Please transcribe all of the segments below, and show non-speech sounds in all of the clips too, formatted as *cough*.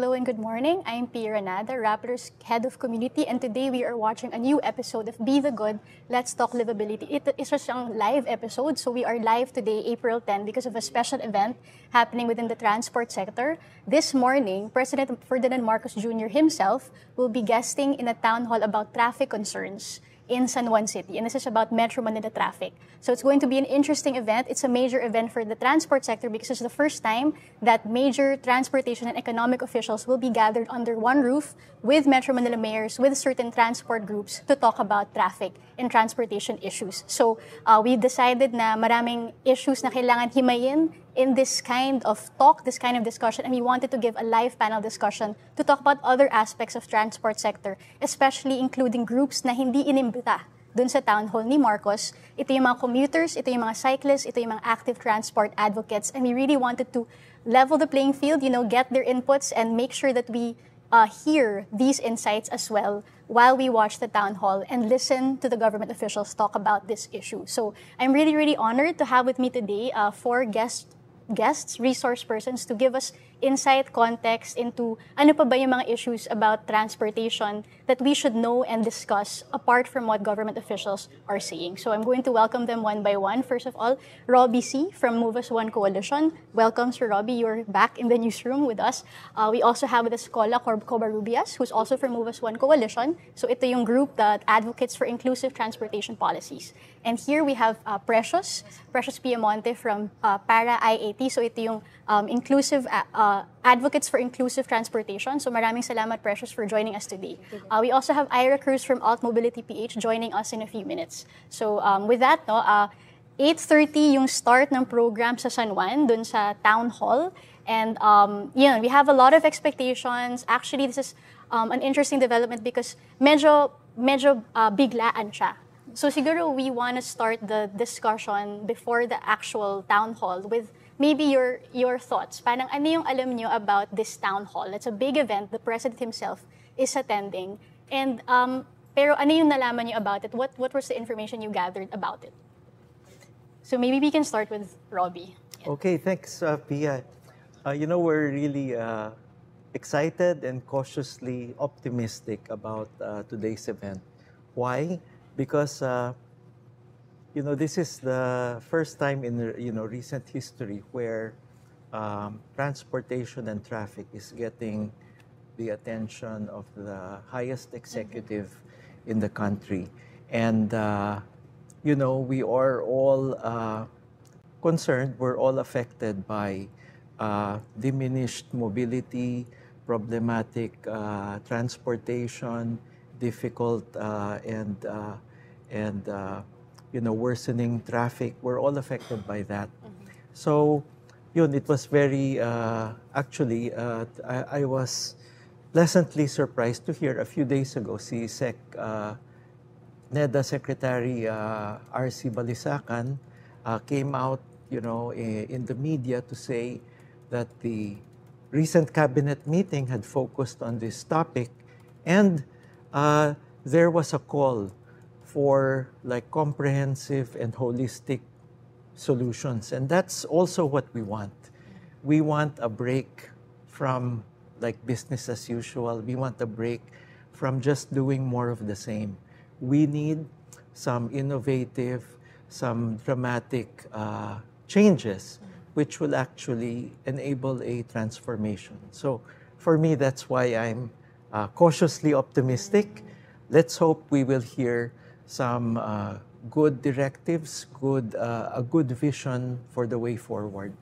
Hello and good morning. I'm Pia Ranada, Rappler's Head of Community, and today we are watching a new episode of Be the Good, Let's Talk Livability. It is a live episode, so we are live today, April 10, because of a special event happening within the transport sector. This morning, President Ferdinand Marcos Jr. himself will be guesting in a town hall about traffic concerns in San Juan City. And this is about Metro Manila traffic. So it's going to be an interesting event. It's a major event for the transport sector because it's the first time that major transportation and economic officials will be gathered under one roof with Metro Manila mayors, with certain transport groups to talk about traffic and transportation issues. So uh, we decided na maraming issues na kailangan himayin in this kind of talk, this kind of discussion, and we wanted to give a live panel discussion to talk about other aspects of transport sector, especially including groups na hindi inimbita dun sa town hall ni Marcos. Ito yung mga commuters, ito yung mga cyclists, ito yung mga active transport advocates, and we really wanted to level the playing field, you know, get their inputs and make sure that we uh, hear these insights as well while we watch the town hall and listen to the government officials talk about this issue. So I'm really, really honored to have with me today uh, four guests guests, resource persons to give us insight, context into ano pa ba yung mga issues about transportation that we should know and discuss apart from what government officials are saying. So I'm going to welcome them one by one. First of all, Robbie C. from Move Us One Coalition. Welcome, Sir Robbie. You're back in the newsroom with us. Uh, we also have with us Cola Cobarrubias, who's also from Move Us One Coalition. So ito yung group that advocates for inclusive transportation policies. And here we have uh, Precious, Precious Piamonte from uh, Para IAT. So ito yung um, inclusive uh, uh, advocates for inclusive transportation. So maraming salamat, Precious, for joining us today. Uh, we also have Ira Cruz from Alt Mobility PH joining us in a few minutes. So um, with that, no, uh, 8.30 yung start ng program sa San Juan, dun sa Town Hall. And um, yun, we have a lot of expectations. Actually, this is um, an interesting development because medyo, medyo uh, biglaan siya so siguro we want to start the discussion before the actual town hall with maybe your your thoughts. Parang ano yung alam niyo about this town hall? It's a big event. The president himself is attending. And um, pero ano yung nalaman niyo about it? What what was the information you gathered about it? So maybe we can start with Robbie. Yeah. Okay, thanks, uh, Pia. Uh, you know, we're really uh, excited and cautiously optimistic about uh, today's event. Why? because uh, you know this is the first time in you know recent history where um, transportation and traffic is getting the attention of the highest executive in the country, and uh, you know we are all uh, concerned. We're all affected by uh, diminished mobility, problematic uh, transportation, difficult uh, and and uh, you know worsening traffic. We're all affected by that. Mm-hmm. So, yun, it was very uh, actually uh, I, I, was pleasantly surprised to hear a few days ago si Sec uh, NEDA Secretary uh, R.C. Balisacan uh, came out, you know, in the media to say that the recent cabinet meeting had focused on this topic and uh, there was a call for like comprehensive and holistic solutions. And that's also what we want. We want a break from like business as usual. We want a break from just doing more of the same. We need some innovative, some dramatic uh, changes which will actually enable a transformation. So for me, that's why I'm uh, cautiously optimistic. Let's hope we will hear some uh, good directives, good uh, a good vision for the way forward.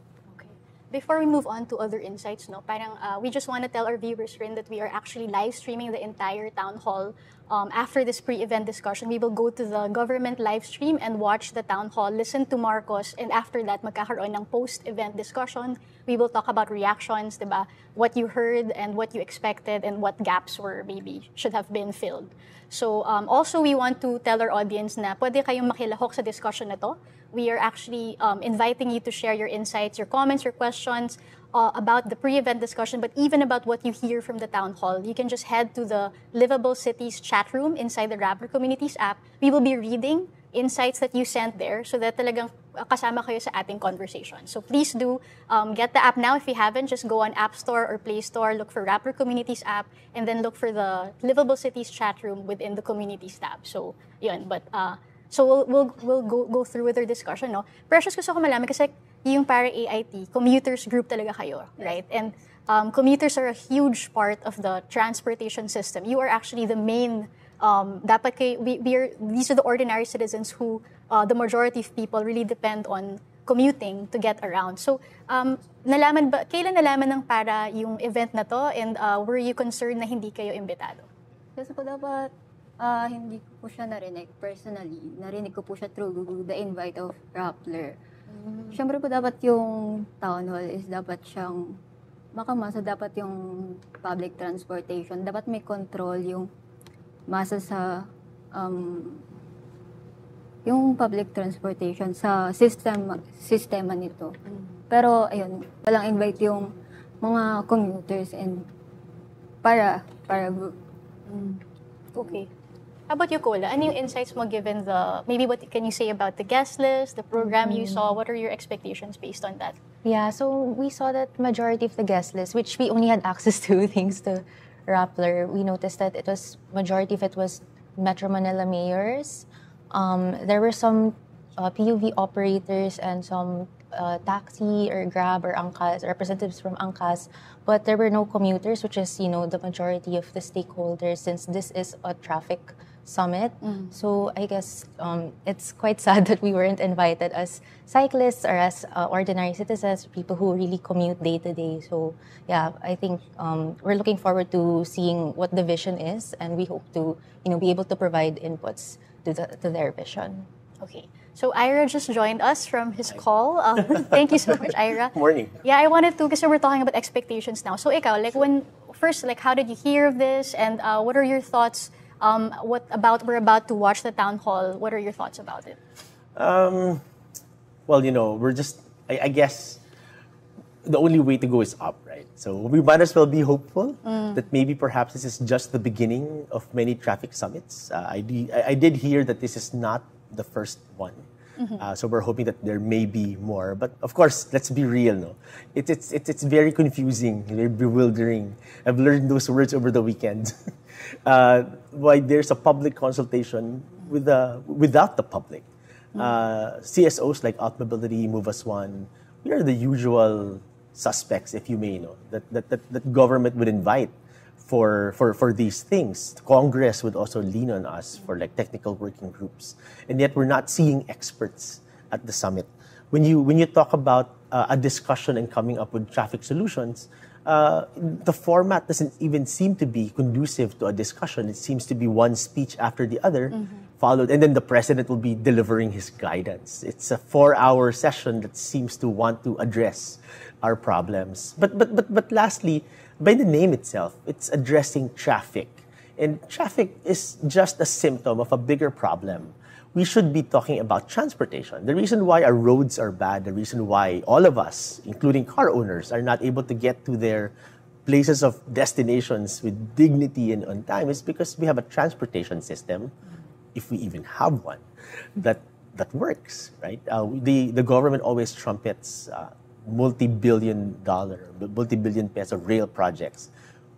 Before we move on to other insights, no, parang uh, we just want to tell our viewers rin that we are actually live streaming the entire town hall. Um, after this pre-event discussion, we will go to the government live stream and watch the town hall, listen to Marcos, and after that, magkakaroon ng post-event discussion. We will talk about reactions, diba? what you heard and what you expected and what gaps were maybe should have been filled. So um, also we want to tell our audience na pwede kayong makilahok sa discussion na to. We are actually um, inviting you to share your insights, your comments, your questions uh, about the pre-event discussion, but even about what you hear from the town hall. You can just head to the Livable Cities chat room inside the Rappler Communities app. We will be reading insights that you sent there so that talagang kasama kayo sa ating conversation. So please do um, get the app now. If you haven't, just go on App Store or Play Store, look for Rapper Communities app, and then look for the Livable Cities chat room within the Communities tab. So, yun. But, uh, so we'll, we'll, we'll go, go through with our discussion, no? Precious, gusto ko malaman kasi yung para AIT, commuters group talaga kayo, right? And um, commuters are a huge part of the transportation system. You are actually the main um, dapat kay, we, we are, these are the ordinary citizens who uh, the majority of people really depend on commuting to get around. So, um, nalaman ba, kailan nalaman ng para yung event na to and uh, were you concerned na hindi kayo imbitado? Kasi po dapat uh, hindi ko po siya narinig personally. Narinig ko po siya through the invite of Rappler. Mm-hmm. Siyempre po dapat yung town hall is dapat siyang makamasa dapat yung public transportation. Dapat may control yung masa sa um, yung public transportation sa system sistema nito. Pero ayun, walang invite yung mga commuters and para para mm. Okay. How about you, Kola? Yung insights mo given the, maybe what can you say about the guest list, the program mm-hmm. you saw? What are your expectations based on that? Yeah, so we saw that majority of the guest list, which we only had access *laughs* to thanks to Rappler, we noticed that it was majority of it was Metro Manila mayors. Um, there were some uh, PUV operators and some uh, taxi or Grab or Angkas representatives from Angkas, but there were no commuters, which is you know the majority of the stakeholders since this is a traffic summit. Mm. So I guess um, it's quite *laughs* sad that we weren't invited as cyclists or as uh, ordinary citizens, people who really commute day to day. So yeah, I think um, we're looking forward to seeing what the vision is, and we hope to you know be able to provide inputs to, the, to their vision. Okay. So Ira just joined us from his call. Um, *laughs* thank you so much, Ira. Morning. Yeah, I wanted to because we're talking about expectations now. So ikaw, like when first, like how did you hear of this, and uh, what are your thoughts um, what about we're about to watch the town hall? What are your thoughts about it? Um, well, you know, we're just I, I, guess the only way to go is up, right? So we might as well be hopeful mm. that maybe perhaps this is just the beginning of many traffic summits. Uh, I, I did hear that this is not the first one. Mm-hmm. Uh, so we're hoping that there may be more. But of course, let's be real, no? It, it's, it's, it's very confusing, very bewildering. I've learned those words over the weekend. *laughs* uh, why there's a public consultation with the, without the public. Mm-hmm. Uh, CSOs like Outmobility, Move Us One, we are the usual suspects, if you may, know, that, that, that, that government would invite for, for, for these things. Congress would also lean on us for like technical working groups. And yet we're not seeing experts at the summit. When you, when you talk about uh, a discussion and coming up with traffic solutions, uh, the format doesn't even seem to be conducive to a discussion. It seems to be one speech after the other, mm-hmm. followed, and then the president will be delivering his guidance. It's a four-hour session that seems to want to address our problems. But but but but lastly, by the name itself, it's addressing traffic. And traffic is just a symptom of a bigger problem. We should be talking about transportation. The reason why our roads are bad, the reason why all of us, including car owners, are not able to get to their places of destinations with dignity and on time is because we have a transportation system, if we even have one, that that works, right? Uh, the the government always trumpets uh, multi-billion dollar, multi-billion peso rail projects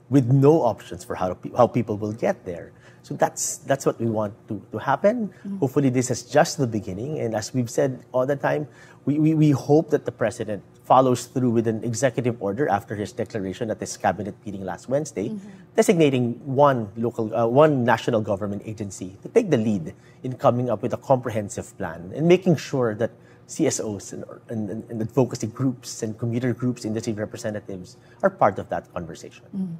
with no options for how, how people will get there. So that's, that's what we want to, to happen. Mm-hmm. Hopefully this is just the beginning. And as we've said all the time, we, we, we hope that the president follows through with an executive order after his declaration at this cabinet meeting last Wednesday, mm-hmm. designating one local, uh, one national government agency to take the lead in coming up with a comprehensive plan and making sure that CSOs and, and, and advocacy groups and commuter groups, industry representatives are part of that conversation. Mm.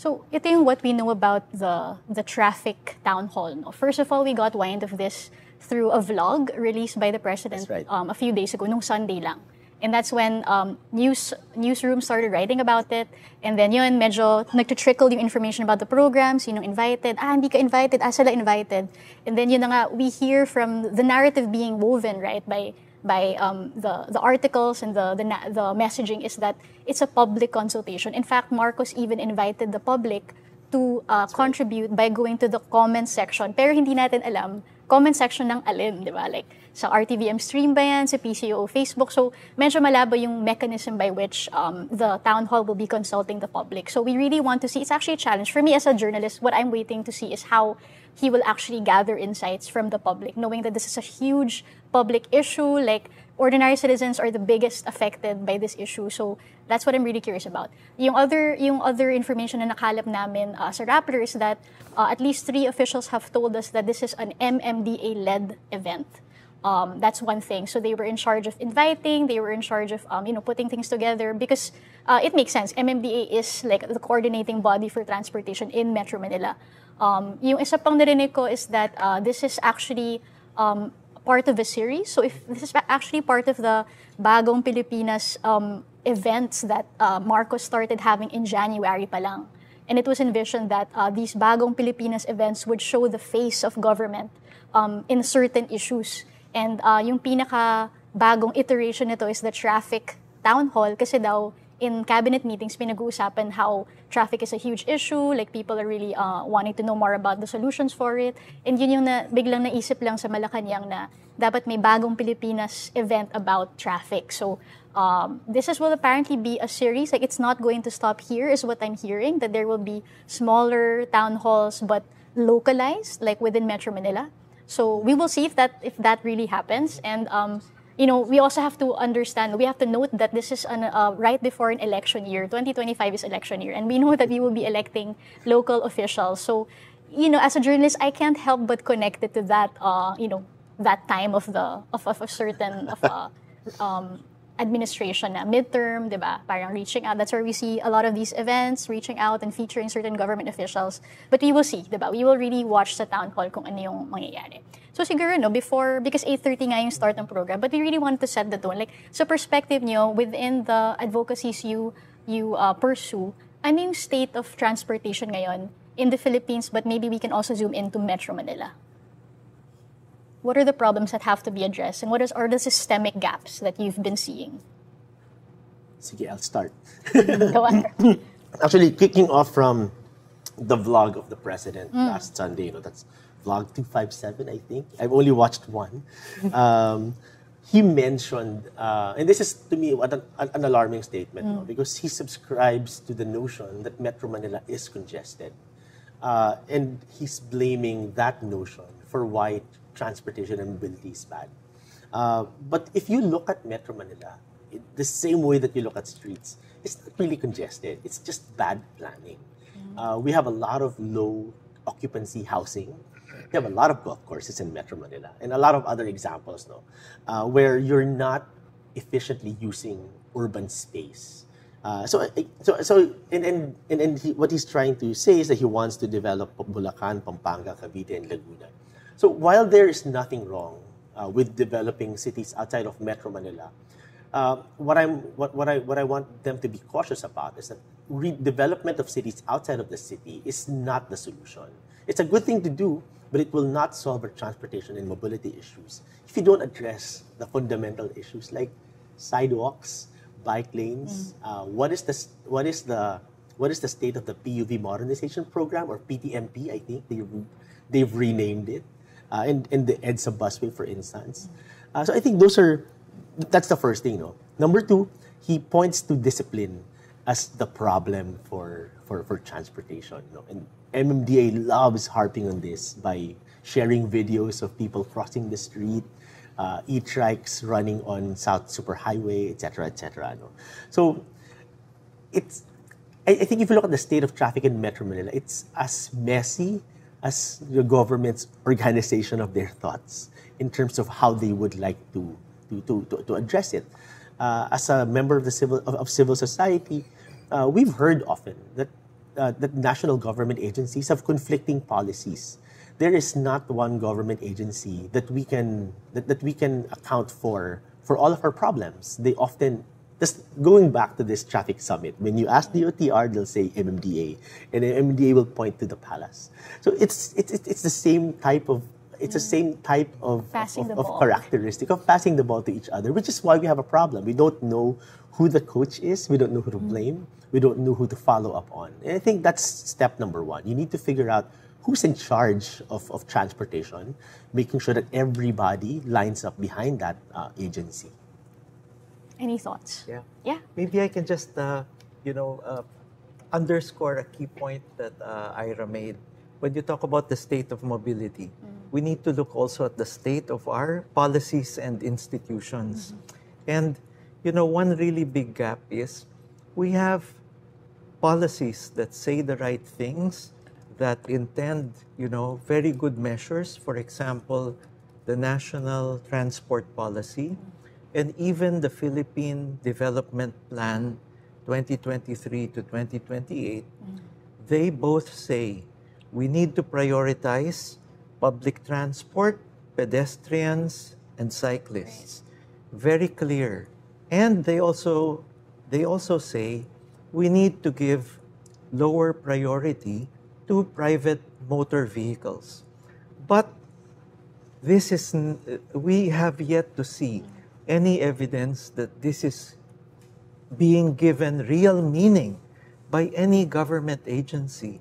So, ito yung what we know about the, the traffic town hall. No? First of all, we got wind of this through a vlog released by the president right. um, a few days ago, nung Sunday lang. And that's when um, news newsrooms started writing about it. And then yun, medyo nagtitrickle yung information about the program, sinong invited. Ah, hindi ka invited. Ah, sila invited. And then yun na nga, we hear from the narrative being woven, right, by by um, the, the articles and the, the, the messaging is that it's a public consultation. In fact, Marcos even invited the public to uh, contribute by going to the comment section. Pero hindi natin alam comment section ng alin, di ba? Like, sa RTVM stream ba yan, sa PCO Facebook. So, medyo malabo yung mechanism by which um, the town hall will be consulting the public. So, we really want to see, it's actually a challenge. For me as a journalist, what I'm waiting to see is how he will actually gather insights from the public, knowing that this is a huge public issue. Like, ordinary citizens are the biggest affected by this issue. So, that's what I'm really curious about. Yung other, yung other information na nakalap namin uh, sa Rappler is that uh, at least three officials have told us that this is an MMDA-led event. Um, that's one thing. So they were in charge of inviting, they were in charge of um, you know putting things together because uh, it makes sense. MMDA is like the coordinating body for transportation in Metro Manila. Um, yung isa pang narinig ko is that uh, this is actually um, part of a series. So if this is actually part of the Bagong Pilipinas um, events that uh, Marcos started having in January pa lang. And it was envisioned that uh, these Bagong Pilipinas events would show the face of government um, in certain issues. And uh, yung pinaka bagong iteration nito is the traffic town hall kasi daw in cabinet meetings pinag-uusapan how traffic is a huge issue, like people are really uh, wanting to know more about the solutions for it. And yun yung na, biglang naisip lang sa Malacanang na dapat may bagong Pilipinas event about traffic. So um, this is will apparently be a series. Like it's not going to stop here, is what I'm hearing. That there will be smaller town halls, but localized, like within Metro Manila. So we will see if that if that really happens. And um, you know, we also have to understand. We have to note that this is an, uh, right before an election year. 2025 is election year, and we know that we will be electing local officials. So, you know, as a journalist, I can't help but connect it to that. Uh, you know, that time of the of, of a certain of a, *laughs* um, administration na midterm, di ba? Parang reaching out. That's where we see a lot of these events, reaching out and featuring certain government officials. But we will see, di ba? We will really watch the town hall kung ano yung mangyayari. So siguro, no, before, because 8.30 nga yung start ng program, but we really wanted to set the tone. Like, sa perspective nyo, within the advocacies you, you uh, pursue, ano yung state of transportation ngayon in the Philippines, but maybe we can also zoom into Metro Manila? what are the problems that have to be addressed and what is, are the systemic gaps that you've been seeing? Sige, I'll start. *laughs* Go on. Actually, kicking off from the vlog of the president last Sunday, you know, that's vlog 257, I think. I've only watched one. *laughs* Um, he mentioned, uh, and this is to me an, an alarming statement, no? because he subscribes to the notion that Metro Manila is congested. Uh, and he's blaming that notion for why transportation and mobility is bad. Uh, but if you look at Metro Manila, it, the same way that you look at streets, it's not really congested. It's just bad planning. Uh, we have a lot of low occupancy housing. We have a lot of golf courses in Metro Manila, and a lot of other examples, no, uh, where you're not efficiently using urban space. Uh, so, so, so, and, and, and, and he, what he's trying to say is that he wants to develop Bulacan, Pampanga, Cavite, and Laguna. So while there is nothing wrong uh, with developing cities outside of Metro Manila, uh, what, I'm, what, what, I, what I want them to be cautious about is that redevelopment of cities outside of the city is not the solution. It's a good thing to do, but it will not solve our transportation and mobility issues if you don't address the fundamental issues like sidewalks, bike lanes. Uh, what is the what is the what is the state of the PUV modernization program or PTMP? I think they they've renamed it, uh, and and the EDSA busway, for instance. Uh, so I think those are that's the first thing. No, number two, he points to discipline as the problem for for for transportation. No? and MMDA loves harping on this by sharing videos of people crossing the street, uh, e-trikes running on South Superhighway, etc., etc. No? So it's I, I think if you look at the state of traffic in Metro Manila, it's as messy as the government's organization of their thoughts in terms of how they would like to to, to, to, to address it. Uh, as a member of the civil of, of civil society, uh, we've heard often that uh, that national government agencies have conflicting policies. There is not one government agency that we can that, that we can account for for all of our problems. They often just going back to this traffic summit, when you ask the OTR, they'll say MMDA, and MMDA will point to the palace. So it's it's it's the same type of it's the same type of, of, of characteristic of passing the ball to each other, which is why we have a problem. We don't know who the coach is. We don't know who to blame. We don't know who to follow up on. And I think that's step number one. You need to figure out who's in charge of, of transportation, making sure that everybody lines up behind that uh, agency. Any thoughts? Yeah. Yeah. Maybe I can just, uh, you know, uh, underscore a key point that uh, Ira made. When you talk about the state of mobility, we need to look also at the state of our policies and institutions. And, you know, one really big gap is we have policies that say the right things, that intend, you know, very good measures. For example, the National Transport Policy and even the Philippine Development Plan 2023 to 2028. They both say we need to prioritize public transport, pedestrians, and cyclists. Very clear. And they also they also say we need to give lower priority to private motor vehicles. But this is we have yet to see any evidence that this is being given real meaning by any government agency.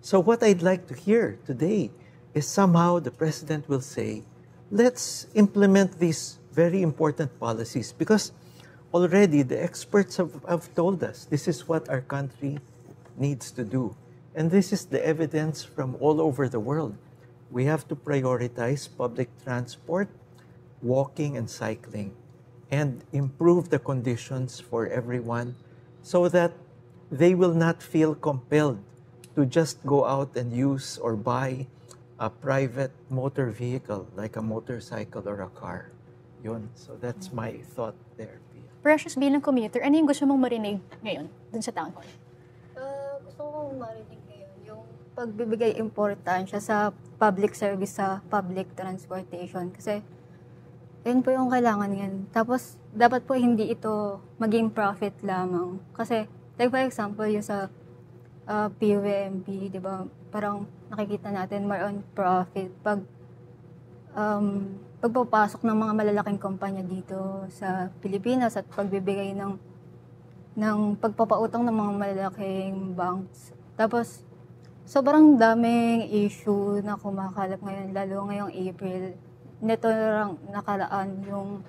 So, what I'd like to hear today is somehow the president will say, let's implement these very important policies because already the experts have, have told us this is what our country needs to do. And this is the evidence from all over the world. We have to prioritize public transport, walking, and cycling, and improve the conditions for everyone so that they will not feel compelled to just go out and use or buy a private motor vehicle like a motorcycle or a car. Yun. So that's my thought there. Precious bilang commuter, ano yung gusto mong marinig ngayon dun sa town hall? Uh, gusto ko marinig ngayon yung pagbibigay importansya sa public service sa public transportation. Kasi, yun po yung kailangan yan. Tapos, dapat po hindi ito maging profit lamang. Kasi, like for example, yung sa uh, PUMP, di ba? Parang nakikita natin more on profit. Pag um, pagpapasok ng mga malalaking kumpanya dito sa Pilipinas at pagbibigay ng ng pagpapautang ng mga malalaking banks. Tapos, sobrang daming issue na kumakalap ngayon, lalo ngayong April. Nito lang nakaraan yung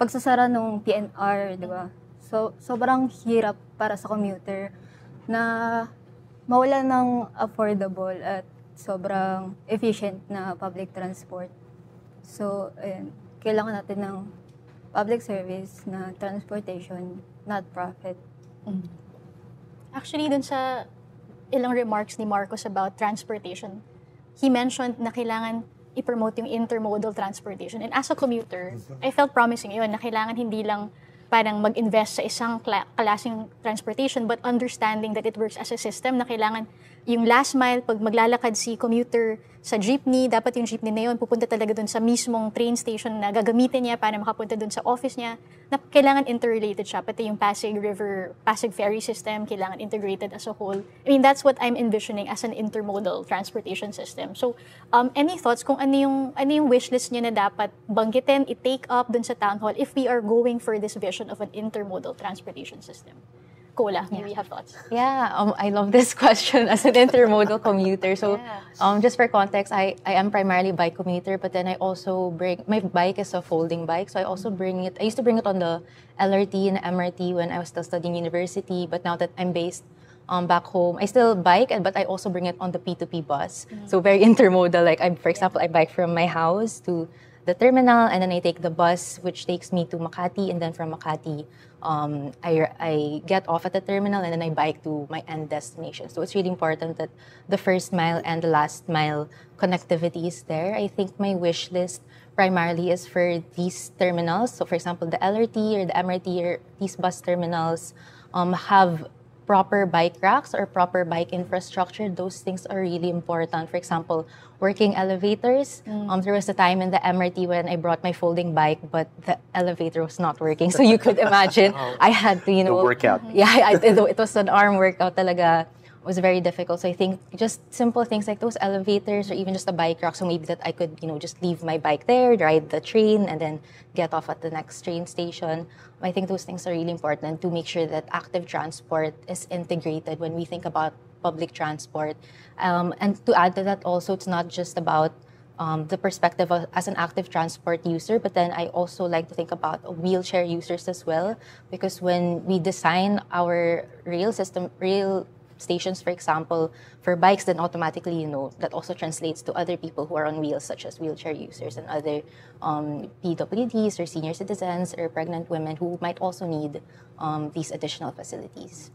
pagsasara ng PNR, di ba? So, sobrang hirap para sa commuter na mawala ng affordable at sobrang efficient na public transport. So, ayun, kailangan natin ng public service na transportation, not profit. Actually, dun sa ilang remarks ni Marcos about transportation, he mentioned na kailangan i-promote yung intermodal transportation. And as a commuter, I felt promising yun na kailangan hindi lang parang mag-invest sa isang kla- klaseng transportation but understanding that it works as a system na kailangan yung last mile, pag maglalakad si commuter sa jeepney, dapat yung jeepney na yun pupunta talaga dun sa mismong train station na gagamitin niya para makapunta dun sa office niya, na kailangan interrelated siya. Pati yung Pasig River, Pasig Ferry system, kailangan integrated as a whole. I mean, that's what I'm envisioning as an intermodal transportation system. So, um, any thoughts kung ano yung, ano yung wishlist niyo na dapat banggitin, i-take up dun sa town hall if we are going for this vision of an intermodal transportation system? Cola, maybe you have thoughts. Yeah, um, I love this *laughs* question as an intermodal commuter. So, Yeah. um, just for context, I, I am primarily bike commuter, but then I also bring my bike is a folding bike, so I also bring it. I used to bring it on the LRT and MRT when I was still studying university, but now that I'm based um, back home, I still bike, but I also bring it on the P2P bus. So very *laughs* intermodal. Like I, for example, I bike from my house to the terminal, and then I take the bus, which takes me to Makati, and then from Makati, um, I, I get off at the terminal, and then I bike to my end destination. So it's really important that the first mile and the last mile connectivity is there. I think my wish list primarily is for these terminals. So, for example, the LRT or the MRT or these bus terminals um, have proper bike racks or proper bike infrastructure, those things are really important. For example, working elevators. Um, there was a time in the MRT when I brought my folding bike, but the elevator was not working. *laughs* So you could imagine *laughs* I had to, you know, workout. *laughs* Yeah, I, it, it was an arm workout talaga. Was very difficult. So I think just simple things like those elevators or even just a bike rack. So maybe that I could, you know, just leave my bike there, ride the train, and then get off at the next train station. I think those things are really important to make sure that active transport is integrated when we think about public transport. Um, and to add to that, also, it's not just about um, the perspective of, as an active transport user, but then I also like to think about wheelchair users as well, because when we design our rail system, rail stations, for example, for bikes, then automatically, you know, that also translates to other people who are on wheels, such as wheelchair users and other um, PWDs or senior citizens or pregnant women who might also need um, these additional facilities.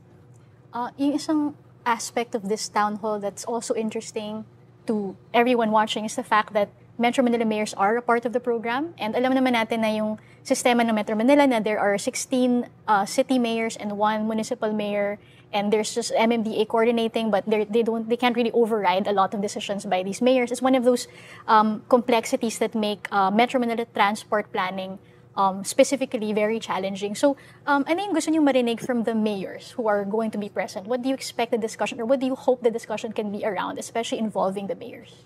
Uh, yung aspect of this town hall that's also interesting to everyone watching is the fact that Metro Manila mayors are a part of the program. And alam naman natin na yung sistema ng Metro Manila na there are 16 uh, city mayors and one municipal mayor and there's just MMDA coordinating, but they don't, they can't really override a lot of decisions by these mayors. It's one of those um, complexities that make uh, Metro Manila transport planning um, specifically very challenging. So, um, ano yung gusto niyo marinig from the mayors who are going to be present? What do you expect the discussion, or what do you hope the discussion can be around, especially involving the mayors?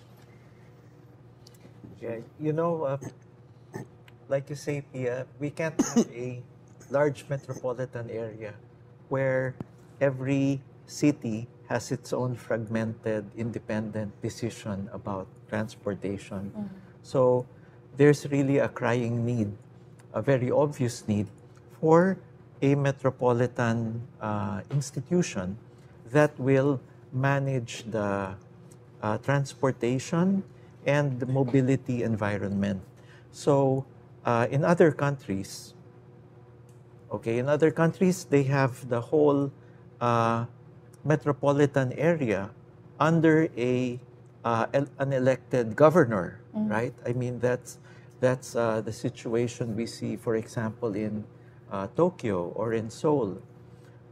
Yeah, you know, uh, like you say, Pia, we can't have a large metropolitan area where every city has its own fragmented, independent decision about transportation. Mm. So there's really a crying need a very obvious need for a metropolitan uh, institution that will manage the uh, transportation and the mobility environment. So, uh, in other countries, okay, in other countries, they have the whole uh, metropolitan area under a uh, an elected governor, mm-hmm. right? I mean, that's that's uh, the situation we see, for example, in uh, Tokyo or in Seoul,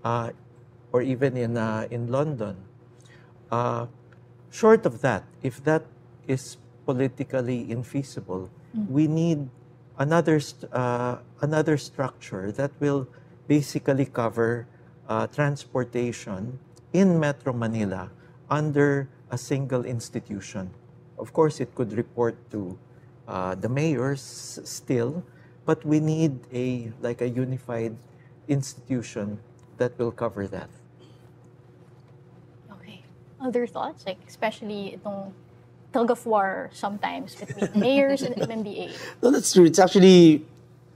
uh, or even in, uh, in London. Uh, short of that, if that is politically infeasible, mm. we need another, uh, another structure that will basically cover transportation in Metro Manila under a single institution. Of course, it could report to uh, the mayors still, but we need a like a unified institution that will cover that. Okay. Other thoughts, like especially itong tug of war sometimes between *laughs* mayors and MMDA. No, that's true. It's actually,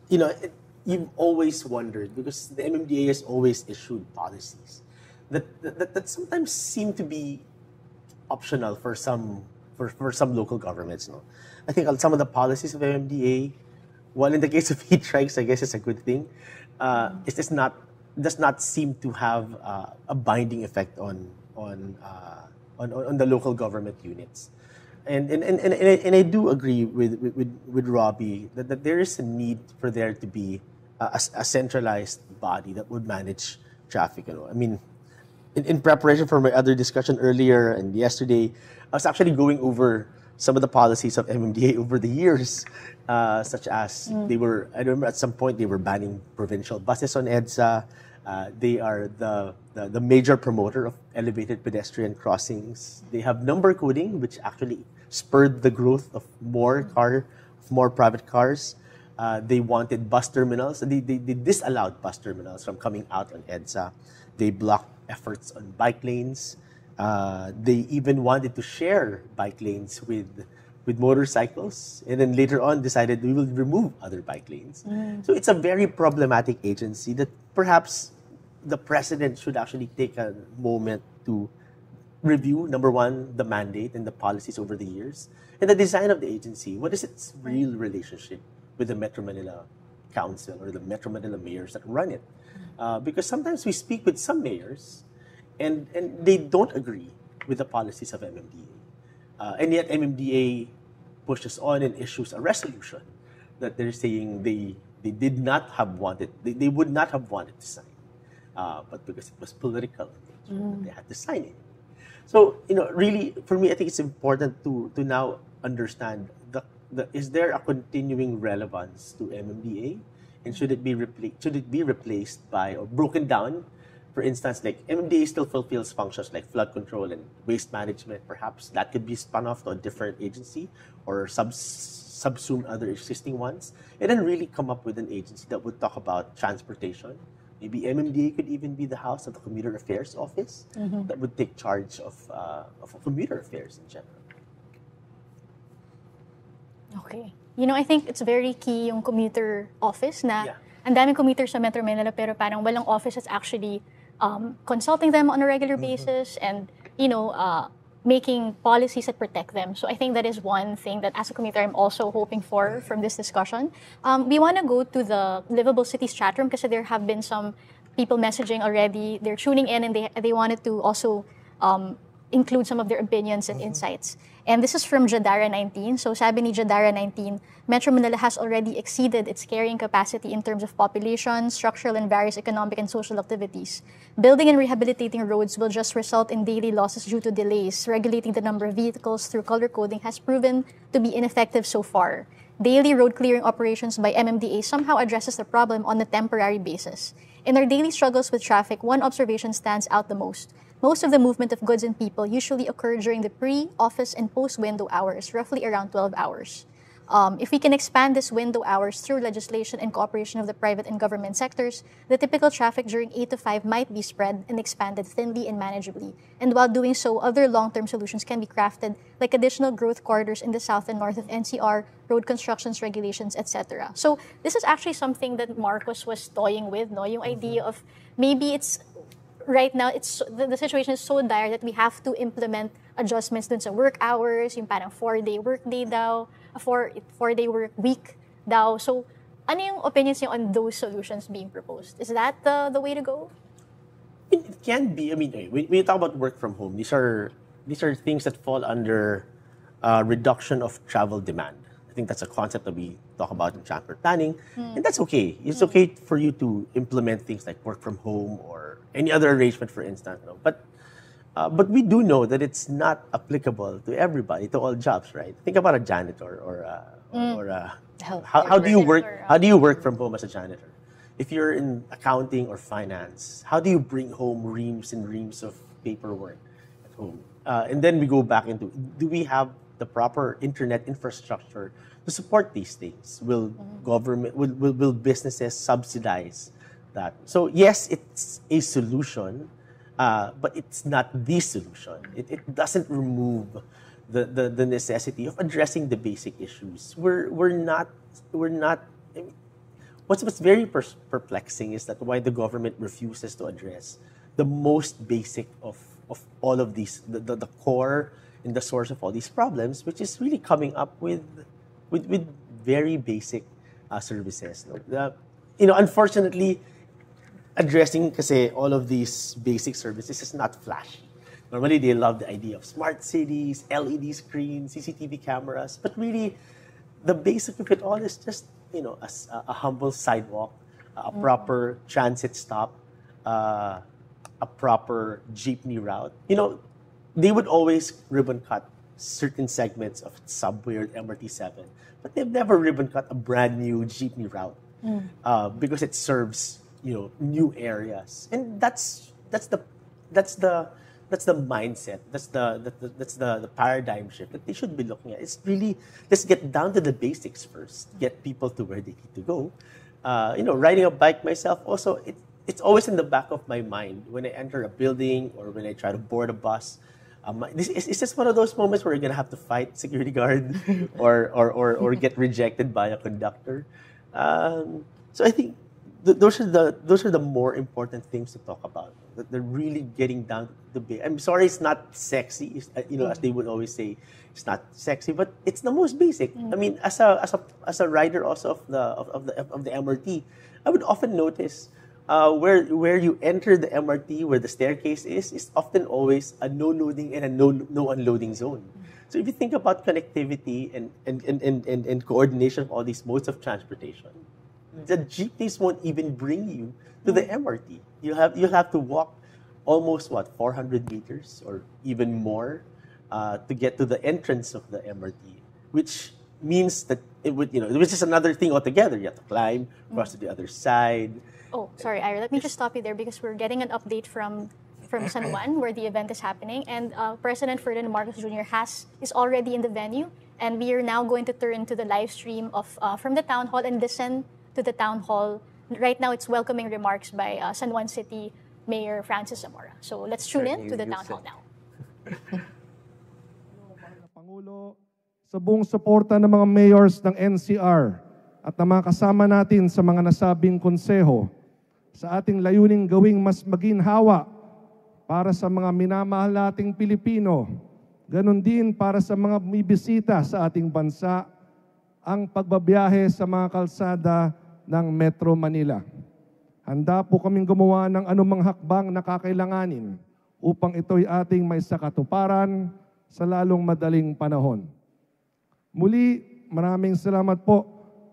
you know, it, you've always wondered because the MMDA has always issued policies that, that, that sometimes seem to be optional for some for, for some local governments. No, I think some of the policies of MMDA, while in the *laughs* case of heat strikes, I guess it's a good thing, uh, it is not does not seem to have uh, a binding effect on on, uh, on on the local government units. And and, and, and, and I do agree with, with, with Robbie that, that there is a need for there to be a, a centralized body that would manage traffic. You know? I mean, in, in preparation for my other discussion earlier and yesterday, I was actually going over some of the policies of MMDA *laughs* over the years, uh, such as mm. they were, I remember at some point they were banning provincial buses on EDSA. Uh, they are the, the, the, major promoter of elevated pedestrian crossings. They have number coding, which actually spurred the growth of more car, of more private cars. Uh, they wanted bus terminals. They, they, they disallowed bus terminals from coming out on EDSA. They blocked efforts on bike lanes. Uh, they even wanted to share bike lanes with with motorcycles, and then later on decided we will remove other bike lanes. Mm. So it's a very problematic agency that perhaps the president should actually take a moment to review number one the mandate and the policies over the years and the design of the agency what is its real relationship with the metro manila council or the metro manila mayors that run it uh, because sometimes we speak with some mayors and, and they don't agree with the policies of MMDA. Uh, and yet MMDA pushes on and issues a resolution that they're saying they, they did not have wanted, they, they would not have wanted to sign. Uh, but because it was political, mm. they had to sign it. So, you know, really, for me, I think it's important to, to now understand the, is there a continuing relevance to MMDA? And should it be replaced? Should it be replaced by or broken down for instance, like MMDA still fulfills functions like flood control and waste management. Perhaps that could be spun off to a different agency or sub subsume other existing ones, and then really come up with an agency that would talk about transportation, Maybe MMDA could even be the house of the Commuter Affairs Office that would take charge of, uh, of commuter affairs in general. Okay. You know, I think it's very key yung commuter office na Yeah. ang daming commuters sa Metro Manila pero parang walang office that's actually um, consulting them on a regular basis and, you know, uh, making policies that protect them. So I think that is one thing that as a commuter I'm also hoping for from this discussion. Um, we want to go to the Livable Cities chat room because there have been some people messaging already. They're tuning in and they, they wanted to also um, include some of their opinions and mm-hmm. insights. And this is from Jadara 19. So sabi ni Jadara 19, Metro Manila has already exceeded its carrying capacity in terms of population, structural, and various economic and social activities. Building and rehabilitating roads will just result in daily losses due to delays. Regulating the number of vehicles through color coding has proven to be ineffective so far. Daily road clearing operations by MMDA somehow addresses the problem on a temporary basis. In our daily struggles with traffic, one observation stands out the most. Most of the movement of goods and people usually occur during the pre, office, and post window hours, roughly around 12 hours. Um, if we can expand this window hours through legislation and cooperation of the private and government sectors, the typical traffic during 8 to 5 might be spread and expanded thinly and manageably. And while doing so, other long term solutions can be crafted, like additional growth corridors in the south and north of NCR, road constructions regulations, etc. So, this is actually something that Marcos was toying with, no? Yung idea of maybe it's right now it's the, the situation is so dire that we have to implement adjustments dun sa work hours, yung parang four-day work day daw, a four, four-day work week daw. So, ano yung opinions niyo on those solutions being proposed? Is that the, the way to go? It, it can be. I mean, eh, when, when you talk about work from home, these are these are things that fall under uh, reduction of travel demand. I think that's a concept that we talk about in transport planning, and that's okay. It's okay for you to implement things like work from home or any other arrangement, for instance. no? But uh, but we do know that it's not applicable to everybody, to all jobs, right? Think about a janitor or a, or a, how, how do you work? How do you work from home as a janitor? If you're in accounting or finance, how do you bring home reams and reams of paperwork at home? Uh, and then we go back into do we have the proper internet infrastructure to support these things? Will government, will, will, will businesses subsidize that? So, yes, it's a solution, uh, but it's not the solution. It, it doesn't remove the, the, the necessity of addressing the basic issues. We're, we're not, we're not, I mean, what's, what's very pers- perplexing is that why the government refuses to address the most basic of, of all of these, the, the, the core and the source of all these problems, which is really coming up with, with, with very basic uh, services. No? The, you know, unfortunately, addressing kasi all of these basic services is not flashy. Normally, they love the idea of smart cities, LED screens, CCTV cameras, but really, the basic of it all is just you know a humble sidewalk, a proper transit stop, uh, a proper jeepney route. You know, they would always ribbon cut certain segments of subway or MRT7, but they've never ribbon cut a brand new jeepney route uh, because it serves you know new areas, and that's that's the that's the that's the mindset. That's the, that- that- that's the, the paradigm shift that they should be looking at. It's really let's get down to the basics first. Get people to where they need to go. Uh, you know, riding a bike myself also it, it's always in the back of my mind when I enter a building or when I try to board a bus. Um, this is, is this one of those moments where you're gonna have to fight *laughs* security guard *laughs* or, or, or, or get rejected by a conductor. Um, so I think th- those are the those are the more important things to talk about. They're really getting down to the base. I'm sorry, it's not sexy. It's, uh, you know, as they would always say, it's not sexy, but it's the most basic. I mean, as a as a as a rider also of the of, of the of the MRT, I would often notice. Uh, where where you enter the MRT, where the staircase is, is often always a no loading and a no no unloading zone. So if you think about connectivity and, and, and, and, and coordination of all these modes of transportation, the jeepneys won't even bring you to the MRT. You have you'll have to walk almost what 400 meters or even more uh, to get to the entrance of the MRT, which means that it would you know which is another thing altogether. You have to climb across to the other side. Oh, sorry, Ira. Let me just stop you there because we're getting an update from from San Juan *coughs* where the event is happening, and uh, President Ferdinand Marcos Jr. has is already in the venue, and we are now going to turn to the live stream of uh, from the town hall and listen to the town hall right now it's welcoming remarks by uh, San Juan City Mayor Francis Zamora. So let's tune Sir, in to the town hall now. *laughs* Pangulo, sa buong suporta ng mga mayors ng NCR at ng mga kasama natin sa mga nasabing konseho, sa ating layuning gawing mas maginhawa para sa mga minamahal nating Pilipino, ganon din para sa mga bumibisita sa ating bansa, ang pagbabiyahe sa mga kalsada ng Metro Manila. Handa po kaming gumawa ng anumang hakbang na kakailanganin upang ito'y ating may sakatuparan sa lalong madaling panahon. Muli, maraming salamat po,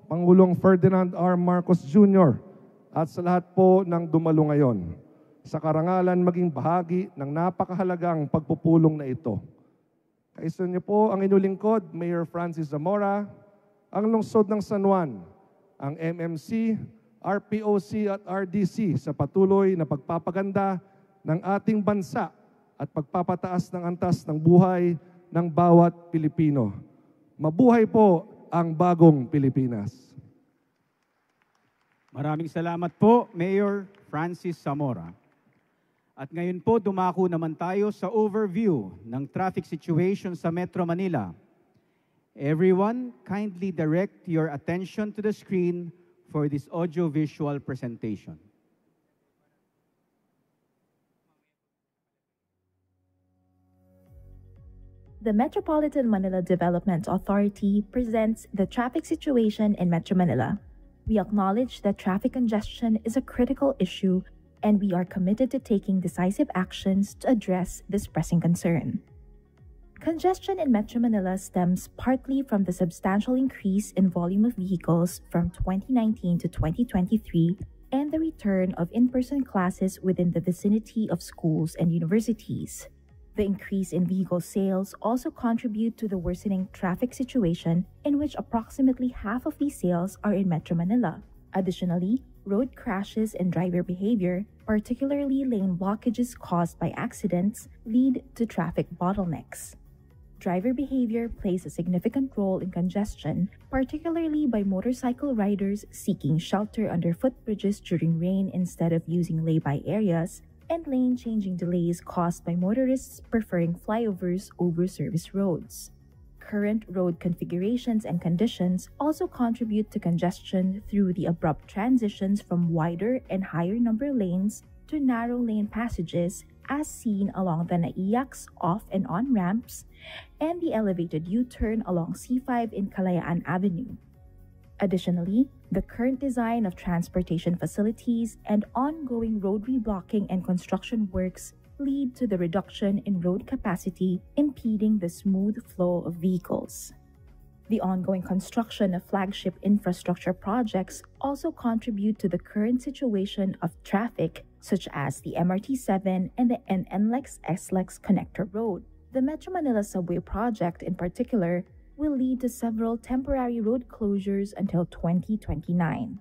Pangulong Ferdinand R. Marcos Jr. at sa lahat po ng dumalo ngayon sa karangalan maging bahagi ng napakahalagang pagpupulong na ito. Kaisa niyo po ang inyong Mayor Francis Zamora, ang lungsod ng San Juan, ang MMC, RPOC at RDC sa patuloy na pagpapaganda ng ating bansa at pagpapataas ng antas ng buhay ng bawat Pilipino. Mabuhay po ang bagong Pilipinas. Maraming salamat po, Mayor Francis Zamora. At ngayon po, dumako naman tayo sa overview ng traffic situation sa Metro Manila. Everyone, kindly direct your attention to the screen for this audio-visual presentation. The Metropolitan Manila Development Authority presents the traffic situation in Metro Manila. We acknowledge that traffic congestion is a critical issue and we are committed to taking decisive actions to address this pressing concern. Congestion in Metro Manila stems partly from the substantial increase in volume of vehicles from 2019 to 2023 and the return of in person classes within the vicinity of schools and universities. The increase in vehicle sales also contribute to the worsening traffic situation in which approximately half of these sales are in Metro Manila. Additionally, road crashes and driver behavior, particularly lane blockages caused by accidents, lead to traffic bottlenecks. Driver behavior plays a significant role in congestion, particularly by motorcycle riders seeking shelter under footbridges during rain instead of using lay-by areas, and lane changing delays caused by motorists preferring flyovers over service roads. Current road configurations and conditions also contribute to congestion through the abrupt transitions from wider and higher number lanes to narrow lane passages as seen along the Naiyacs off and on ramps and the elevated U-turn along C5 in Kalayaan Avenue. Additionally, the current design of transportation facilities and ongoing road reblocking and construction works lead to the reduction in road capacity, impeding the smooth flow of vehicles. The ongoing construction of flagship infrastructure projects also contribute to the current situation of traffic, such as the MRT 7 and the NNLEX SLEX connector road. The Metro Manila Subway project, in particular, will lead to several temporary road closures until 2029.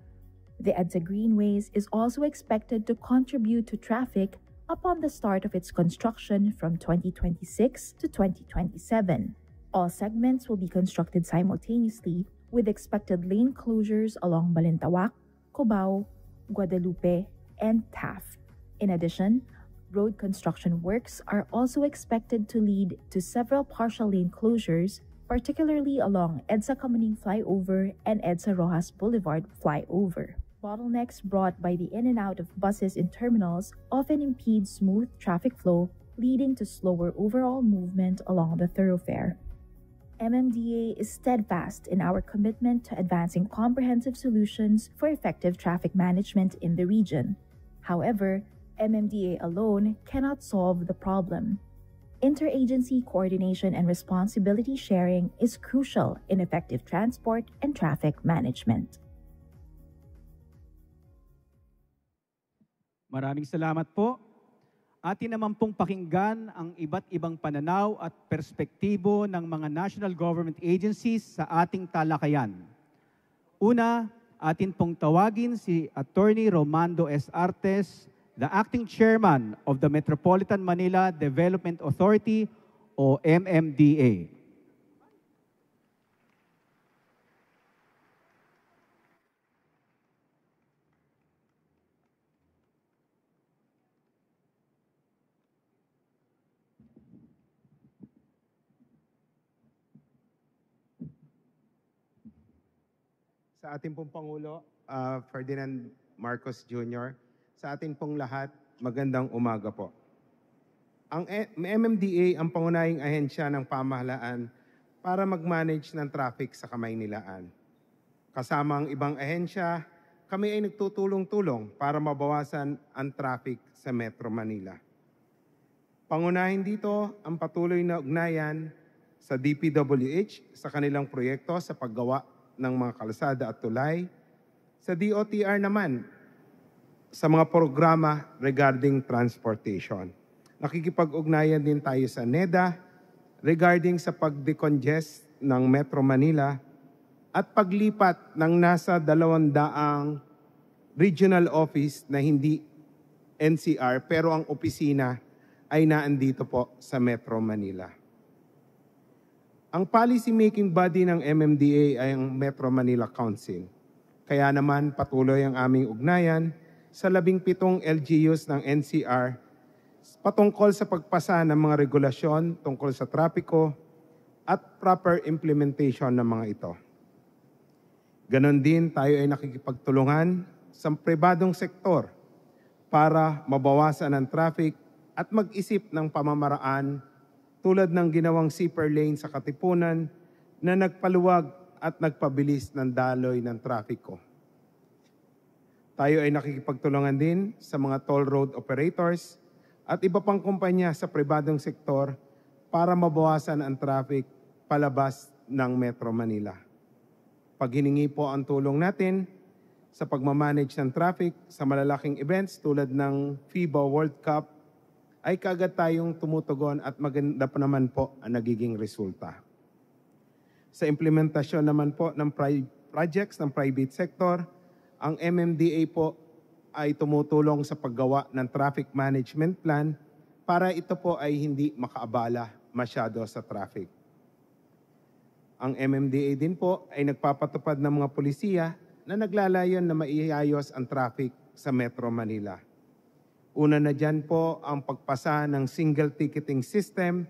The EDSA Greenways is also expected to contribute to traffic upon the start of its construction from 2026 to 2027. All segments will be constructed simultaneously with expected lane closures along Balintawak, Cubao, Guadalupe, and Taft. In addition, road construction works are also expected to lead to several partial lane closures, particularly along EDSA Kamaning Flyover and EDSA Rojas Boulevard Flyover. Bottlenecks brought by the in and out of buses in terminals often impede smooth traffic flow, leading to slower overall movement along the thoroughfare. MMDA is steadfast in our commitment to advancing comprehensive solutions for effective traffic management in the region. However, MMDA alone cannot solve the problem. Interagency coordination and responsibility sharing is crucial in effective transport and traffic management. Maraming salamat po. Atin naman pong pakinggan ang iba't ibang pananaw at perspektibo ng mga national government agencies sa ating talakayan. Una, atin pong tawagin si Attorney Romando S. Artes, the Acting Chairman of the Metropolitan Manila Development Authority o MMDA. Ating pong Pangulo, ah, Ferdinand Marcos Jr., sa ating pong lahat, magandang umaga po. Ang E- MMDA ang pangunahing ahensya ng pamahalaan para mag-manage ng traffic sa Kamaynilaan. Kasama ang ibang ahensya, kami ay nagtutulong-tulong para mabawasan ang traffic sa Metro Manila. Pangunahin dito ang patuloy na ugnayan sa DPWH sa kanilang proyekto sa paggawa ng mga kalsada at tulay. Sa DOTR naman, sa mga programa regarding transportation. Nakikipag-ugnayan din tayo sa NEDA regarding sa pag-decongest ng Metro Manila at paglipat ng nasa dalawandaang regional office na hindi NCR pero ang opisina ay naandito po sa Metro Manila. Ang policy making body ng MMDA ay ang Metro Manila Council. Kaya naman patuloy ang aming ugnayan sa labing pitong LGUs ng NCR patungkol sa pagpasa ng mga regulasyon tungkol sa trapiko at proper implementation ng mga ito. Ganon din tayo ay nakikipagtulungan sa pribadong sektor para mabawasan ang traffic at mag-isip ng pamamaraan tulad ng ginawang zipper lane sa Katipunan na nagpaluwag at nagpabilis ng daloy ng trapiko. Tayo ay nakikipagtulungan din sa mga toll road operators at iba pang kumpanya sa pribadong sektor para mabawasan ang traffic palabas ng Metro Manila. Pag hiningi po ang tulong natin sa pagmamanage ng traffic sa malalaking events tulad ng FIBA World Cup, ay kagad tayong tumutugon at maganda pa naman po ang nagiging resulta. Sa implementasyon naman po ng projects ng private sector, ang MMDA po ay tumutulong sa paggawa ng traffic management plan para ito po ay hindi makaabala masyado sa traffic. Ang MMDA din po ay nagpapatupad ng mga polisiya na naglalayon na maiayos ang traffic sa Metro Manila. Una na dyan po ang pagpasa ng single ticketing system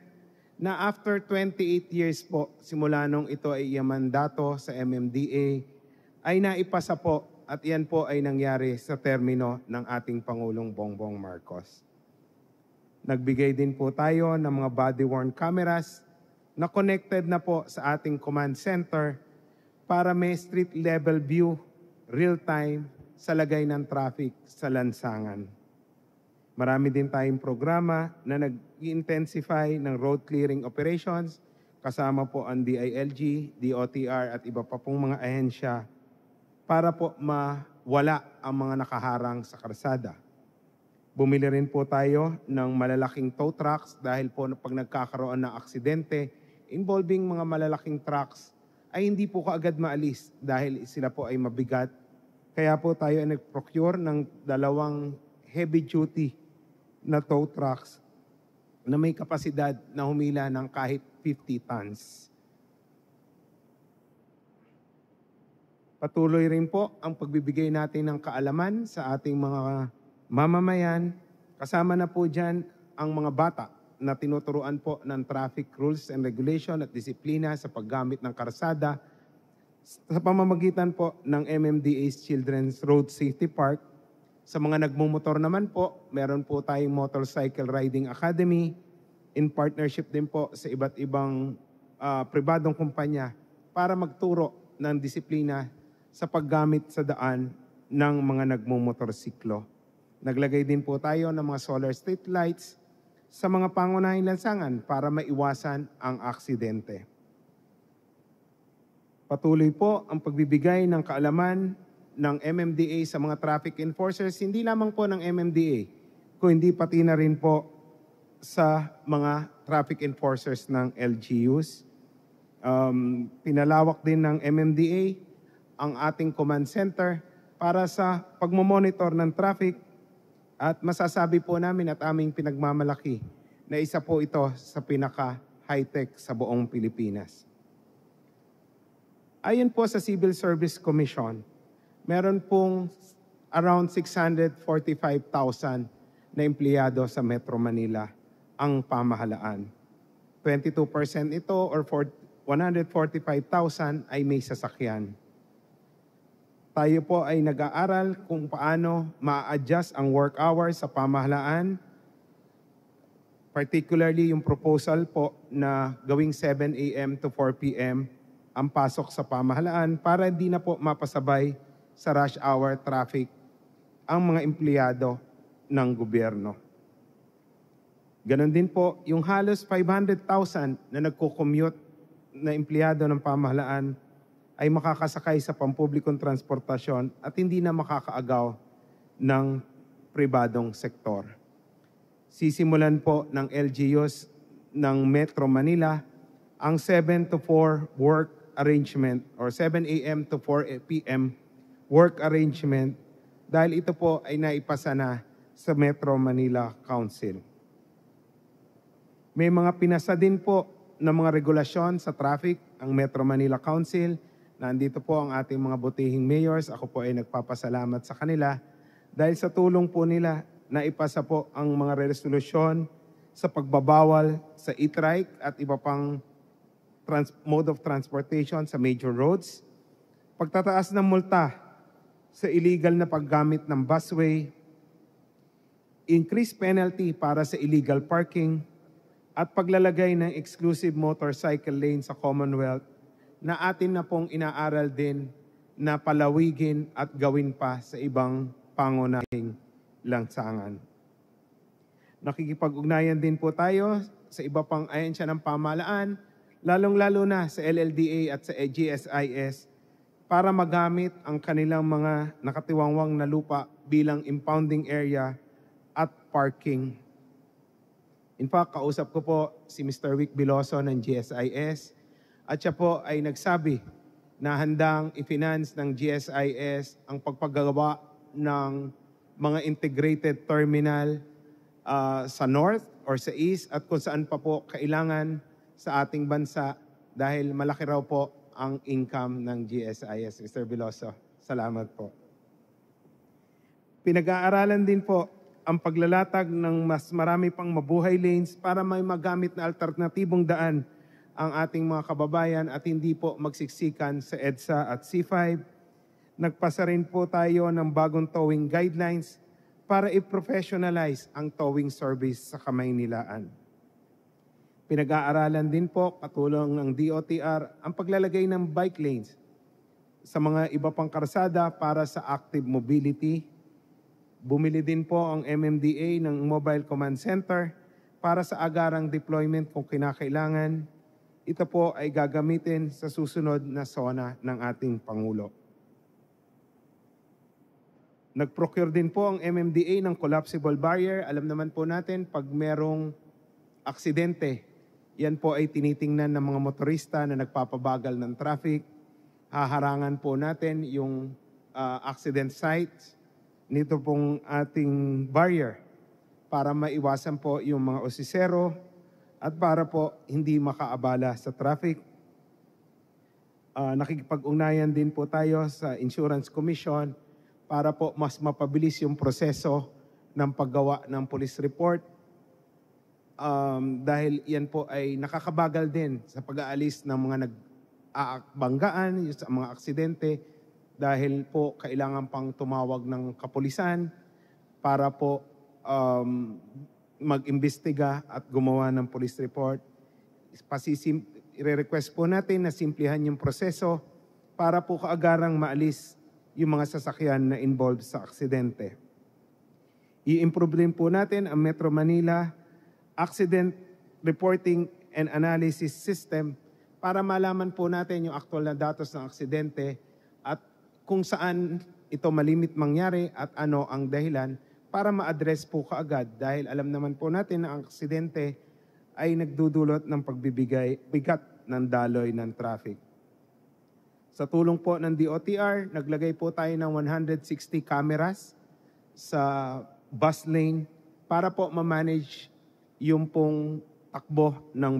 na after 28 years po simula nung ito ay iamandato sa MMDA ay naipasa po at yan po ay nangyari sa termino ng ating Pangulong Bongbong Marcos. Nagbigay din po tayo ng mga body-worn cameras na connected na po sa ating command center para may street level view, real-time, sa lagay ng traffic sa lansangan. Marami din tayong programa na nag-intensify ng road clearing operations kasama po ang DILG, DOTR at iba pa pong mga ahensya para po mawala ang mga nakaharang sa karsada. Bumili rin po tayo ng malalaking tow trucks dahil po pag nagkakaroon ng aksidente involving mga malalaking trucks ay hindi po kaagad maalis dahil sila po ay mabigat. Kaya po tayo ay nag-procure ng dalawang heavy duty na tow trucks na may kapasidad na humila ng kahit 50 tons. Patuloy rin po ang pagbibigay natin ng kaalaman sa ating mga mamamayan. Kasama na po dyan ang mga bata na tinuturuan po ng traffic rules and regulation at disiplina sa paggamit ng karsada sa pamamagitan po ng MMDA's Children's Road Safety Park. Sa mga nagmumotor naman po, meron po tayong Motorcycle Riding Academy in partnership din po sa iba't ibang ah, pribadong kumpanya para magturo ng disiplina sa paggamit sa daan ng mga nagmumotorsiklo. Naglagay din po tayo ng mga solar street lights sa mga pangunahing lansangan para maiwasan ang aksidente. Patuloy po ang pagbibigay ng kaalaman ng MMDA sa mga traffic enforcers, hindi lamang po ng MMDA, kundi pati na rin po sa mga traffic enforcers ng LGUs. Um, pinalawak din ng MMDA ang ating command center para sa pagmomonitor ng traffic at masasabi po namin at aming pinagmamalaki na isa po ito sa pinaka high-tech sa buong Pilipinas. Ayon po sa Civil Service Commission, meron pong around 645,000 na empleyado sa Metro Manila ang pamahalaan. 22% ito or 145,000 ay may sasakyan. Tayo po ay nag-aaral kung paano ma-adjust ang work hours sa pamahalaan, particularly yung proposal po na gawing 7 a.m. to 4 p.m. ang pasok sa pamahalaan para hindi na po mapasabay sa rush hour traffic ang mga empleyado ng gobyerno. Ganon din po, yung halos 500,000 na nagko-commute na empleyado ng pamahalaan ay makakasakay sa pampublikong transportasyon at hindi na makakaagaw ng pribadong sektor. Sisimulan po ng LGUs ng Metro Manila ang 7 to 4 work arrangement or 7 a.m. to 4 p.m. work arrangement dahil ito po ay naipasa na sa Metro Manila Council. May mga pinasa din po ng mga regulasyon sa traffic ang Metro Manila Council. Nandito po ang ating mga butihing mayors. Ako po ay nagpapasalamat sa kanila dahil sa tulong po nila na ipasa po ang mga resolusyon sa pagbabawal sa e-trike at iba pang trans- mode of transportation sa major roads, pagtataas ng multa sa illegal na paggamit ng busway, increased penalty para sa illegal parking, at paglalagay ng exclusive motorcycle lane sa Commonwealth na atin na pong inaaral din na palawigin at gawin pa sa ibang pangunahing lansangan. Nakikipag-ugnayan din po tayo sa iba pang ahensya ng pamahalaan, lalong-lalo na sa LLDA at sa GSIS para magamit ang kanilang mga nakatiwangwang na lupa bilang impounding area at parking In fact, kausap ko po si Mr. Wick Biloso ng GSIS at siya po ay nagsabi na handang i-finance ng GSIS ang pagpagawa ng mga integrated terminal uh, sa north or sa east at kung saan pa po kailangan sa ating bansa dahil malaki raw po ang income ng GSIS. Mr. Biloso, salamat po. Pinag-aaralan din po ang paglalatag ng mas marami pang mabuhay lanes para may magamit na alternatibong daan ang ating mga kababayan at hindi po magsiksikan sa EDSA at C5. Nagpasa rin po tayo ng bagong towing guidelines para i-professionalize ang towing service sa Kamaynilaan. Pinag-aaralan din po, katulong ng DOTR, ang paglalagay ng bike lanes sa mga iba pang karsada para sa active mobility, Bumili din po ang MMDA ng Mobile Command Center para sa agarang deployment kung kinakailangan. Ito po ay gagamitin sa susunod na zona ng ating Pangulo. Nag-procure din po ang MMDA ng collapsible barrier. Alam naman po natin, pag merong aksidente, yan po ay tinitingnan ng mga motorista na nagpapabagal ng traffic. Haharangan po natin yung uh, accident sites nito pong ating barrier para maiwasan po yung mga osisero at para po hindi makaabala sa traffic. Uh, nakikipag-ugnayan din po tayo sa Insurance Commission para po mas mapabilis yung proseso ng paggawa ng police report um, dahil yan po ay nakakabagal din sa pag-aalis ng mga nag-aakbanggaan, sa mga aksidente, dahil po kailangan pang tumawag ng kapulisan para po um, mag-imbestiga at gumawa ng police report. Pasisim, i-request po natin na simplihan yung proseso para po kaagarang maalis yung mga sasakyan na involved sa aksidente. I-improve din po natin ang Metro Manila Accident Reporting and Analysis System para malaman po natin yung actual na datos ng aksidente at kung saan ito malimit mangyari at ano ang dahilan para ma-address po kaagad dahil alam naman po natin na ang aksidente ay nagdudulot ng pagbibigay bigat ng daloy ng traffic. Sa tulong po ng DOTR, naglagay po tayo ng 160 cameras sa bus lane para po ma-manage yung pong takbo ng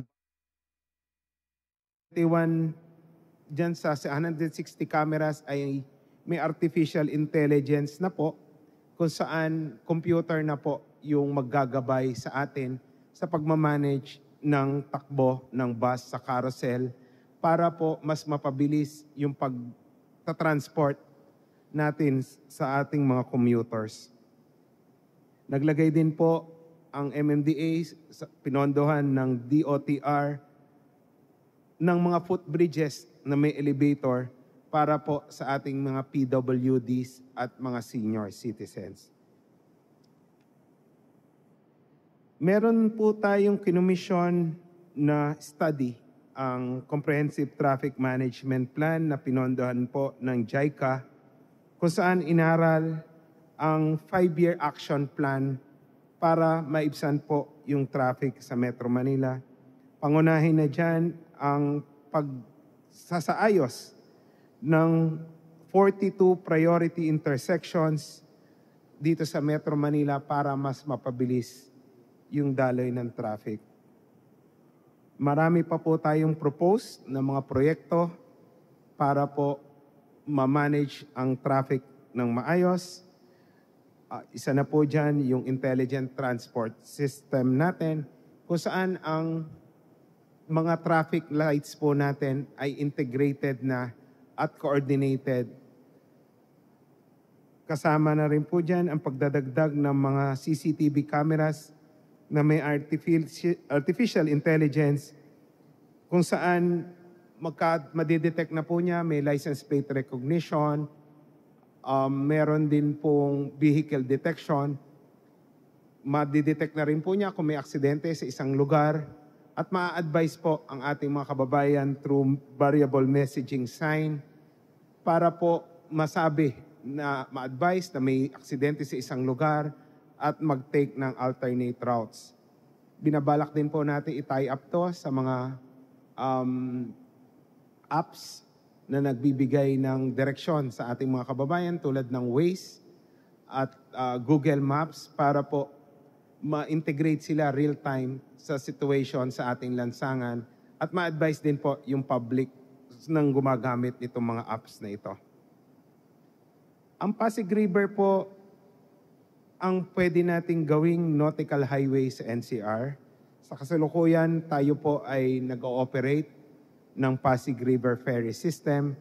21 dyan sa 160 cameras ay may artificial intelligence na po kung saan computer na po yung maggagabay sa atin sa pagmamanage ng takbo ng bus sa carousel para po mas mapabilis yung pagta-transport natin sa ating mga commuters. Naglagay din po ang MMDA sa pinondohan ng DOTR ng mga footbridges na may elevator para po sa ating mga PWDs at mga senior citizens. Meron po tayong kinumisyon na study ang Comprehensive Traffic Management Plan na pinondohan po ng JICA kung saan inaral ang five-year action plan para maibsan po yung traffic sa Metro Manila. Pangunahin na dyan ang pagsasaayos ng 42 priority intersections dito sa Metro Manila para mas mapabilis yung daloy ng traffic. Marami pa po tayong propose na mga proyekto para po ma-manage ang traffic ng maayos. Uh, isa na po dyan yung intelligent transport system natin kung saan ang mga traffic lights po natin ay integrated na at coordinated. Kasama na rin po dyan ang pagdadagdag ng mga CCTV cameras na may artificial, intelligence kung saan magka, madidetect na po niya, may license plate recognition, um, meron din pong vehicle detection, madidetect na rin po niya kung may aksidente sa isang lugar, at ma-advise po ang ating mga kababayan through variable messaging sign para po masabi na ma-advise na may aksidente sa isang lugar, at mag-take ng alternate routes. Binabalak din po natin i-tie up to sa mga um, apps na nagbibigay ng direksyon sa ating mga kababayan tulad ng Waze at uh, Google Maps para po ma-integrate sila real-time sa situation sa ating lansangan at ma-advise din po yung public nang gumagamit nitong mga apps na ito. Ang Pasig River po ang pwede nating gawing nautical highway sa NCR. Sa kasalukuyan, tayo po ay nag-ooperate ng Pasig River Ferry System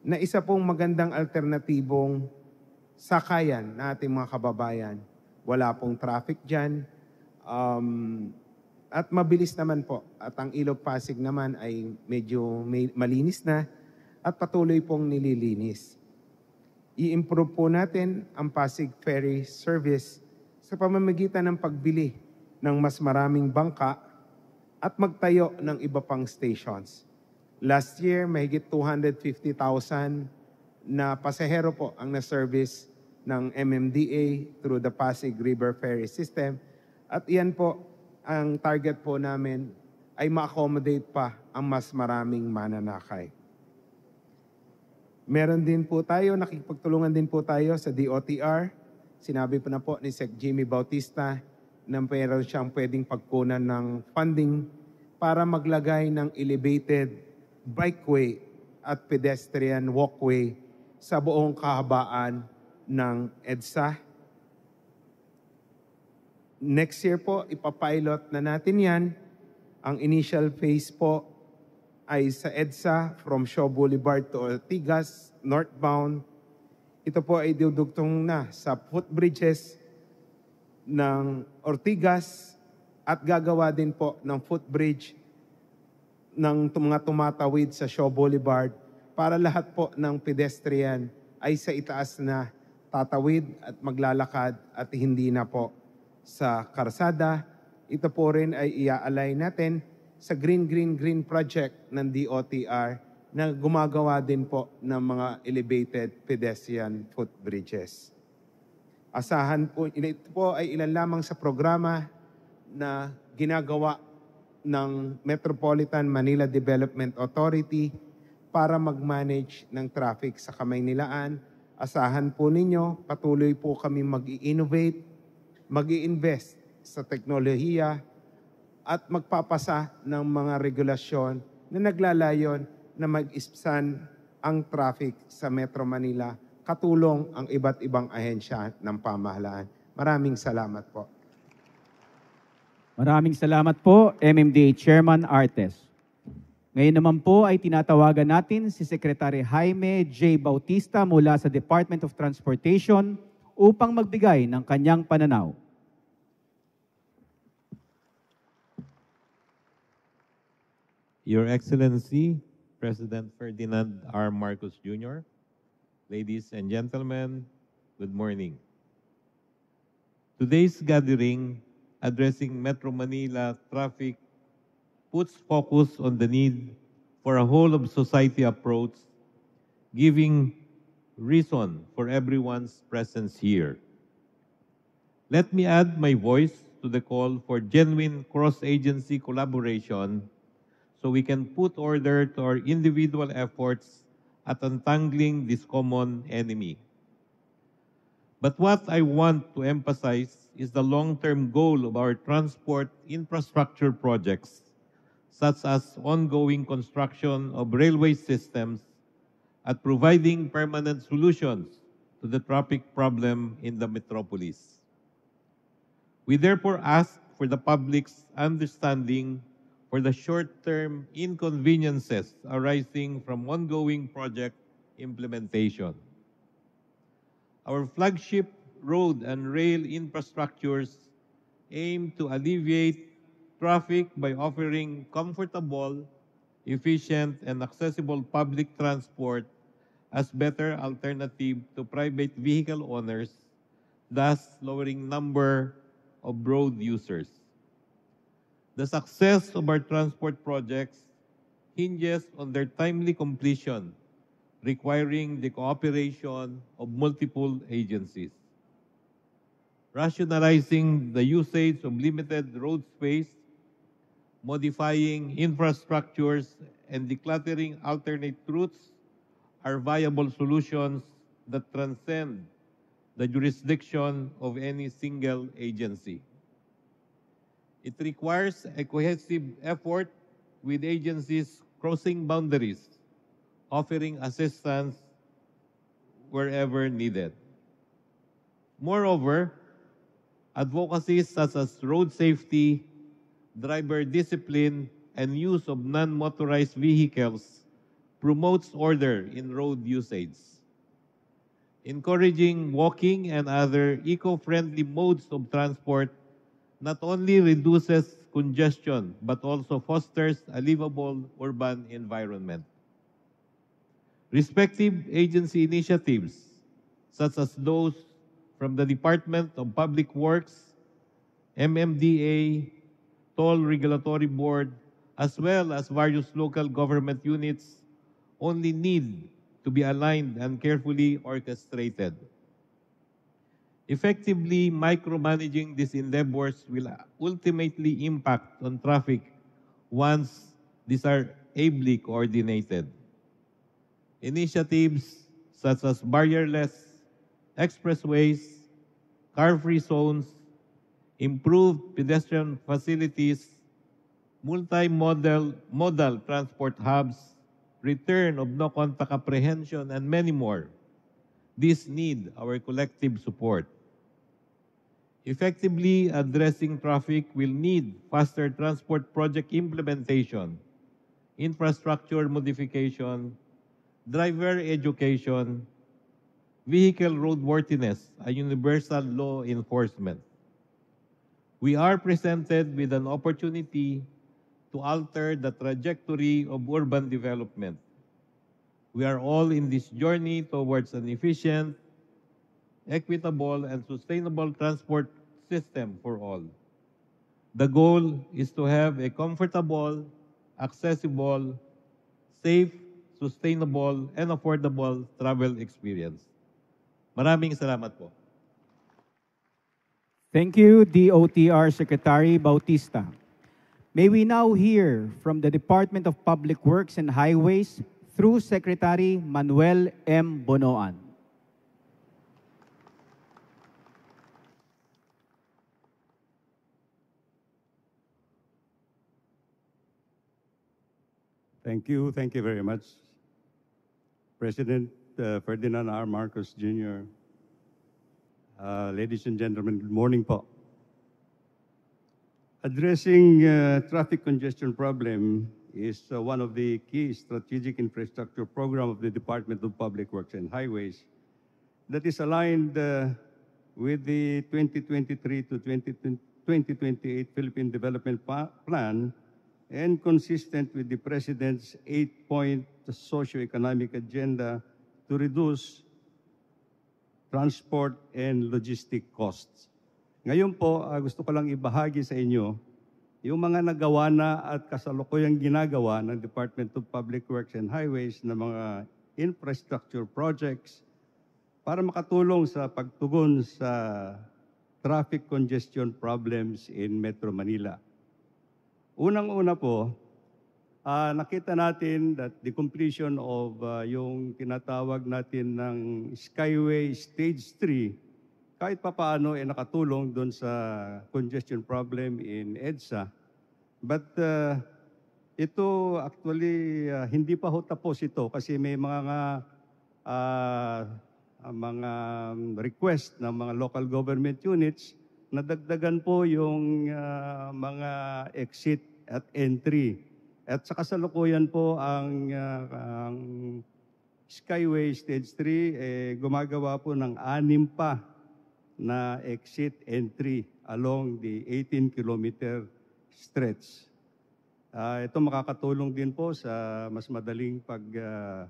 na isa pong magandang alternatibong sakayan na ating mga kababayan. Wala pong traffic dyan. Um, at mabilis naman po. At ang Ilog Pasig naman ay medyo may, malinis na at patuloy pong nililinis i-improve po natin ang Pasig Ferry Service sa pamamagitan ng pagbili ng mas maraming bangka at magtayo ng iba pang stations. Last year, mahigit 250,000 na pasahero po ang na-service ng MMDA through the Pasig River Ferry System. At iyan po, ang target po namin ay ma-accommodate pa ang mas maraming mananakay. Meron din po tayo, nakikipagtulungan din po tayo sa DOTR. Sinabi po na po ni Sec Jimmy Bautista na meron siyang pwedeng pagkunan ng funding para maglagay ng elevated bikeway at pedestrian walkway sa buong kahabaan ng EDSA. Next year po, ipapilot na natin yan. Ang initial phase po ay sa EDSA from Shaw Boulevard to Ortigas, northbound. Ito po ay dudugtong na sa footbridges ng Ortigas at gagawa din po ng footbridge ng mga tumatawid sa Shaw Boulevard para lahat po ng pedestrian ay sa itaas na tatawid at maglalakad at hindi na po sa karsada. Ito po rin ay ia-align natin sa Green Green Green Project ng DOTR na gumagawa din po ng mga elevated pedestrian footbridges. Asahan po, ito po ay ilan lamang sa programa na ginagawa ng Metropolitan Manila Development Authority para mag-manage ng traffic sa Kamaynilaan. Asahan po ninyo, patuloy po kami mag-innovate, mag invest sa teknolohiya, at magpapasa ng mga regulasyon na naglalayon na mag-ispsan ang traffic sa Metro Manila, katulong ang iba't ibang ahensya ng pamahalaan. Maraming salamat po. Maraming salamat po, MMDA Chairman Artes. Ngayon naman po ay tinatawagan natin si Secretary Jaime J. Bautista mula sa Department of Transportation upang magbigay ng kanyang pananaw. Your Excellency, President Ferdinand R. Marcos Jr., ladies and gentlemen, good morning. Today's gathering addressing Metro Manila traffic puts focus on the need for a whole of society approach, giving reason for everyone's presence here. Let me add my voice to the call for genuine cross-agency collaboration so we can put order to our individual efforts at untangling this common enemy. But what I want to emphasize is the long-term goal of our transport infrastructure projects, such as ongoing construction of railway systems at providing permanent solutions to the traffic problem in the metropolis. We therefore ask for the public's understanding for the short-term inconveniences arising from ongoing project implementation. Our flagship road and rail infrastructures aim to alleviate traffic by offering comfortable, efficient, and accessible public transport as better alternative to private vehicle owners, thus lowering number of road users. The success of our transport projects hinges on their timely completion, requiring the cooperation of multiple agencies. Rationalizing the usage of limited road space, modifying infrastructures, and decluttering alternate routes are viable solutions that transcend the jurisdiction of any single agency. It requires a cohesive effort with agencies crossing boundaries, offering assistance wherever needed. Moreover, advocacies such as road safety, driver discipline, and use of non-motorized vehicles promotes order in road usage. Encouraging walking and other eco-friendly modes of transport not only reduces congestion but also fosters a livable urban environment. Respective agency initiatives, such as those from the Department of Public Works, MMDA, Toll Regulatory Board, as well as various local government units, only need to be aligned and carefully orchestrated. Effectively micromanaging these endeavors will ultimately impact on traffic once these are ably coordinated. Initiatives such as barrierless expressways, car-free zones, improved pedestrian facilities, multi-modal modal transport hubs, return of no-contact apprehension, and many more. These need our collective support. Effectively addressing traffic will need faster transport project implementation, infrastructure modification, driver education, vehicle roadworthiness, and universal law enforcement. We are presented with an opportunity to alter the trajectory of urban development. We are all in this journey towards an efficient, equitable, and sustainable transport system for all. The goal is to have a comfortable, accessible, safe, sustainable, and affordable travel experience. Maraming salamat po. Thank you, DOTR Secretary Bautista. May we now hear from the Department of Public Works and Highways through Secretary Manuel M. Bonoan. Thank you. Thank you very much. President uh, Ferdinand R. Marcos Jr., uh, ladies and gentlemen, good morning po. Addressing uh, traffic congestion problem is uh, one of the key strategic infrastructure program of the Department of Public Works and Highways that is aligned uh, with the 2023 to 2020 2028 Philippine Development Plan and consistent with the President's eight-point socio-economic agenda to reduce transport and logistic costs. Ngayon po, ah, gusto ko lang ibahagi sa inyo yung mga nagawa na at kasalukuyang ginagawa ng Department of Public Works and Highways na mga infrastructure projects para makatulong sa pagtugon sa traffic congestion problems in Metro Manila. Unang-una po, ah, nakita natin that the completion of ah, yung tinatawag natin ng Skyway Stage 3, kahit papaano ay nakatulong doon sa congestion problem in EDSA. But ah, ito actually ah, hindi pa ho tapos ito kasi may mga ang mga request ng mga local government units na dagdagan po yung ah, mga exit at entry. At sa kasalukuyan po ang, ah, ang Skyway Stage 3 eh, gumagawa po ng anim pa na exit entry along the 18 kilometer stretch. Ah, ito makakatulong din po sa mas madaling pag ah,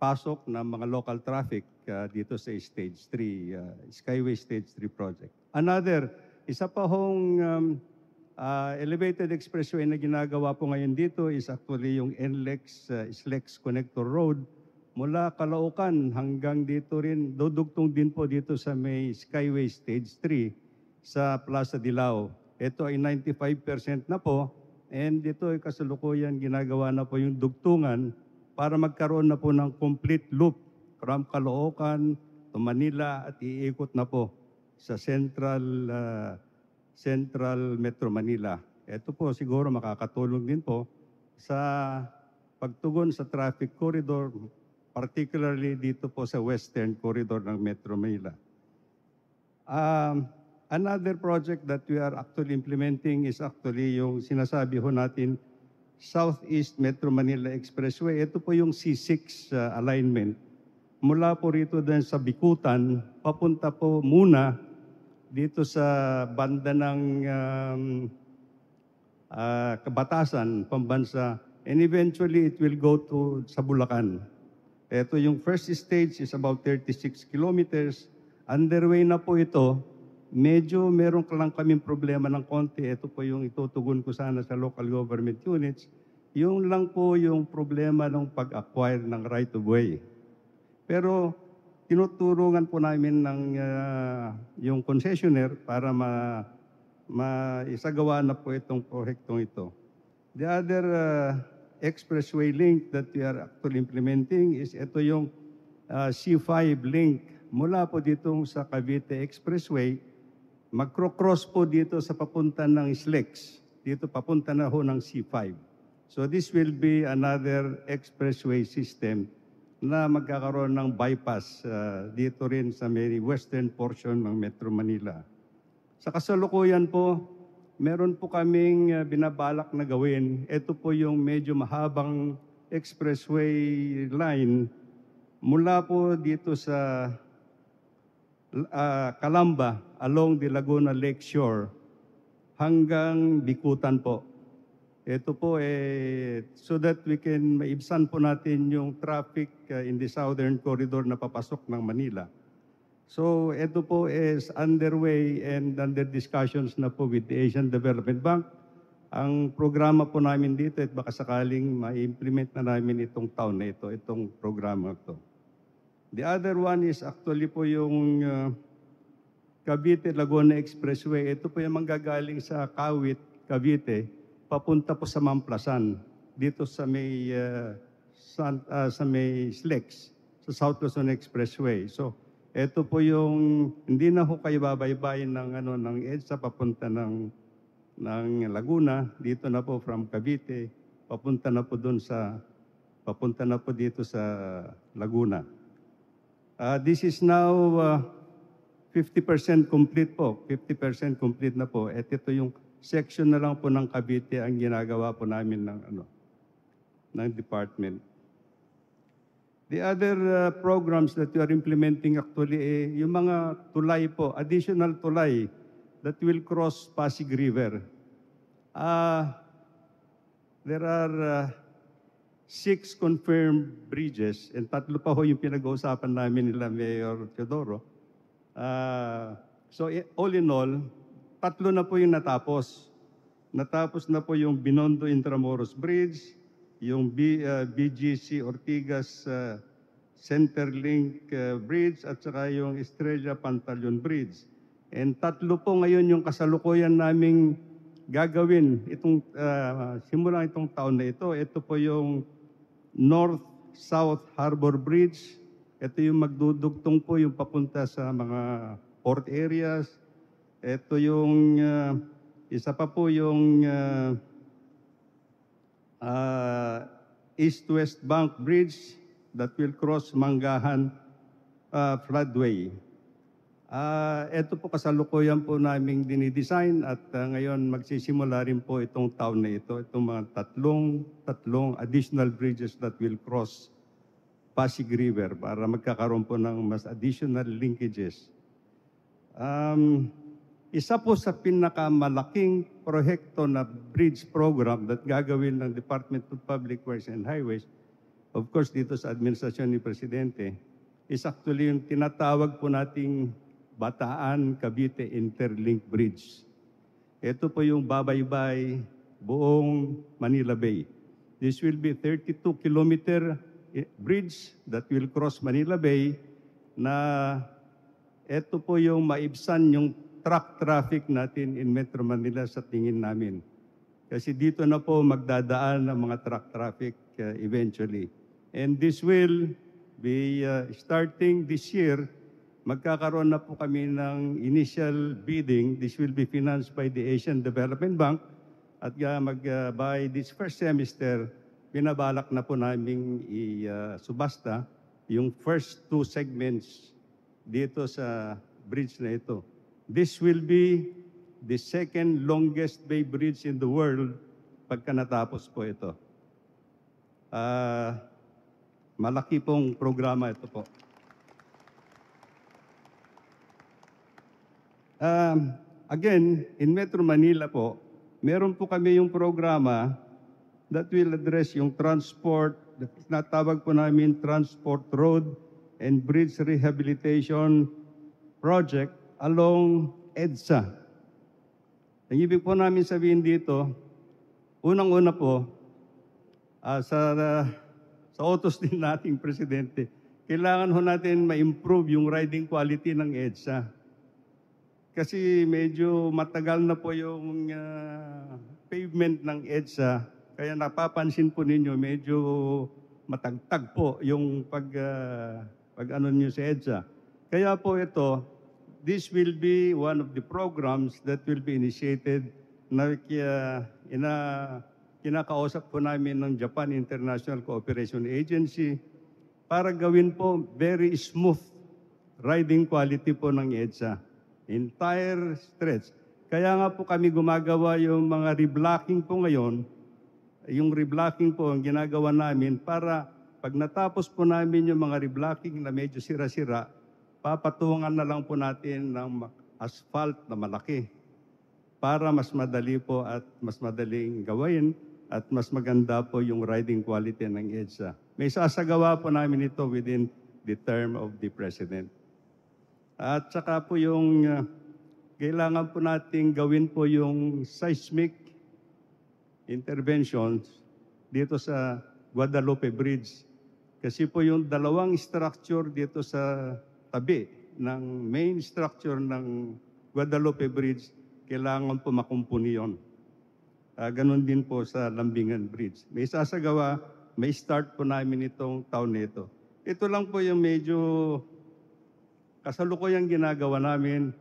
pasok ng mga local traffic ah, dito sa Stage 3, ah, Skyway Stage 3 project. Another, isa pa hong um, ah, elevated expressway na ginagawa po ngayon dito is actually yung NLEX, uh, SLEX Connector Road mula Caloocan hanggang dito rin, dudugtong din po dito sa may Skyway Stage 3 sa Plaza Dilao. Ito ay 95% na po and ito ay kasalukuyan ginagawa na po yung dugtungan para magkaroon na po ng complete loop from Caloocan to Manila at iikot na po sa Central ah, Central Metro Manila. Ito po siguro makakatulong din po sa pagtugon sa traffic corridor, particularly dito po sa Western Corridor ng Metro Manila. Um, another project that we are actually implementing is actually yung sinasabi ho natin Southeast Metro Manila Expressway. Ito po yung C6 uh, alignment. Mula po rito din sa Bikutan, papunta po muna dito sa banda ng um, ah, Kabatasan, Pambansa, and eventually it will go to sa Bulacan. Ito yung first stage is about 36 kilometers. Underway na po ito. Medyo meron ka lang kaming problema ng konti. Ito po yung itutugon ko sana sa local government units. Yung lang po yung problema ng pag-acquire ng right of way. Pero tinuturungan po namin ng ah, yung concessionaire para ma maisagawa na po itong proyektong ito. The other uh, expressway link that we are actually implementing is ito yung uh, C5 link mula po dito sa Cavite Expressway, magkro-cross po dito sa papunta ng SLEX. Dito papunta na ho ng C5. So this will be another expressway system na magkakaroon ng bypass uh, dito rin sa may western portion ng Metro Manila. Sa kasalukuyan po, meron po kaming uh, binabalak na gawin. Ito po yung medyo mahabang expressway line mula po dito sa uh, Calamba along the Laguna Lake Shore hanggang Bikutan po. Ito po eh, so that we can maibsan po natin yung traffic uh, in the southern corridor na papasok ng Manila. So ito po is underway and under discussions na po with the Asian Development Bank. Ang programa po namin dito at baka sakaling ma-implement na namin itong taon na ito, itong programa ito. The other one is actually po yung uh, Cavite-Laguna Expressway. Ito po yung manggagaling sa Kawit, Cavite, papunta po sa Mamplasan, dito sa may, uh, San- uh, sa may SLEX, sa South Luzon Expressway. So, ito po yung, hindi na ho kayo babaybayin ng, ano, ng EDSA papunta ng, ng Laguna, dito na po from Cavite, papunta na po doon sa, papunta na po dito sa Laguna. Uh, this is now uh, 50% complete po. 50% complete na po. At ito yung section na lang po ng Cavite ang ginagawa po namin ng ano ng department. The other uh, programs that we are implementing actually, eh, yung mga tulay po, additional tulay that will cross Pasig River. Ah, there are uh, six confirmed bridges and tatlo pa ho yung pinag-uusapan namin nila Mayor Teodoro. Ah, so eh, all in all, tatlo na po yung natapos. Natapos na po yung Binondo Intramuros Bridge, yung B, uh, BGC Ortigas uh, Centerlink uh, Bridge at saka yung Estrella Pantaleon Bridge. And tatlo po ngayon yung kasalukuyan naming gagawin itong uh, simula itong taon na ito. Ito po yung North-South Harbor Bridge. Ito yung magdudugtong po yung papunta sa mga port areas. Ito yung uh, isa pa po yung uh, uh, East-West Bank Bridge that will cross Manggahan uh, floodway. Ah, ito po kasalukuyan po naming dinidesign at uh, ngayon magsisimula rin po itong taon na ito, itong mga tatlong, tatlong additional bridges that will cross Pasig River para magkakaroon po ng mas additional linkages. Um, isa po sa pinakamalaking proyekto na bridge program that gagawin ng Department of Public Works and Highways, of course dito sa administrasyon ni Presidente, is actually yung tinatawag po nating Bataan Cavite Interlink Bridge. Ito po yung babaybay buong Manila Bay. This will be 32 kilometer eh, bridge that will cross Manila Bay na ito po yung maibsan yung truck traffic natin in Metro Manila sa tingin namin. Kasi dito na po magdadaan ang mga truck traffic uh, eventually. And this will be uh, starting this year magkakaroon na po kami ng initial bidding. This will be financed by the Asian Development Bank. At uh, mag, uh, by this first semester, binabalak na po namin i-subasta yung first two segments dito sa bridge na ito. This will be the second longest bay bridge in the world pagka natapos po ito. Uh, malaki pong programa ito po. Um, again, in Metro Manila po, meron po kami yung programa that will address yung transport, natawag po namin Transport Road and Bridge Rehabilitation Project along EDSA. Ang ibig po namin sabihin dito, unang-una po, uh, sa, uh, sa utos din nating presidente, kailangan ho natin ma-improve yung riding quality ng EDSA. Kasi medyo matagal na po yung uh, pavement ng EDSA. Kaya napapansin po ninyo, medyo matagtag po yung pag, uh, pag ano nyo sa EDSA. Kaya po ito, this will be one of the programs that will be initiated na uh, ina, kinakausap po namin ng Japan International Cooperation Agency para gawin po very smooth riding quality po ng EDSA entire stretch. Kaya nga po kami gumagawa yung mga reblocking po ngayon, yung reblocking po ang ginagawa namin para pag natapos po namin yung mga reblocking na medyo sira-sira, papatungan na lang po natin ng asphalt na malaki para mas madali po at mas madaling gawin at mas maganda po yung riding quality ng EDSA. May sasagawa po namin ito within the term of the President. At saka po yung uh, kailangan po nating gawin po yung seismic interventions dito sa Guadalupe Bridge. Kasi po yung dalawang structure dito sa tabi ng main structure ng Guadalupe Bridge, kailangan po makumpuni yun. Uh, ganun din po sa Lambingan Bridge. May sasagawa, may start po namin itong taon nito. Ito lang po yung medyo kasalukuyang ginagawa namin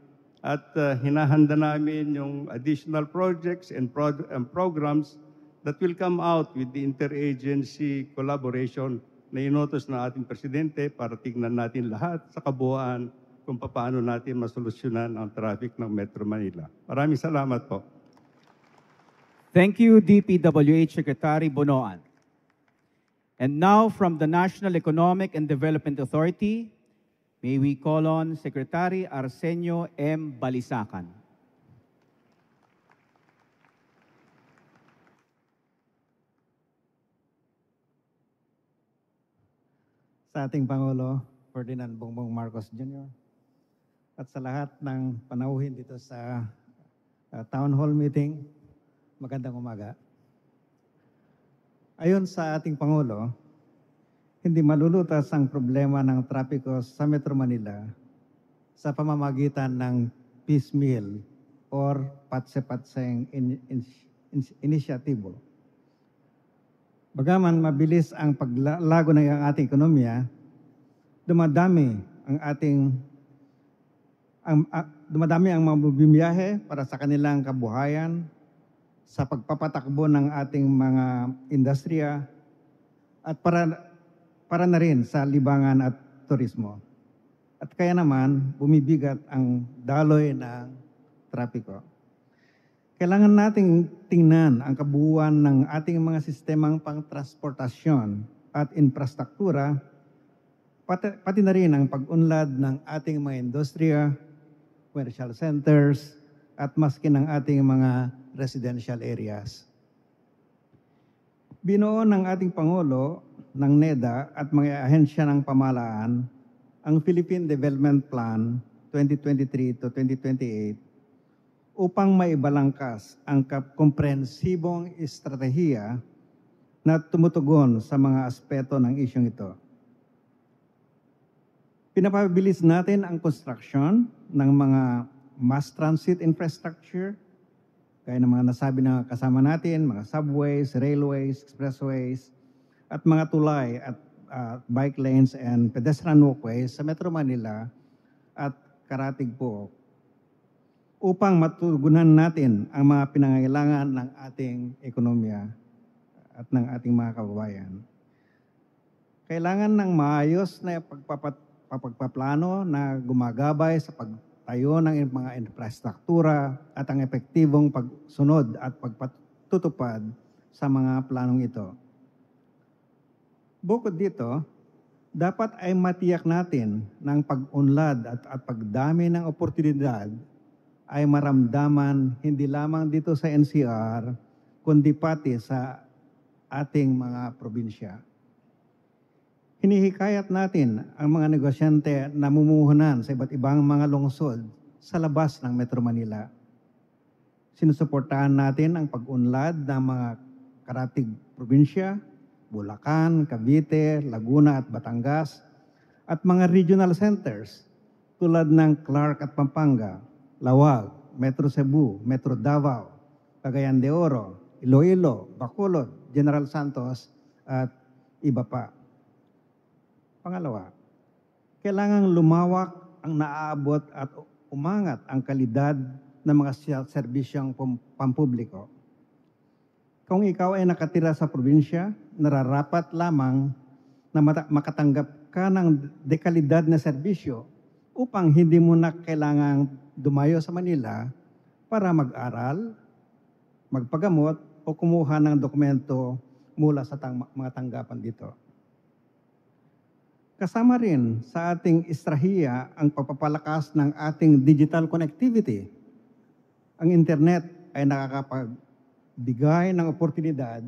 at uh, hinahanda namin yung additional projects and, pro- and programs that will come out with the interagency collaboration na inotos na ating Presidente para tignan natin lahat sa kabuuan kung paano natin masolusyonan ang traffic ng Metro Manila. Maraming salamat po. Thank you, DPWH Secretary Bonoan. And now from the National Economic and Development Authority, may we call on Secretary Arsenio M. Balisacan. Sa ating Pangulo, Ferdinand Bongbong Marcos Jr. At sa lahat ng panauhin dito sa uh, town hall meeting, magandang umaga. Ayon sa ating Pangulo, hindi malulutas ang problema ng trapiko sa Metro Manila sa pamamagitan ng piecemeal or patse-patseng in, in, in, inisyatibo. Bagaman mabilis ang paglago ng ating ekonomiya, dumadami ang ating ang, uh, dumadami ang mga bumibiyahe para sa kanilang kabuhayan, sa pagpapatakbo ng ating mga industriya, at para, para na rin sa libangan at turismo. At kaya naman, bumibigat ang daloy ng trapiko. Kailangan nating tingnan ang kabuuan ng ating mga sistemang pangtransportasyon at infrastruktura, pati, pati na rin ang pag-unlad ng ating mga industriya, commercial centers, at maski ng ating mga residential areas. Binuo ng ating Pangulo ng NEDA at mga ahensya ng pamalaan ang Philippine Development Plan 2023 to 2028 upang maibalangkas ang komprehensibong estratehiya na tumutugon sa mga aspeto ng isyong ito. Pinapabilis natin ang construction ng mga mass transit infrastructure, gaya ng mga nasabi na kasama natin, mga subways, railways, expressways, at mga tulay at uh, bike lanes and pedestrian walkways sa Metro Manila at Karatig po upang matugunan natin ang mga pinangailangan ng ating ekonomiya at ng ating mga kababayan. Kailangan ng maayos na pagpaplano na gumagabay sa pagtayo ng mga infrastruktura at ang epektibong pagsunod at pagpatutupad sa mga planong ito. Bukod dito, dapat ay matiyak natin ng pag-unlad at, at pagdami ng oportunidad ay maramdaman hindi lamang dito sa NCR, kundi pati sa ating mga probinsya. Hinihikayat natin ang mga negosyante na mumuhunan sa iba't ibang mga lungsod sa labas ng Metro Manila. Sinusuportahan natin ang pag-unlad ng mga karatig probinsya, Bulacan, Cavite, Laguna at Batangas, at mga regional centers tulad ng Clark at Pampanga, Lawag, Metro Cebu, Metro Davao, Cagayan de Oro, Iloilo, Bacolod, General Santos, at iba pa. Pangalawa, kailangang lumawak ang naaabot at umangat ang kalidad ng mga serbisyong pampubliko. Kung ikaw ay nakatira sa probinsya, nararapat lamang na makatanggap ka ng dekalidad na serbisyo upang hindi mo na kailangang dumayo sa Manila para mag-aral, magpagamot o kumuha ng dokumento mula sa tang- mga tanggapan dito. Kasama rin sa ating istrahiya ang pagpapalakas ng ating digital connectivity. Ang internet ay nakakapagbigay ng oportunidad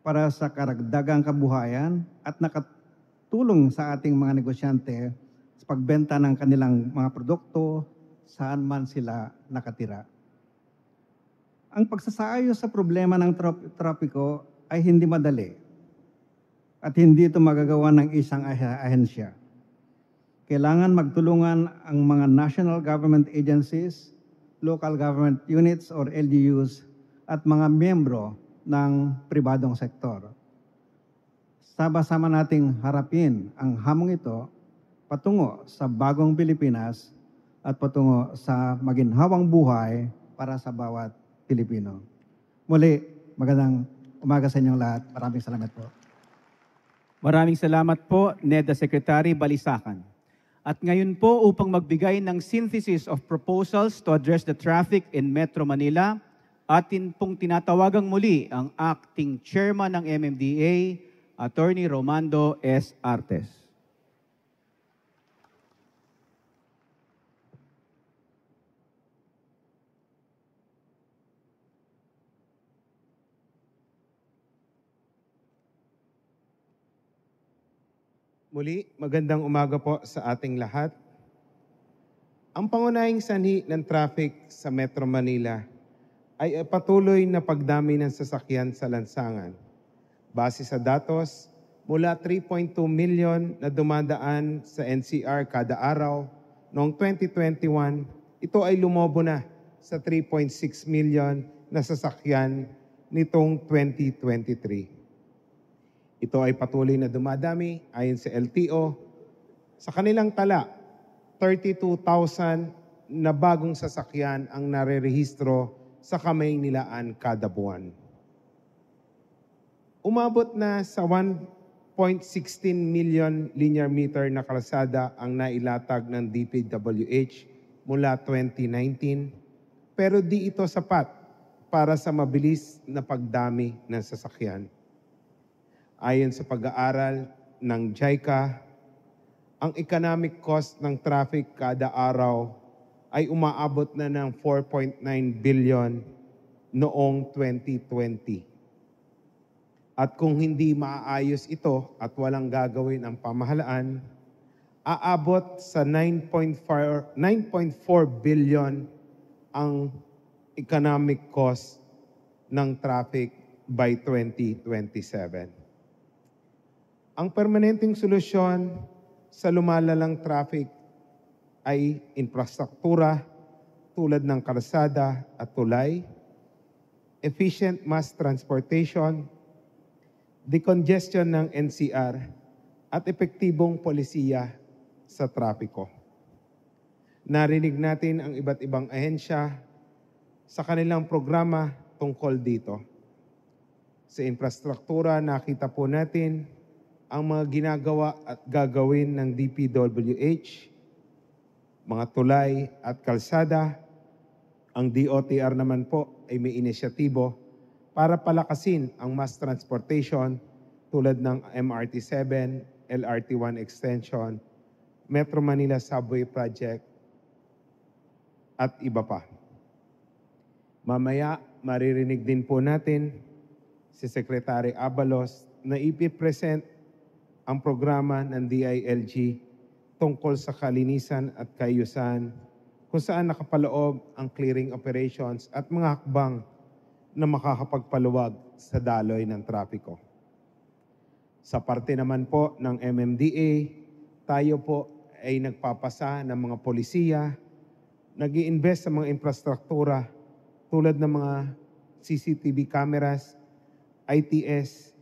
para sa karagdagang kabuhayan at nakatulong sa ating mga negosyante sa pagbenta ng kanilang mga produkto, saan man sila nakatira. Ang pagsasaayos sa problema ng trapiko ay hindi madali at hindi ito magagawa ng isang ahensya. Kailangan magtulungan ang mga national government agencies, local government units or LGUs at mga miyembro ng pribadong sektor. Sama-sama nating harapin ang hamong ito patungo sa bagong Pilipinas at patungo sa maginhawang buhay para sa bawat Pilipino. Muli, magandang umaga sa inyong lahat. Maraming salamat po. Maraming salamat po, NEDA Secretary Balisakan. At ngayon po, upang magbigay ng synthesis of proposals to address the traffic in Metro Manila, atin pong tinatawagang muli ang acting chairman ng MMDA, Attorney Romando S. Artes. Muli, magandang umaga po sa ating lahat. Ang pangunahing sanhi ng traffic sa Metro Manila ay patuloy na pagdami ng sasakyan sa lansangan. Base sa datos, mula 3.2 million na dumadaan sa NCR kada araw noong 2021, ito ay lumobo na sa 3.6 million na sasakyan nitong 2023. Ito ay patuloy na dumadami ayon sa LTO. Sa kanilang tala, 32,000 na bagong sasakyan ang narerehistro sa kamay nilaan kada buwan. Umabot na sa 1.16 million linear meter na kalsada ang nailatag ng DPWH mula 2019, pero di ito sapat para sa mabilis na pagdami ng sasakyan. Ayon sa pag-aaral ng JICA, ang economic cost ng traffic kada araw ay umaabot na ng 4.9 billion noong 2020. At kung hindi maaayos ito at walang gagawin ang pamahalaan, aabot sa 9.4 9.4 billion ang economic cost ng traffic by 2027. Ang permanenteng solusyon sa lumalalang traffic ay infrastruktura tulad ng kalsada at tulay, efficient mass transportation, decongestion ng NCR, at epektibong polisiya sa trapiko. Narinig natin ang iba't ibang ahensya sa kanilang programa tungkol dito. Sa infrastruktura, nakita po natin ang mga ginagawa at gagawin ng DPWH, mga tulay at kalsada. Ang DOTR naman po ay may inisyatibo para palakasin ang mass transportation tulad ng MRT-7, LRT-1 extension, Metro Manila Subway Project, at iba pa. Mamaya, maririnig din po natin si Secretary Abalos na ipipresent ang programa ng DILG tungkol sa kalinisan at kaayusan kung saan nakapaloob ang clearing operations at mga hakbang na makakapagpaluwag sa daloy ng trapiko. Sa parte naman po ng MMDA, tayo po ay nagpapasa ng mga polisiya, nag invest sa mga infrastruktura tulad ng mga CCTV cameras, ITS,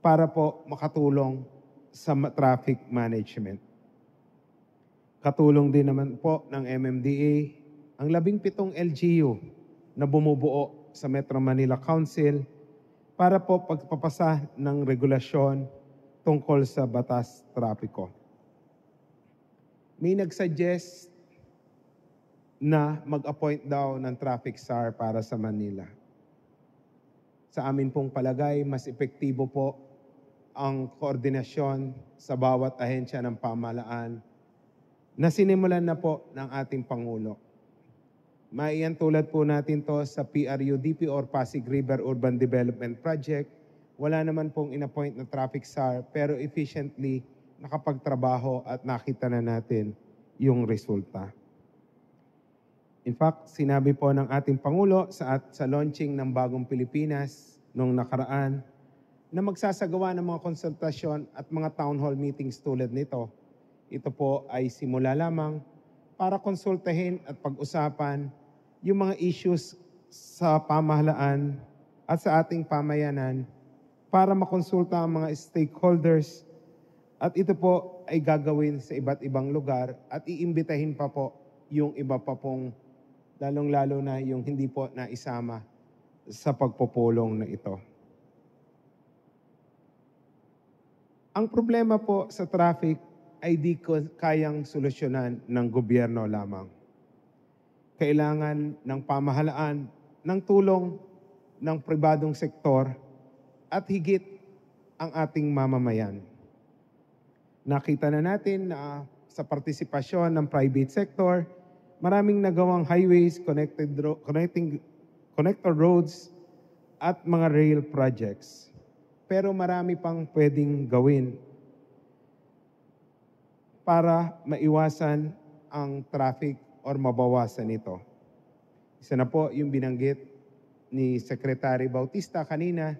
para po makatulong sa traffic management. Katulong din naman po ng MMDA ang labing pitong LGU na bumubuo sa Metro Manila Council para po pagpapasa ng regulasyon tungkol sa batas trapiko. May nagsuggest na mag-appoint daw ng traffic SAR para sa Manila. Sa amin pong palagay, mas epektibo po ang koordinasyon sa bawat ahensya ng pamalaan na sinimulan na po ng ating Pangulo. Maiyan tulad po natin to sa PRUDP or Pasig River Urban Development Project. Wala naman pong inappoint na traffic SAR pero efficiently nakapagtrabaho at nakita na natin yung resulta. In fact, sinabi po ng ating Pangulo sa, at, sa launching ng Bagong Pilipinas nung nakaraan na magsasagawa ng mga konsultasyon at mga town hall meetings tulad nito ito po ay simula lamang para konsultahin at pag-usapan yung mga issues sa pamahalaan at sa ating pamayanan para makonsulta ang mga stakeholders at ito po ay gagawin sa iba't ibang lugar at iimbitahin pa po yung iba pa pong lalong-lalo na yung hindi po naisama sa pagpupulong na ito. Ang problema po sa traffic ay di ko kayang solusyonan ng gobyerno lamang. Kailangan ng pamahalaan, ng tulong ng pribadong sektor, at higit ang ating mamamayan. Nakita na natin na sa partisipasyon ng private sector, maraming nagawang highways, connected ro- connecting connector roads at mga rail projects. Pero marami pang pwedeng gawin para maiwasan ang traffic or mabawasan ito. Isa na po yung binanggit ni Secretary Bautista kanina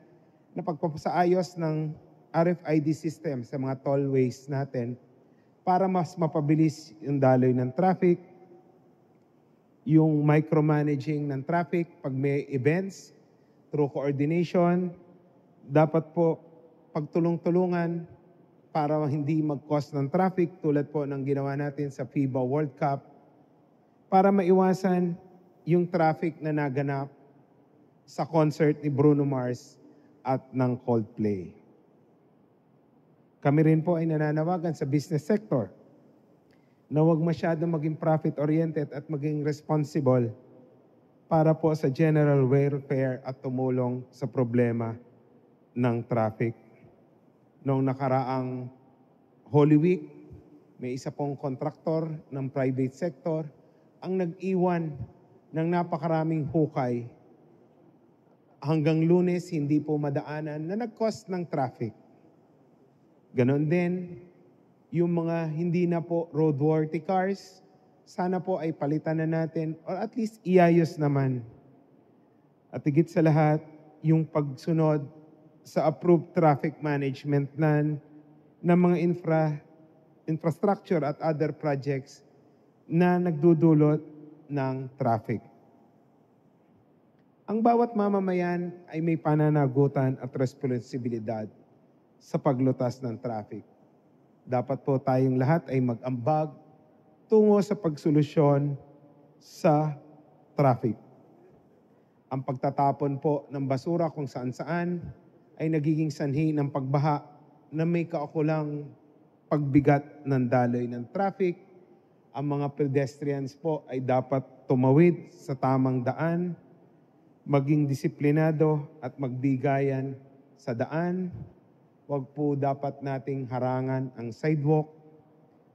na pagpapasaayos ng RFID system sa mga tollways natin para mas mapabilis yung daloy ng traffic, yung micromanaging ng traffic pag may events through coordination, dapat po pagtulong-tulungan para hindi mag-cause ng traffic tulad po ng ginawa natin sa FIBA World Cup para maiwasan yung traffic na naganap sa concert ni Bruno Mars at ng Coldplay. Kami rin po ay nananawagan sa business sector na huwag masyadong maging profit-oriented at maging responsible para po sa general welfare at tumulong sa problema ng traffic. Noong nakaraang Holy Week, may isa pong kontraktor ng private sector ang nag-iwan ng napakaraming hukay hanggang lunes hindi po madaanan na nag-cause ng traffic. Ganon din, yung mga hindi na po roadworthy cars, sana po ay palitan na natin or at least iayos naman. At higit sa lahat, yung pagsunod sa approved traffic management plan ng mga infra, infrastructure at other projects na nagdudulot ng traffic. Ang bawat mamamayan ay may pananagutan at responsibilidad sa paglutas ng traffic. Dapat po tayong lahat ay mag-ambag tungo sa pagsolusyon sa traffic. Ang pagtatapon po ng basura kung saan-saan ay nagiging sanhi ng pagbaha na may kaukulang pagbigat ng daloy ng traffic. Ang mga pedestrians po ay dapat tumawid sa tamang daan, maging disiplinado at magbigayan sa daan. Huwag po dapat nating harangan ang sidewalk.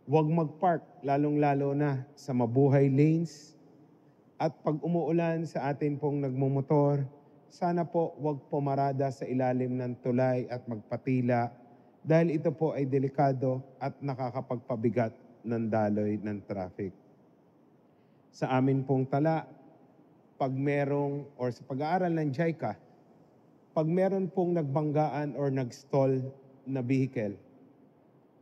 Huwag mag-park, lalong-lalo na sa mabuhay lanes. At pag umuulan sa atin pong nagmumotor, sana po huwag pumarada sa ilalim ng tulay at magpatila dahil ito po ay delikado at nakakapagpabigat ng daloy ng traffic. Sa amin pong tala, pag merong, or sa pag-aaral ng JICA, pag meron pong nagbanggaan or nag-stall na vehicle,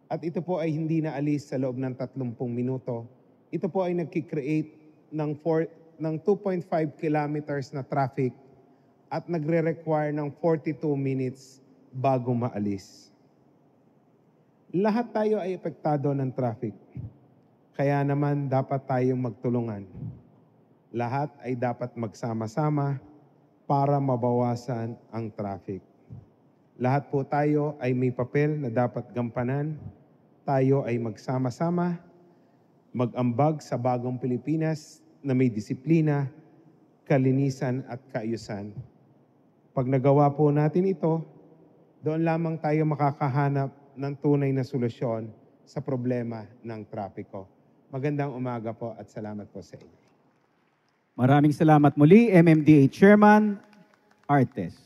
at ito po ay hindi na alis sa loob ng 30 minuto, ito po ay nagkikreate ng, four, ng 2.5 kilometers na traffic at nagre-require ng 42 minutes bago maalis. Lahat tayo ay epektado ng traffic. Kaya naman dapat tayong magtulungan. Lahat ay dapat magsama-sama para mabawasan ang traffic. Lahat po tayo ay may papel na dapat gampanan. Tayo ay magsama-sama, mag-ambag sa bagong Pilipinas na may disiplina, kalinisan at kaayusan. Pag nagawa po natin ito, doon lamang tayo makakahanap ng tunay na solusyon sa problema ng trapiko. Magandang umaga po at salamat po sa inyo. Maraming salamat muli, MMDA Chairman Artes.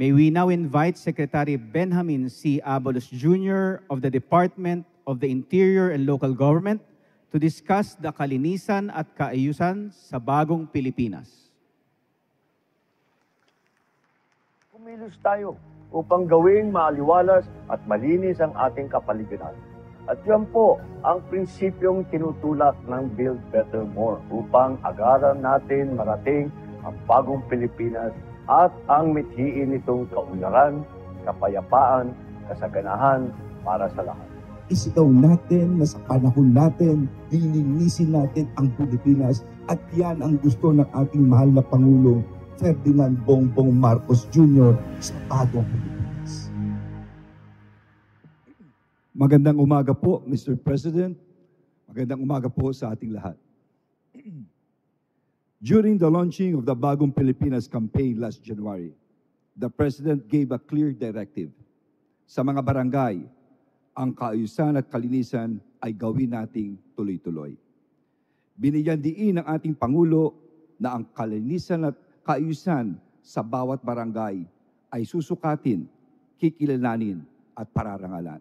May we now invite Secretary Benjamin C. Abalos Jr. of the Department of the Interior and Local Government to discuss the kalinisan at kaayusan sa bagong Pilipinas. Kumilos tayo upang gawing maaliwalas at malinis ang ating kapaligiran. At yan po ang prinsipyong tinutulak ng Build Better More upang agaran natin marating ang bagong Pilipinas at ang mithiin nitong kaunlaran, kapayapaan, kasaganahan para sa lahat. isigaw natin na sa panahon natin, lilinisin natin ang Pilipinas at yan ang gusto ng ating mahal na Pangulo Ferdinand Bongbong Marcos Jr. sa bagong Pilipinas. Magandang umaga po, Mr. President. Magandang umaga po sa ating lahat. *clears throat* During the launching of the Bagong Pilipinas campaign last January, the President gave a clear directive. Sa mga barangay, ang kaayusan at kalinisan ay gawin nating tuloy-tuloy. Binigyan diin ng ating Pangulo na ang kalinisan at kaayusan sa bawat barangay ay susukatin, kikilalanin at pararangalan.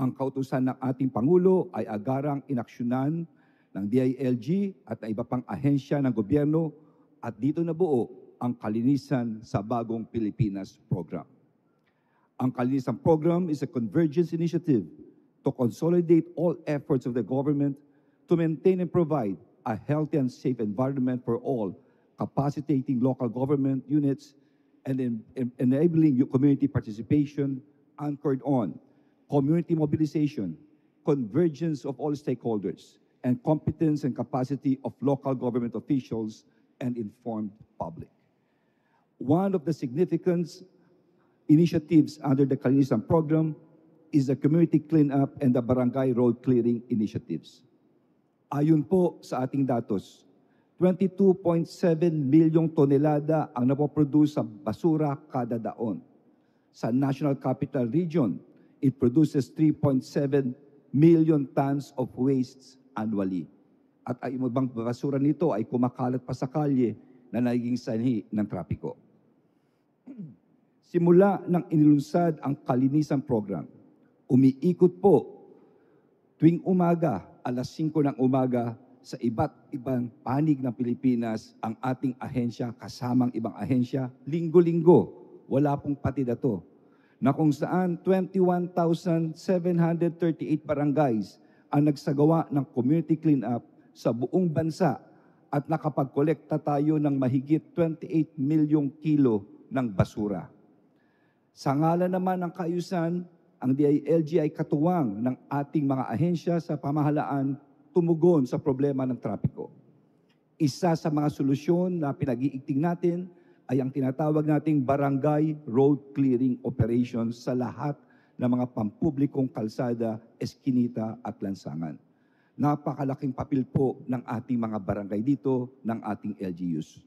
Ang kautusan ng ating Pangulo ay agarang inaksyonan ng DILG at iba pang ahensya ng gobyerno at dito nabuo ang Kalinisan sa Bagong Pilipinas program. Ang Kalinisan program is a convergence initiative to consolidate all efforts of the government to maintain and provide a healthy and safe environment for all, capacitating local government units and en- en- enabling community participation anchored on community mobilization, convergence of all stakeholders, and competence and capacity of local government officials and informed public. One of the significant initiatives under the Kalinisan program is the community cleanup and the barangay road clearing initiatives. Ayon po sa ating datos, 22.7 milyong tonelada ang napoproduce sa basura kada daon. Sa National Capital Region, it produces 3.7 million tons of wastes annually. At ang ibang basura nito ay kumakalat pa sa kalye na nagiging sanhi ng trapiko. Simula nang inilunsad ang kalinisan program, umiikot po tuwing umaga, alas 5 ng umaga, sa iba't ibang panig ng Pilipinas ang ating ahensya kasamang ibang ahensya, linggo-linggo, wala pong patida to, na kung saan 21,738 barangays ang nagsagawa ng community cleanup sa buong bansa at nakapagkolekta tayo ng mahigit 28 milyong kilo ng basura. Sa ngalan naman ng kaayusan, ang DILG ay katuwang ng ating mga ahensya sa pamahalaan tumugon sa problema ng trapiko. Isa sa mga solusyon na pinag-iigting natin ay ang tinatawag nating barangay road clearing operations sa lahat ng mga pampublikong kalsada, eskinita at lansangan. Napakalaking papel po ng ating mga barangay dito, ng ating LGUs.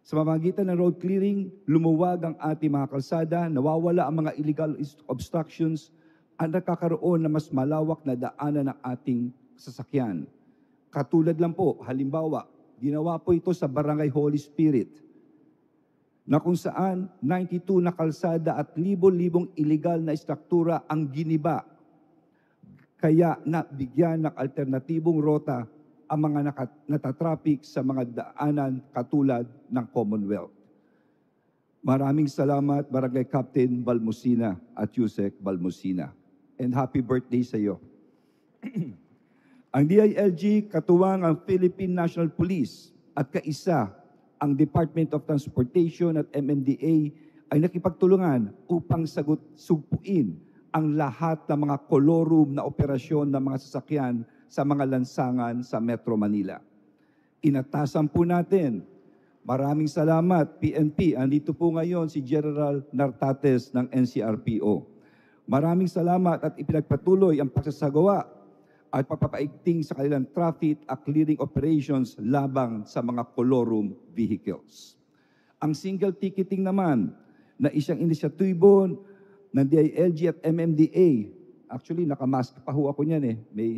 Sa pamamagitan ng road clearing, lumuwag ang ating mga kalsada, nawawala ang mga illegal obstructions, at nakakaroon na mas malawak na daanan ng ating sasakyan. Katulad lang po, halimbawa, ginawa po ito sa Barangay Holy Spirit, na kung saan 92 na kalsada at libo-libong illegal na istruktura ang giniba. Kaya nabigyan ng alternatibong rota ang mga natatraffic sa mga daanan katulad ng Commonwealth. Maraming salamat, Barangay Captain Balmusina at Yusek Balmusina. And happy birthday sa iyo. *clears throat* ang DILG katuwang ang Philippine National Police at kaisa ang Department of Transportation at MMDA ay nakipagtulungan upang sagot sugpuin ang lahat ng mga kolorum na operasyon ng mga sasakyan sa mga lansangan sa Metro Manila. Inatasan po natin. Maraming salamat, PNP. Andito po ngayon si General Nartates ng NCRPO. Maraming salamat at ipinagpatuloy ang pagsasagawa at pagpapaigting sa kanilang traffic at clearing operations labang sa mga colorum vehicles. Ang single ticketing naman na isang inisyatibo ng DILG at MMDA, actually nakamask pa ho ako niyan eh, may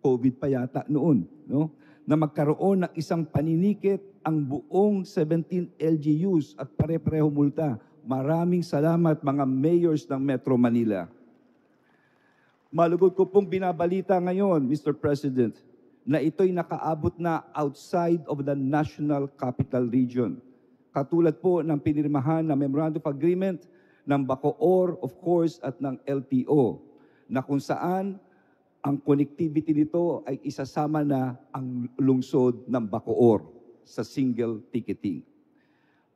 COVID pa yata noon, no? na magkaroon ng isang paninikit ang buong 17 LGUs at pare-pareho multa. Maraming salamat mga mayors ng Metro Manila. Malugod ko pong binabalita ngayon, Mr. President, na ito'y nakaabot na outside of the National Capital Region. Katulad po ng pinirmahan na Memorandum of Agreement ng Bacoor, of course, at ng LTO, na kung saan ang connectivity nito ay isasama na ang lungsod ng Bacoor sa single ticketing.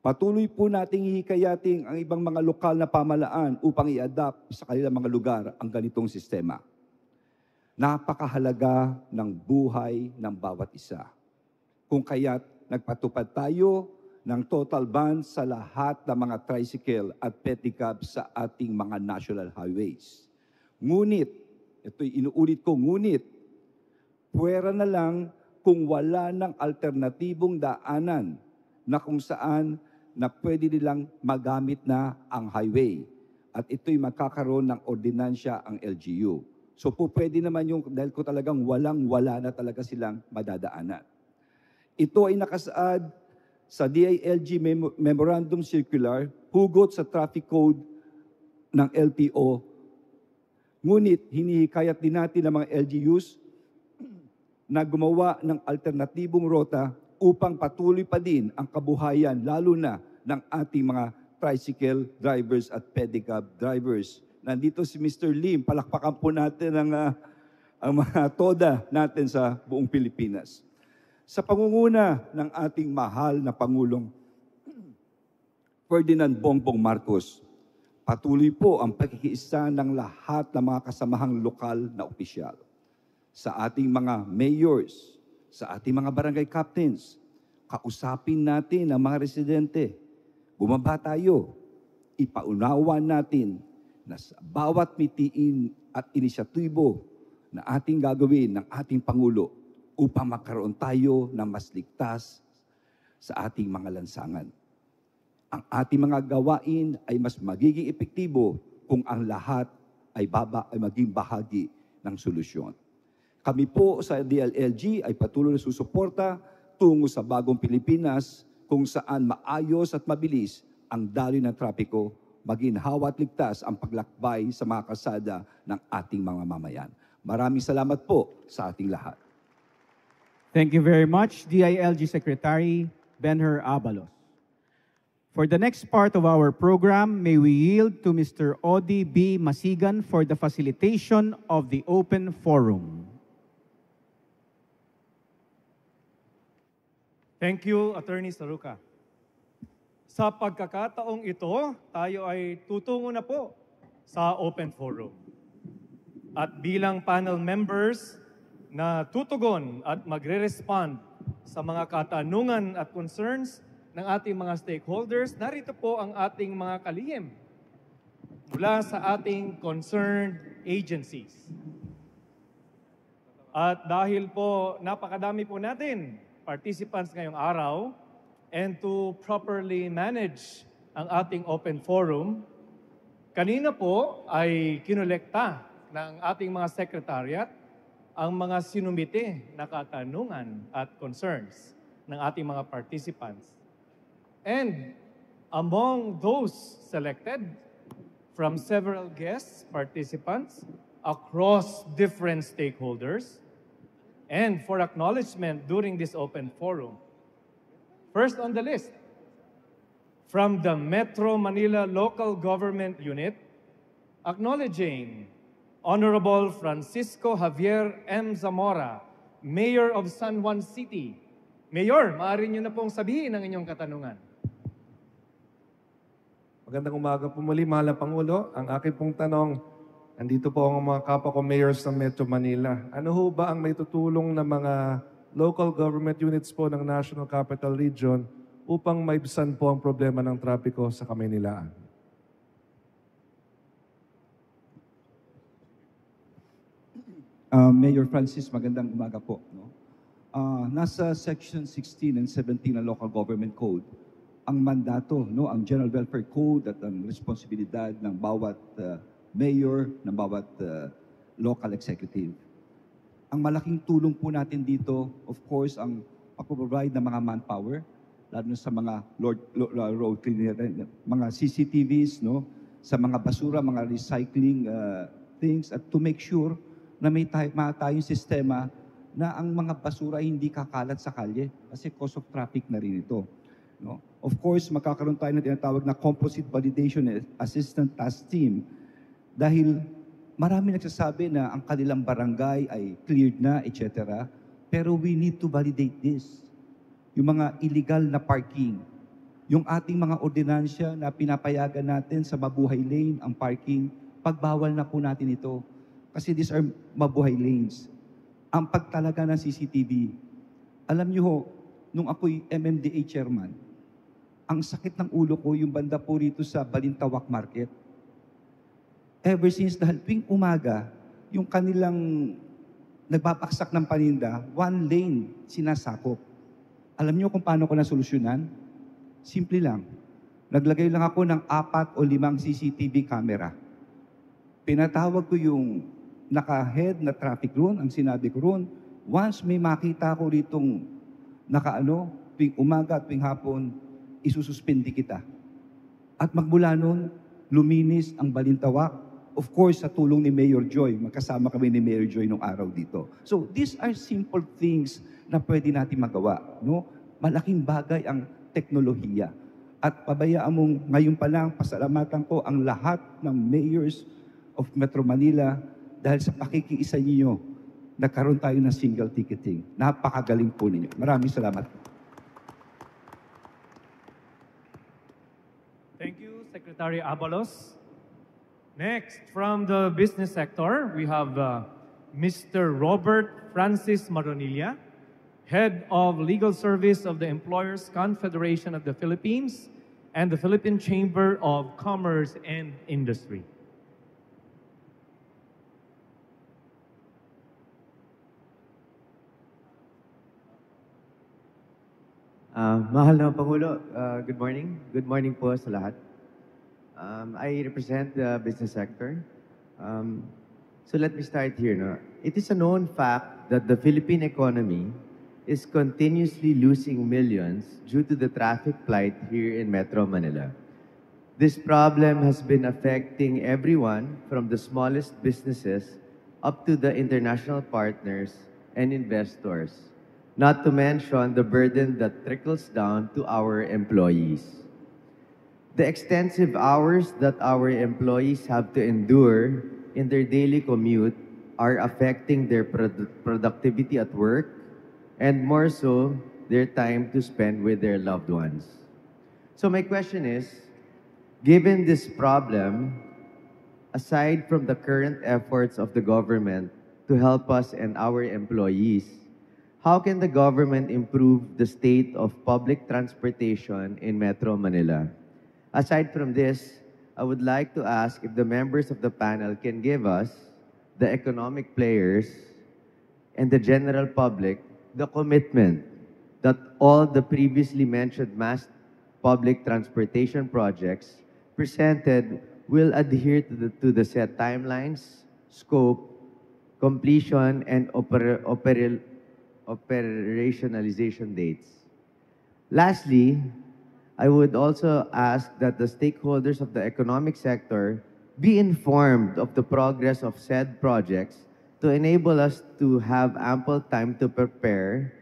Patuloy po nating hihikayating ang ibang mga lokal na pamalaan upang i-adapt sa kanilang mga lugar ang ganitong sistema. Napakahalaga ng buhay ng bawat isa. Kung kaya't nagpatupad tayo ng total ban sa lahat ng mga tricycle at pedicab sa ating mga national highways. Ngunit, ito'y inuulit ko, ngunit, puwera na lang kung wala ng alternatibong daanan na kung saan na pwede nilang magamit na ang highway. At ito'y magkakaroon ng ordinansya ang LGU. So po pwede naman yung, dahil ko talagang walang-wala na talaga silang madadaanan. Ito ay nakasaad sa DILG Mem- Memorandum Circular, hugot sa traffic code ng LTO. Ngunit hinihikayat din natin ang mga LGUs na gumawa ng alternatibong rota upang patuloy pa din ang kabuhayan, lalo na ng ating mga tricycle drivers at pedicab drivers. Nandito si Mr. Lim, palakpakan po natin ang, ah, ang mga *laughs* toda natin sa buong Pilipinas. Sa pangunguna ng ating mahal na Pangulong *clears throat* Ferdinand Bongbong Marcos, patuloy po ang pagkikiisa ng lahat ng mga kasamahang lokal na opisyal sa ating mga mayors, sa ating mga barangay captains. Kausapin natin ang mga residente. Bumaba tayo. Ipaunawa natin na sa bawat mitiin at inisyatibo na ating gagawin ng ating Pangulo upang magkaroon tayo ng mas ligtas sa ating mga lansangan. Ang ating mga gawain ay mas magiging epektibo kung ang lahat ay baba ay maging bahagi ng solusyon. Kami po sa DLLG ay patuloy na susuporta tungo sa bagong Pilipinas kung saan maayos at mabilis ang daloy ng trapiko, maginhawa at ligtas ang paglakbay sa mga kasada ng ating mga mamayan. Maraming salamat po sa ating lahat. Thank you very much, DILG Secretary Benher Abalos. For the next part of our program, may we yield to Mr. Odi B. Masigan for the facilitation of the open forum. Thank you, Attorney Saruca. Sa pagkakataong ito, tayo ay tutungo na po sa open forum. At bilang panel members na tutugon at magre-respond sa mga katanungan at concerns ng ating mga stakeholders, narito po ang ating mga kalihim mula sa ating concerned agencies. At dahil po napakadami po natin participants ngayong araw and to properly manage ang ating open forum, kanina po ay kinolekta ng ating mga secretariat ang mga sinumite na katanungan at concerns ng ating mga participants. And among those selected from several guests, participants, across different stakeholders, and for acknowledgement during this open forum. First on the list, from the Metro Manila Local Government Unit, acknowledging Honorable Francisco Javier M. Zamora, Mayor of San Juan City. Mayor, maaari niyo na pong sabihin ang inyong katanungan. Magandang umaga po muli, mahal Pangulo. Ang aking pong tanong, nandito po ang mga kapwa ko mayors ng Metro Manila. Ano ho ba ang may tutulong ng mga local government units po ng National Capital Region upang maibsan po ang problema ng trapiko sa Kamaynilaan? Uh, Mayor Francis, magandang umaga po. No? Uh, nasa Section 16 and 17 ng Local Government Code, ang mandato, no, ang General Welfare Code at ang responsibilidad ng bawat uh, mayor, ng bawat uh, local executive. Ang malaking tulong po natin dito, of course, ang pag-provide ng mga manpower, lalo sa mga Lord, lo- road cleaner, mga CCTVs, no, sa mga basura, mga recycling uh, things, at to make sure na may tayo, tayong sistema na ang mga basura hindi kakalat sa kalye kasi cause of traffic na rin ito. No? Of course, magkakaroon tayo ng tinatawag na Composite Validation Assistant Task Team dahil marami nagsasabi na ang kanilang barangay ay cleared na, etc. Pero we need to validate this. Yung mga illegal na parking, yung ating mga ordinansya na pinapayagan natin sa mabuhay lane, ang parking, pagbawal na po natin ito. Kasi these are mabuhay lanes. Ang pagtalaga ng CCTV, alam niyo ho, nung ako'y MMDA chairman, ang sakit ng ulo ko yung banda po rito sa Balintawak Market. Ever since, dahil tuwing umaga, yung kanilang nagbabaksak ng paninda, one lane sinasakop. Alam niyo kung paano ko nasolusyonan? Simple lang. Naglagay lang ako ng apat o limang CCTV camera. Pinatawag ko yung naka-head na traffic roon, ang sinabi ko roon, once may makita ko ritong nakaano, tuwing umaga at tuwing hapon, isususpindi kita. At magmula noon, luminis ang balintawak. Of course, sa tulong ni Mayor Joy, magkasama kami ni Mayor Joy nung araw dito. So, these are simple things na pwede natin magawa. No? Malaking bagay ang teknolohiya. At pabayaan mong ngayon pa lang, pasalamatan ko ang lahat ng mayors of Metro Manila dahil sa pakikiisa ninyo, nagkaroon tayo ng single ticketing. Napakagaling po ninyo. Maraming salamat. Thank you, Secretary Abalos. Next, from the business sector, we have uh, Mr. Robert Francis Maronilla, Head of Legal Service of the Employers Confederation of the Philippines and the Philippine Chamber of Commerce and Industry. Uh, mahal na Pangulo, uh, good morning. Good morning po sa lahat. Um, I represent the business sector. Um, so let me start here. No? It is a known fact that the Philippine economy is continuously losing millions due to the traffic plight here in Metro Manila. This problem has been affecting everyone from the smallest businesses up to the international partners and investors not to mention the burden that trickles down to our employees. The extensive hours that our employees have to endure in their daily commute are affecting their produ- productivity at work and more so, their time to spend with their loved ones. So my question is, given this problem, aside from the current efforts of the government to help us and our employees, how can the government improve the state of public transportation in Metro Manila? Aside from this, I would like to ask if the members of the panel can give us, the economic players, and the general public, the commitment that all the previously mentioned mass public transportation projects presented will adhere to the, to the set timelines, scope, completion, and oper, oper, operationalization dates. Lastly, I would also ask that the stakeholders of the economic sector be informed of the progress of said projects to enable us to have ample time to prepare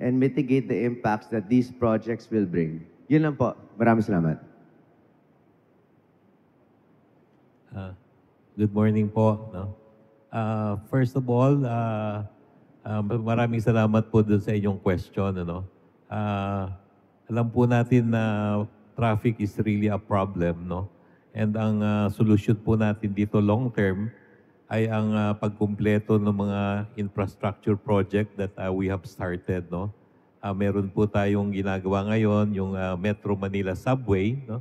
and mitigate the impacts that these projects will bring. Yun lang po. Maraming salamat. Uh, good morning po. No? Uh, first of all, uh, uh, maraming salamat po sa inyong question. Ano? Uh, alam po natin na traffic is really a problem. No? And ang uh, solution po natin dito long term ay ang uh, pagkumpleto ng mga infrastructure project that uh, we have started. No? Uh, meron po tayong ginagawa ngayon, yung uh, Metro Manila Subway. No?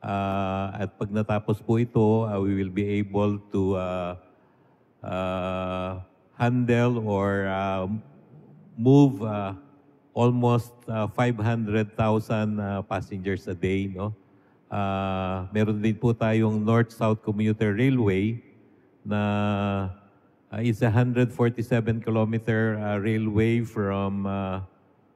Uh, at pag natapos po ito, uh, we will be able to uh, uh, handle or uh, move uh, almost uh, 500,000 uh, passengers a day. No? Uh, meron din po tayong North-South Commuter Railway na uh, is a 147 kilometer uh, railway from uh,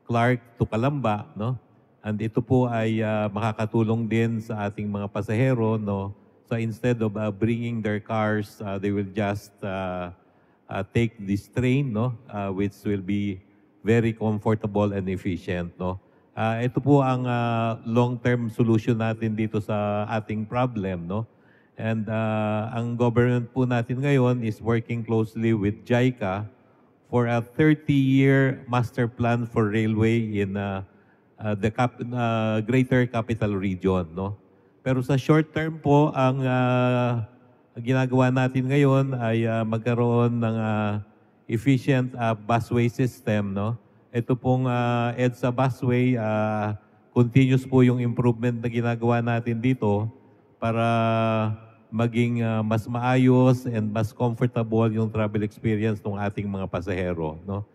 Clark to Calamba. No? And ito po ay uh, makakatulong din sa ating mga pasahero. No? So instead of uh, bringing their cars, uh, they will just uh, uh, take this train, no? Uh, which will be very comfortable and efficient, no? Uh, ito po ang uh, long-term solution natin dito sa ating problem, no? And uh, ang government po natin ngayon is working closely with JICA for a 30-year master plan for railway in uh, uh, the cap, uh, Greater Capital Region, no? Pero sa short term po, ang uh, ginagawa natin ngayon ay uh, magkaroon ng uh, efficient uh, busway system, no? Ito pong uh, EDSA busway, uh, continuous po yung improvement na ginagawa natin dito para maging uh, mas maayos and mas comfortable yung travel experience ng ating mga pasahero, no?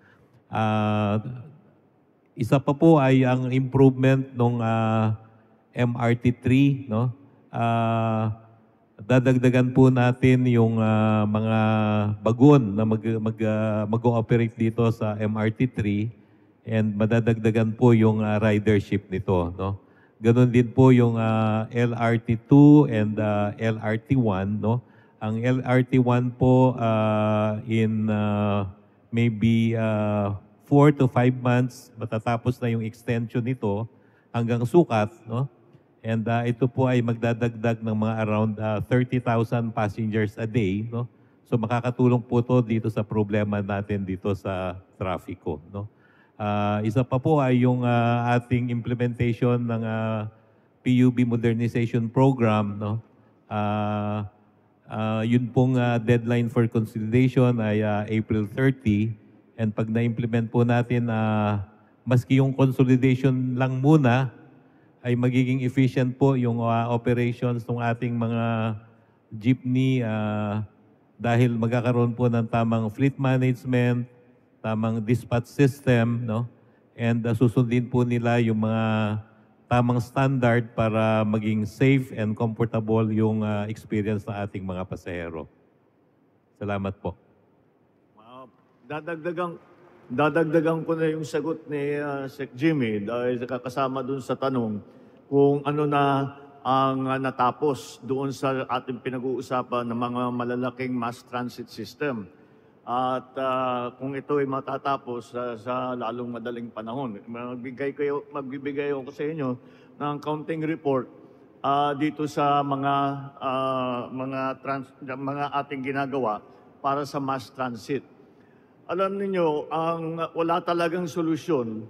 Uh, isa pa po ay ang improvement ng uh, MRT3, no? Ah, dadagdagan po natin yung ah, mga bagon na mag, mag, ah, mag-ooperate dito sa MRT3 and madadagdagan po yung ah, ridership nito, no? Ganon din po yung ah, LRT2 and ah, LRT1, no? Ang LRT1 po ah, in ah, maybe uh, four to five months, matatapos na yung extension nito hanggang sukat, no? And uh, ito po ay magdadagdag ng mga around uh, 30,000 passengers a day, no? So makakatulong po to dito sa problema natin dito sa trafiko, no? Uh, isa pa po ay yung uh, ating implementation ng uh, PUB Modernization Program, no? Uh, Uh, yun pong uh, deadline for consolidation ay uh, April 30 and pag na-implement po natin, uh, maski yung consolidation lang muna, ay magiging efficient po yung uh, operations ng ating mga jeepney uh, dahil magkakaroon po ng tamang fleet management, tamang dispatch system, no? And uh, susundin po nila yung mga tamang standard para maging safe and comfortable yung uh, experience ng ating mga pasahero. Salamat po. Dadagdagan, dadagdagan ko na yung sagot ni uh, Sec Jimmy dahil kakasama dun sa tanong kung ano na ang uh, natapos doon sa ating pinag-uusapan ng mga malalaking mass transit system. At uh, kung ito ay matatapos uh, sa lalong madaling panahon, magbigay kayo, magbibigay ako sa inyo ng counting report uh, dito sa mga uh, mga trans, mga ating ginagawa para sa mass transit. Alam niyo, ang wala talagang solusyon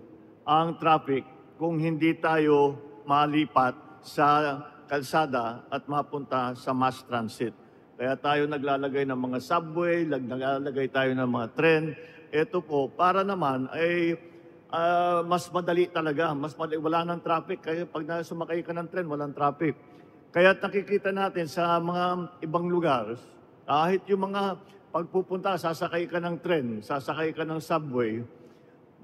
ang traffic kung hindi tayo malipat sa kalsada at mapunta sa mass transit. Kaya tayo naglalagay ng mga subway, naglalagay tayo ng mga tren. Ito po, para naman ay uh, mas madali talaga. Mas madali, wala ng traffic. Kaya pag sumakay ka ng tren, walang traffic. Kaya nakikita natin sa mga ibang lugar, kahit yung mga pagpupunta, sasakay ka ng tren, sasakay ka ng subway,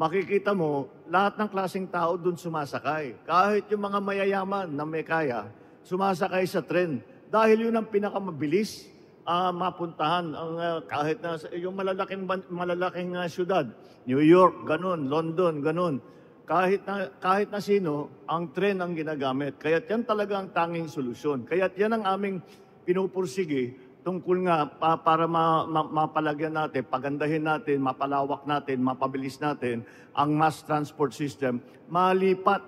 makikita mo, lahat ng klaseng tao doon sumasakay. Kahit yung mga mayayaman na may kaya, sumasakay sa tren. Dahil yun ang pinakamabilis uh, mapuntahan ang uh, kahit na yung malalaking malalaking uh, syudad, New York, ganun, London, ganun. Kahit na kahit na sino, ang tren ang ginagamit. Kaya yan talaga ang tanging solusyon. Kaya yan ang aming pinupursige tungkol nga pa, para ma, ma, mapalagyan natin, pagandahin natin, mapalawak natin, mapabilis natin ang mass transport system, malipat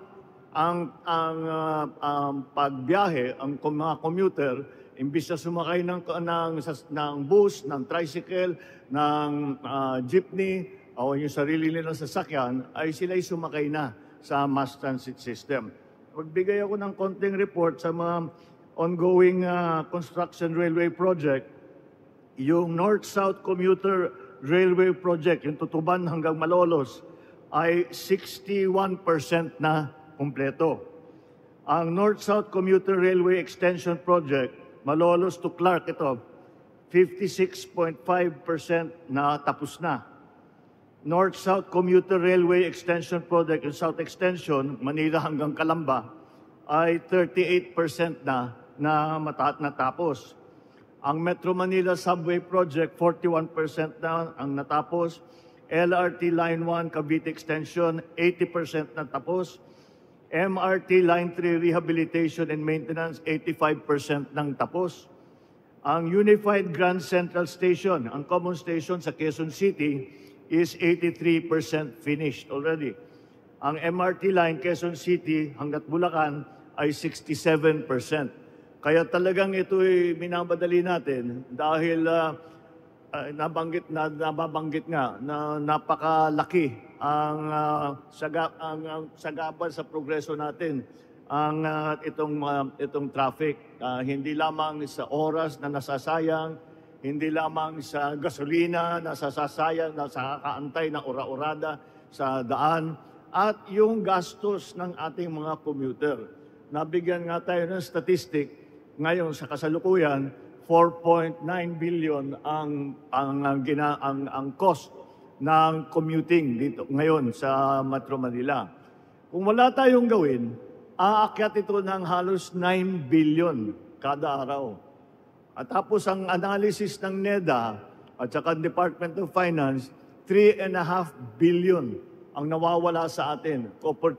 ang ang uh, um, pagbiyahe, ang mga commuter, imbis na sumakay ng, ng, ng bus, ng tricycle, ng uh, jeepney, o yung sarili nilang sasakyan, ay sila'y sumakay na sa mass transit system. Magbigay ako ng konting report sa mga ongoing uh, construction railway project, yung North-South Commuter Railway Project, yung Tutuban hanggang Malolos, ay 61% na kumpleto. Ang North-South Commuter Railway Extension Project, Malolos to Clark, ito, 56.5% na tapos na. North-South Commuter Railway Extension Project, yung South Extension, Manila hanggang Calamba, ay 38% na na mataat natapos. Ang Metro Manila Subway Project, 41% na ang natapos. LRT Line 1 Cavite Extension, 80% na tapos. MRT Line 3 Rehabilitation and Maintenance, 85% nang tapos. Ang Unified Grand Central Station, ang common station sa Quezon City, is 83% finished already. Ang MRT line Quezon City hanggat Bulacan ay 67%. Kaya talagang ito ay minamadali natin dahil uh, uh, nabanggit na nababanggit nga na napakalaki ang uh, saga, ang, ang sagabal sa progreso natin ang uh, itong uh, itong traffic uh, hindi lamang sa oras na nasasayang hindi lamang sa gasolina na nasasayang na sa kakaantay na ora-orada sa daan at yung gastos ng ating mga commuter. Nabigyan nga tayo ng statistic ngayon sa kasalukuyan 4.9 billion ang ang ang, gina, ang ang cost ng commuting dito ngayon sa Metro Manila. Kung wala tayong gawin, aakyat ito ng halos 9 billion kada araw. At tapos ang analysis ng NEDA at saka Department of Finance, 3.5 billion ang nawawala sa atin.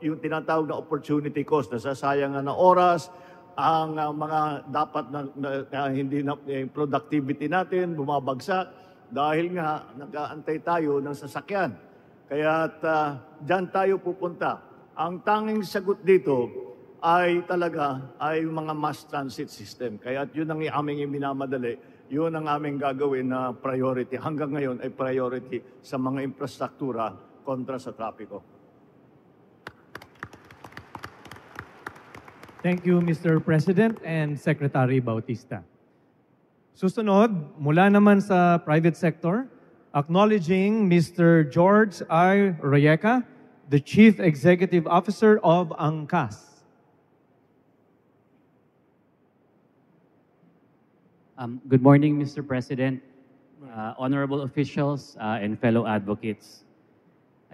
Yung tinatawag na opportunity cost, nasasayangan na oras, ang uh, mga dapat na, na, na hindi na eh, productivity natin bumabagsak dahil nga nag-aantay tayo ng sasakyan. Kaya uh, diyan tayo pupunta. Ang tanging sagot dito ay talaga ay mga mass transit system. Kaya yun ang aming minamadali. Yun ang aming gagawin na priority. Hanggang ngayon ay priority sa mga infrastruktura kontra sa trapiko. Thank you, Mr. President and Secretary Bautista. Susunod, mula naman sa private sector, acknowledging Mr. George I. Rayeka, the Chief Executive Officer of ANCAS. Um, good morning, Mr. President, uh, honorable officials, uh, and fellow advocates.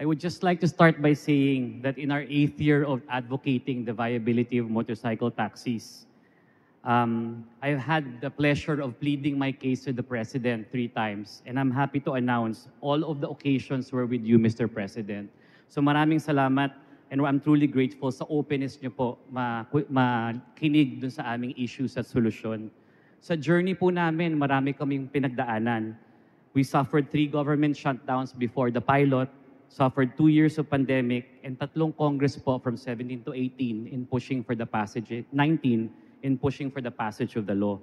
I would just like to start by saying that in our eighth year of advocating the viability of motorcycle taxis, um, I've had the pleasure of pleading my case to the President three times, and I'm happy to announce all of the occasions were with you, Mr. President. So maraming salamat, and I'm truly grateful sa openness niyo po makinig dun sa aming issues at solusyon. Sa journey po namin, marami kaming pinagdaanan. We suffered three government shutdowns before the pilot, suffered two years of pandemic and tatlong Congress po from 17 to 18 in pushing for the passage, 19 in pushing for the passage of the law.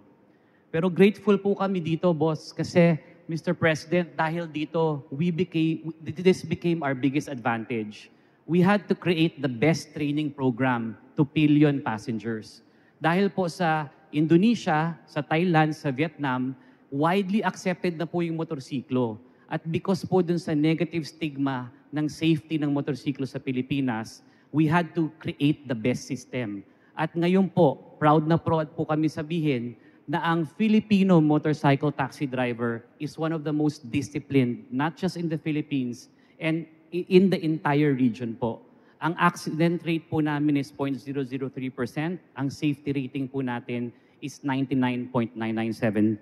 Pero grateful po kami dito, boss, kasi Mr. President, dahil dito, we became, this became our biggest advantage. We had to create the best training program to billion passengers. Dahil po sa Indonesia, sa Thailand, sa Vietnam, widely accepted na po yung motorsiklo. At because po dun sa negative stigma ng safety ng motorsiklo sa Pilipinas, we had to create the best system. At ngayon po, proud na proud po kami sabihin na ang Filipino motorcycle taxi driver is one of the most disciplined, not just in the Philippines, and in the entire region po. Ang accident rate po namin is 0.003%. Ang safety rating po natin is 99.997%.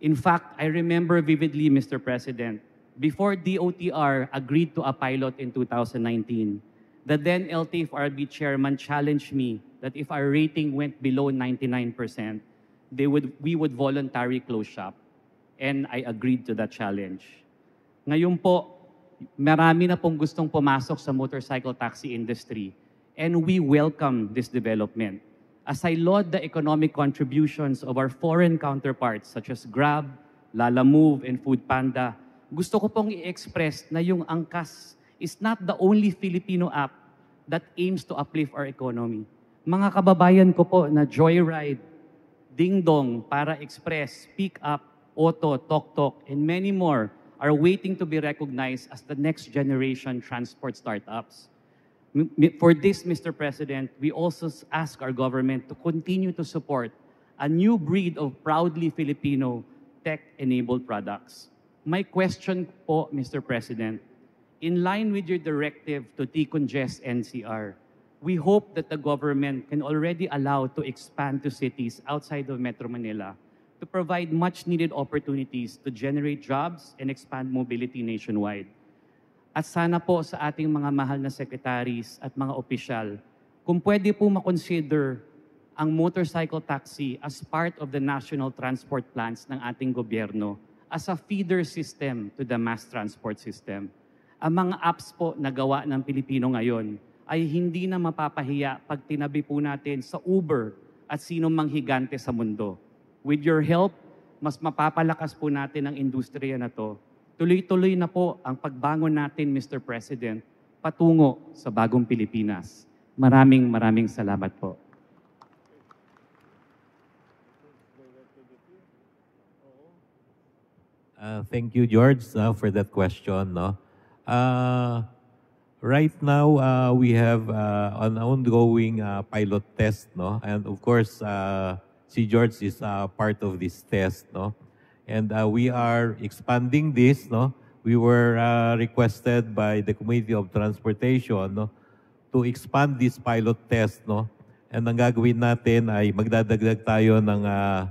In fact, I remember vividly, Mr. President, before DOTR agreed to a pilot in 2019, the then LTFRB chairman challenged me that if our rating went below 99%, they would, we would voluntarily close shop. And I agreed to that challenge. Ngayon po, marami na pong gustong pumasok sa motorcycle taxi industry. And we welcome this development as I laud the economic contributions of our foreign counterparts such as Grab, Lala Move, and Food Panda, gusto ko pong i-express na yung Angkas is not the only Filipino app that aims to uplift our economy. Mga kababayan ko po na Joyride, Ding Dong, Para Express, Pick Up, Auto, Tok Tok, and many more are waiting to be recognized as the next generation transport startups. For this, Mr. President, we also ask our government to continue to support a new breed of proudly Filipino tech-enabled products. My question po, Mr. President, in line with your directive to decongest NCR, we hope that the government can already allow to expand to cities outside of Metro Manila to provide much-needed opportunities to generate jobs and expand mobility nationwide. At sana po sa ating mga mahal na secretaries at mga opisyal, kung pwede po makonsider ang motorcycle taxi as part of the national transport plans ng ating gobyerno as a feeder system to the mass transport system. Ang mga apps po na gawa ng Pilipino ngayon ay hindi na mapapahiya pag tinabi po natin sa Uber at sino mang higante sa mundo. With your help, mas mapapalakas po natin ang industriya na to Tuloy-tuloy na po ang pagbangon natin, Mr. President, patungo sa bagong Pilipinas. Maraming maraming salamat po. Uh, thank you, George, uh, for that question. No? Uh, right now, uh, we have uh, an ongoing uh, pilot test. No? And of course, uh, si George is uh, part of this test. No? And uh, we are expanding this, no? We were uh, requested by the Committee of Transportation no? to expand this pilot test, no? And ang gagawin natin ay magdadagdag tayo ng ah,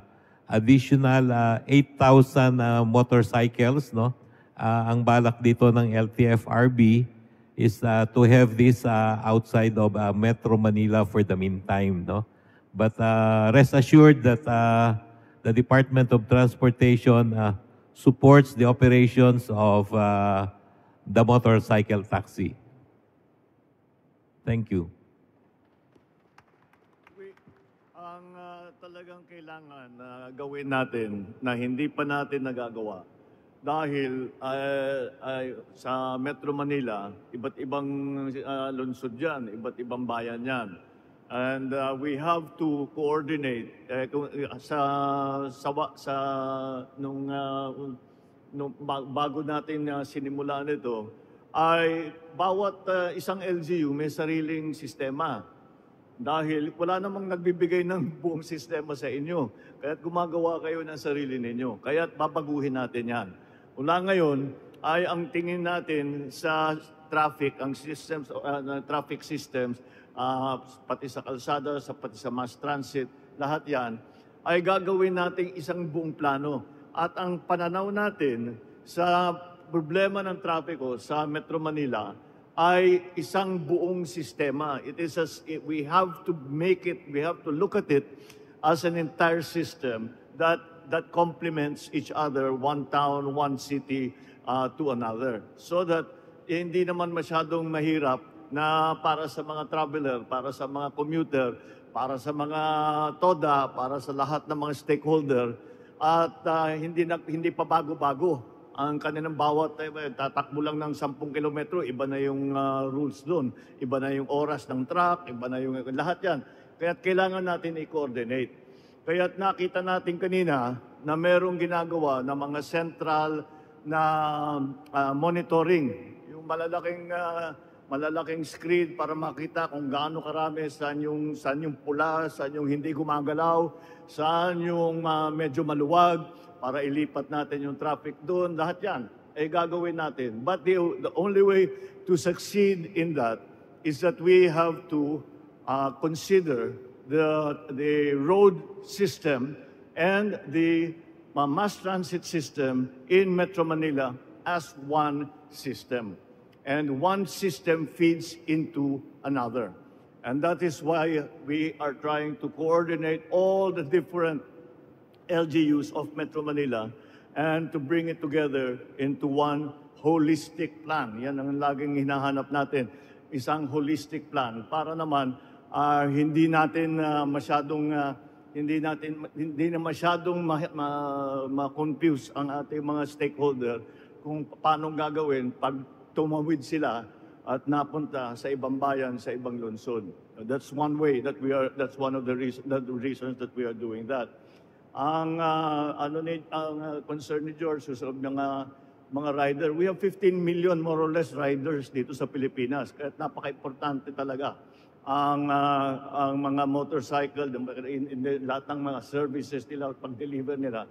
additional ah, 8,000 ah, motorcycles, no? Ah, ang balak dito ng LTFRB is ah, to have this ah, outside of ah, Metro Manila for the meantime, no? But ah, rest assured that ah, the Department of Transportation ah, supports the operations of ah, the motorcycle taxi. Thank you. Ang ah, talagang kailangan na gawin natin na hindi pa natin nagagawa dahil ah, ay, sa Metro Manila, iba't ibang ah, lungsod yan, iba't ibang bayan yan. And ah, we have to coordinate kung- sa sa sa nung ah, nung ba- bago natin uh, sinimulan ito ay bawat ah, isang LGU may sariling sistema dahil wala namang nagbibigay ng *laughs* buong sistema sa inyo. Kaya't gumagawa kayo ng sarili ninyo. Kaya't babaguhin natin yan. Mula ngayon ay ang tingin natin sa traffic, ang systems, uh, traffic systems, ah, pati sa kalsada, sa, pati sa mass transit, lahat yan, ay gagawin nating isang buong plano. At ang pananaw natin sa problema ng trapiko sa Metro Manila ay isang buong sistema. It is as we have to make it, we have to look at it as an entire system that that complements each other, one town, one city uh, to another. So that eh, hindi naman masyadong mahirap na para sa mga traveler, para sa mga commuter, para sa mga TODA, para sa lahat ng mga stakeholder, at ah, hindi, na, hindi pa bago-bago ang kanilang bawat eh, tatakbo lang ng 10 kilometro, iba na yung ah, rules doon, iba na yung oras ng truck, iba na yung lahat yan. Kaya kailangan natin i-coordinate. Kaya nakita natin kanina na merong ginagawa ng mga central na ah, monitoring. Yung malalaking ah, malalaking screen para makita kung gaano karami, saan yung, saan yung pula, saan yung hindi gumagalaw, saan yung ah, medyo maluwag, para ilipat natin yung traffic doon, lahat yan, eh gagawin natin. But the, the only way to succeed in that is that we have to uh, consider the, the road system and the uh, mass transit system in Metro Manila as one system. And one system feeds into another. And that is why we are trying to coordinate all the different LGUs of Metro Manila and to bring it together into one holistic plan. Yan ang laging hinahanap natin, isang holistic plan para naman ah, hindi natin ah, masyadong ah, hindi natin hindi na masyadong ma- ma- ma-confuse ang ating mga stakeholder kung paano gagawin pag tumawid sila at napunta sa ibang bayan, sa ibang lungsod. That's one way that we are that's one of the, reason, the reasons that we are doing that. Ang ah, ano ni ang ah, concern ni George sa mga mga rider, we have 15 million more or less riders dito sa Pilipinas. Kaya napaka-importante talaga ang ah, ang mga motorcycle in, in the, lahat ng mga services nila pag-deliver nila.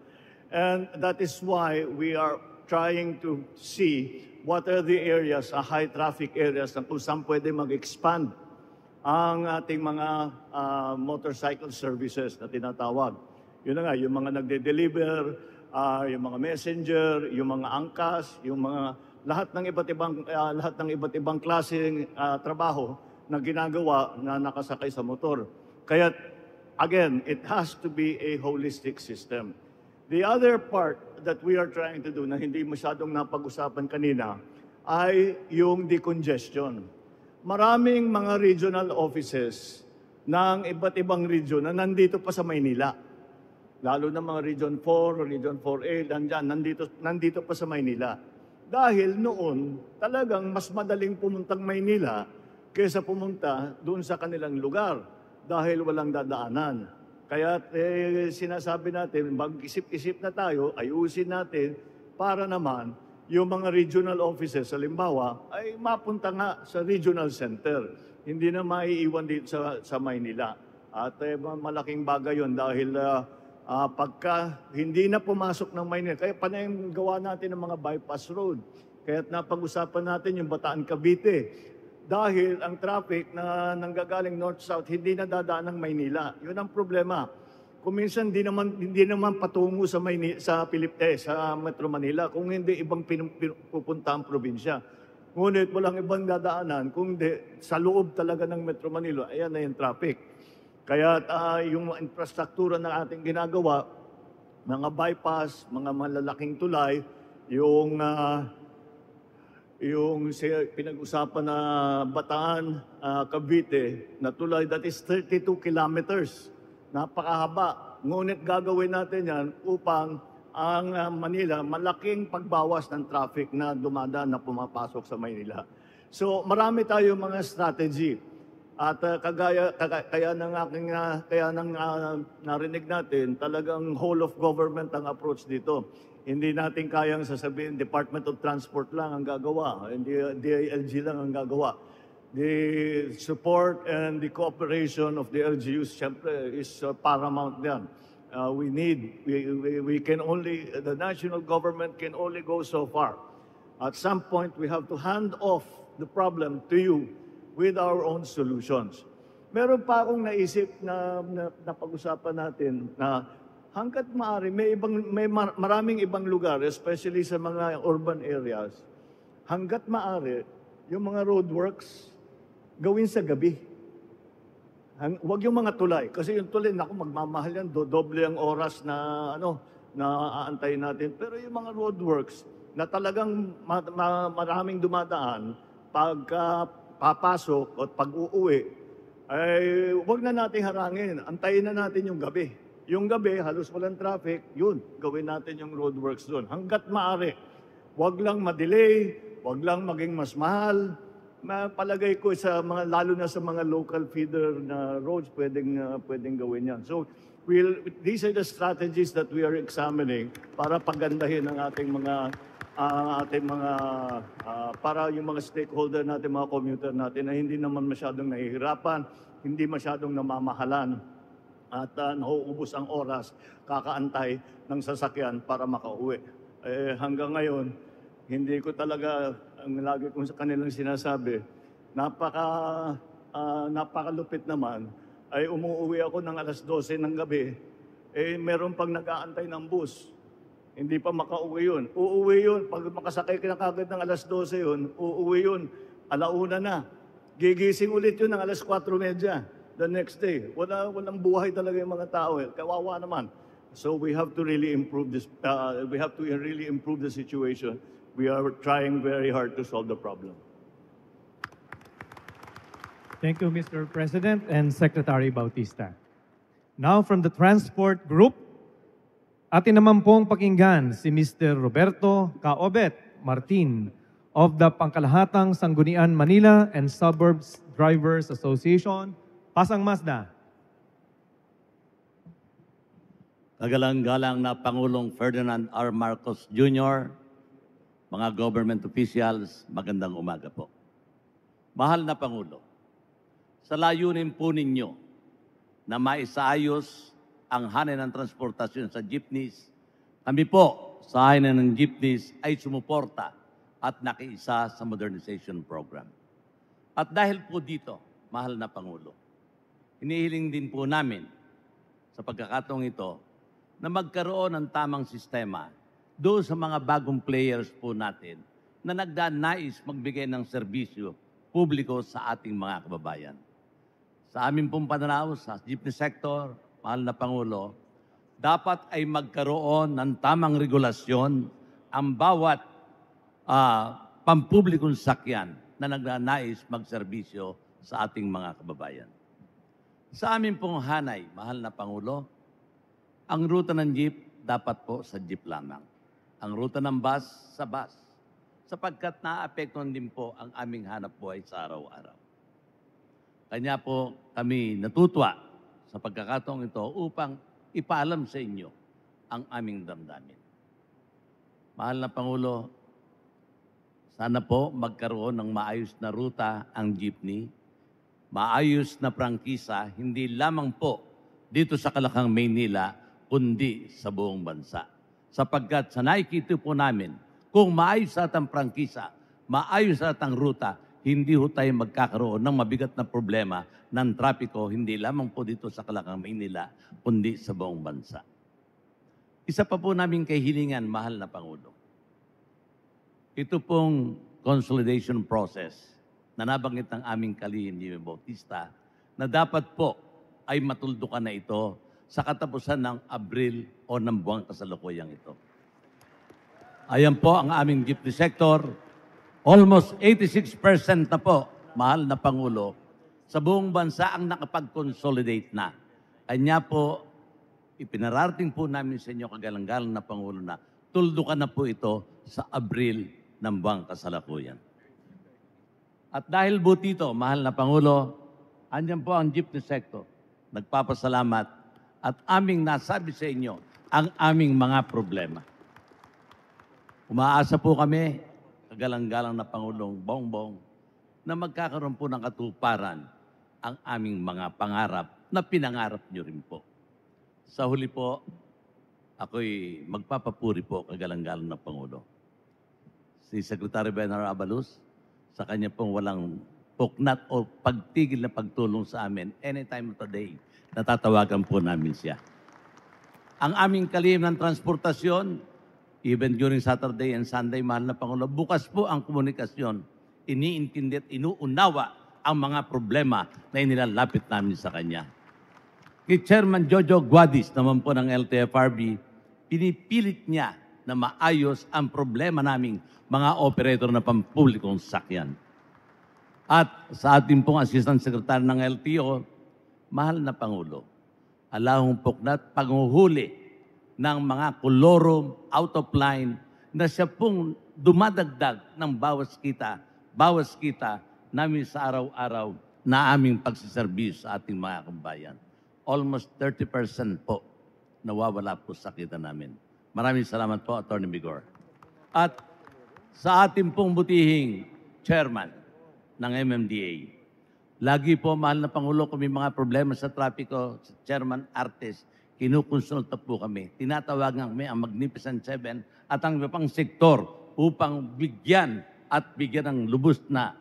And that is why we are trying to see what are the areas, uh, high traffic areas na kung saan pwede mag-expand ang ating mga ah, motorcycle services na tinatawag. Yun na nga, yung mga nagde-deliver, ah, yung mga messenger, yung mga angkas, yung mga lahat ng iba't ibang ah, lahat ng iba't ibang klaseng ah, trabaho na ginagawa na nakasakay sa motor. Kaya again, it has to be a holistic system. The other part that we are trying to do na hindi masyadong napag-usapan kanina ay yung decongestion. Maraming mga regional offices ng iba't ibang region na nandito pa sa Maynila. Lalo na mga Region 4, Region 4A, nandyan, nandito, nandito pa sa Maynila. Dahil noon, talagang mas madaling pumuntang Maynila kaysa pumunta doon sa kanilang lugar dahil walang dadaanan. Kaya eh, sinasabi natin, mag-isip-isip na tayo, ayusin natin para naman yung mga regional offices, halimbawa, ay mapunta nga sa regional center. Hindi na maiiwan dito sa, sa Maynila. At eh, ma- malaking bagay yon dahil ah, ah, pagka hindi na pumasok ng Maynila, kaya panay yung gawa natin ng mga bypass road. Kaya napag-usapan natin yung Bataan Cavite. dahil ang traffic na nanggagaling north-south hindi nadadaan ng Maynila. Yun ang problema. Kung minsan hindi naman hindi naman patungo sa Maynila, sa Pilip eh, sa Metro Manila, kung hindi ibang pin, pupunta ang probinsya. Ngunit walang ibang dadaanan, kung hindi sa loob talaga ng Metro Manila, ayan na yung traffic. Kaya uh, yung infrastruktura na ating ginagawa, mga bypass, mga malalaking tulay, yung uh, yung pinag-usapan na Bataan, uh, Cavite, na tulay that is 32 kilometers. Napakahaba. Ngunit gagawin natin yan upang ang uh, Manila, malaking pagbawas ng traffic na dumadaan na pumapasok sa Manila. So marami tayo mga strategy. At uh, kagaya, kaya, ng aking, uh, kaya ng uh, narinig natin, talagang whole of government ang approach dito. Hindi natin kayang sasabihin, Department of Transport lang ang gagawa, hindi DILG lang ang gagawa. The support and the cooperation of the LGUs, syempre, is uh, paramount yan. Uh, we need, we, we, we can only, the national government can only go so far. At some point, we have to hand off the problem to you with our own solutions. Meron pa akong naisip na, na napag-usapan natin na hangkat maaari, may, ibang, may maraming ibang lugar, especially sa mga urban areas, hanggat maaari, yung mga roadworks, gawin sa gabi. Hang, wag yung mga tulay. Kasi yung tulay, naku, magmamahal yan. Do, doble ang oras na, ano, na aantayin natin. Pero yung mga roadworks, na talagang ma, ma, maraming dumadaan, pagka papasok at pag-uuwi, ay wag na natin harangin. Antayin na natin yung gabi. Yung gabi, halos walang traffic, yun, gawin natin yung roadworks doon. Hanggat maaari. Wag lang ma-delay, wag lang maging mas mahal, palagay ko sa mga lalo na sa mga local feeder na roads pwedeng uh, pwedeng gawin yan. So we'll these are the strategies that we are examining para pagandahin ang ating mga uh, ating mga uh, para yung mga stakeholder natin, mga commuter natin na hindi naman masyadong nahihirapan, hindi masyadong namamahalan at uh, nauubos ang oras kakaantay ng sasakyan para makauwi. Eh, hanggang ngayon, hindi ko talaga ang lagi kong sa kanilang sinasabi, napaka, uh, napakalupit naman, ay umuwi ako ng alas 12 ng gabi, eh meron pang nag-aantay ng bus. Hindi pa makauwi yun. Uuwi yun. Pag makasakay ka na kagad ng alas 12 yun, uuwi yun. Alauna na. Gigising ulit yun ng alas 4.30 the next day. Wala, walang buhay talaga yung mga tao. Eh. Kawawa naman. So we have to really improve this. Uh, we have to really improve the situation we are trying very hard to solve the problem. Thank you, Mr. President and Secretary Bautista. Now from the Transport Group, atin naman pong pakinggan si Mr. Roberto Caobet Martin of the Pangkalahatang Sanggunian Manila and Suburbs Drivers Association, Pasang Mazda. Kagalang-galang na Pangulong Ferdinand R. Marcos Jr., mga government officials, magandang umaga po. Mahal na Pangulo, sa layunin po ninyo na maisaayos ang hanay ng transportasyon sa jeepneys, kami po sa hanay ng jeepneys ay sumuporta at nakiisa sa modernization program. At dahil po dito, mahal na Pangulo, inihiling din po namin sa pagkakataong ito na magkaroon ng tamang sistema doon sa mga bagong players po natin na nagdanais magbigay ng serbisyo publiko sa ating mga kababayan. Sa amin pong pananaw sa jeepney sector, mahal na Pangulo, dapat ay magkaroon ng tamang regulasyon ang bawat uh, pampublikong sakyan na nagnanais magserbisyo sa ating mga kababayan. Sa amin pong hanay, mahal na Pangulo, ang ruta ng jeep dapat po sa jeep lamang ang ruta ng bus sa bus sapagkat naapektuhan din po ang aming hanap buhay sa araw-araw. Kanya po kami natutwa sa pagkakataong ito upang ipaalam sa inyo ang aming damdamin. Mahal na Pangulo, sana po magkaroon ng maayos na ruta ang jeepney, maayos na prangkisa, hindi lamang po dito sa Kalakang, Maynila, kundi sa buong bansa sapagkat sa nakikita po namin, kung maayos at ang prangkisa, maayos at ang ruta, hindi ho tayo magkakaroon ng mabigat na problema ng trapiko, hindi lamang po dito sa Kalakang Maynila, kundi sa buong bansa. Isa pa po namin kahilingan, mahal na Pangulo. Ito pong consolidation process na nabanggit ng aming kalihim Jimmy Bautista na dapat po ay matuldukan na ito sa katapusan ng Abril o ng buwang kasalukuyang ito. Ayan po ang aming jeepney sector. Almost 86% na po, mahal na Pangulo, sa buong bansa ang nakapag-consolidate na. Kanya po, ipinarating po namin sa inyo kagalang-galang na Pangulo na tuldukan na po ito sa Abril ng buwang kasalukuyan. At dahil po dito, mahal na Pangulo, andyan po ang jeepney sector. Nagpapasalamat at aming nasabi sa inyo ang aming mga problema. Umaasa po kami, kagalang-galang na Pangulong Bongbong, na magkakaroon po ng katuparan ang aming mga pangarap na pinangarap nyo rin po. Sa huli po, ako'y magpapapuri po kagalang-galang na Pangulo. Si Secretary Benar Abalus, sa kanya pong walang puknat o pagtigil na pagtulong sa amin anytime of the day, natatawagan po namin siya. Ang aming kalihim ng transportasyon, even during Saturday and Sunday, mahal na Pangulo, bukas po ang komunikasyon. Iniintindi at inuunawa ang mga problema na inilalapit namin sa Kanya. Kay Chairman Jojo Guadis naman po ng LTFRB, pinipilit niya na maayos ang problema naming mga operator na pampublikong sakyan. At sa ating pong Assistant Secretary ng LTO, mahal na Pangulo, alahong puknat panghuhuli ng mga kolorum out of line na siya pong dumadagdag ng bawas kita, bawas kita namin sa araw-araw na aming pagsiservis sa ating mga kumbayan. Almost 30% po nawawala po sa kita namin. Maraming salamat po, Attorney Bigor. At sa ating pong butihing chairman ng MMDA, lagi po, mahal na Pangulo, kung may mga problema sa trapiko, Chairman Artes, kinukonsulta po kami. Tinatawagan kami ang Magnificent Seven at ang iba pang sektor upang bigyan at bigyan ng lubos na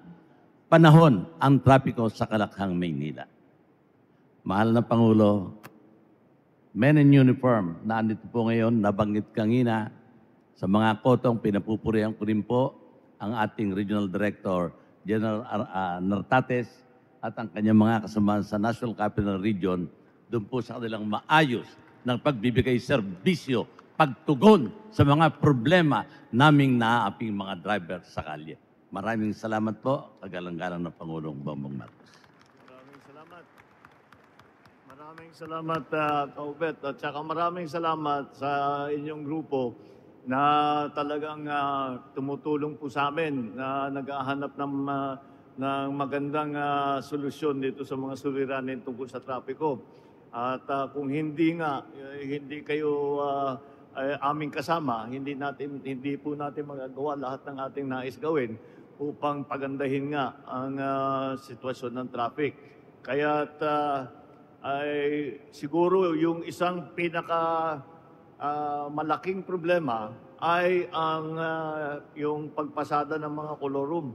panahon ang trapiko sa Kalakhang, Maynila. Mahal na Pangulo, men in uniform na andito po ngayon, nabanggit kanina, sa mga kotong pinapupurihan ko rin po ang ating Regional Director, General uh, Nartates, at ang kanyang mga kasama sa National Capital Region, doon po sa kanilang maayos ng pagbibigay serbisyo, pagtugon sa mga problema naming naaaping mga driver sa kalye. Maraming salamat po, kagalang-galang ng Pangulong Bongbong Marcos. Maraming salamat. Maraming salamat, uh, Kaubet. At saka maraming salamat sa inyong grupo na talagang uh, tumutulong po sa amin na naghahanap ng, uh, ng magandang uh, solusyon dito sa mga suliranin tungkol sa trapiko. At uh, kung hindi nga, uh, hindi kayo uh, uh, aming kasama, hindi natin hindi po natin magagawa lahat ng ating nais gawin upang pagandahin nga ang uh, sitwasyon ng traffic. Kaya uh, ay siguro yung isang pinaka uh, malaking problema ay ang uh, yung pagpasada ng mga kolorum.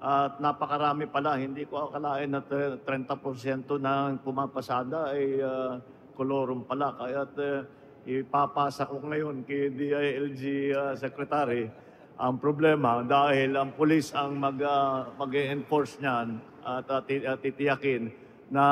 At napakarami pala, hindi ko akalain na 30% ng pumapasada ay uh, kolorum pala. Kaya uh, ipapasa ko ngayon kay DILG uh, Secretary ang problema dahil ang pulis ang mag, uh, mag-enforce niyan at uh, titiyakin na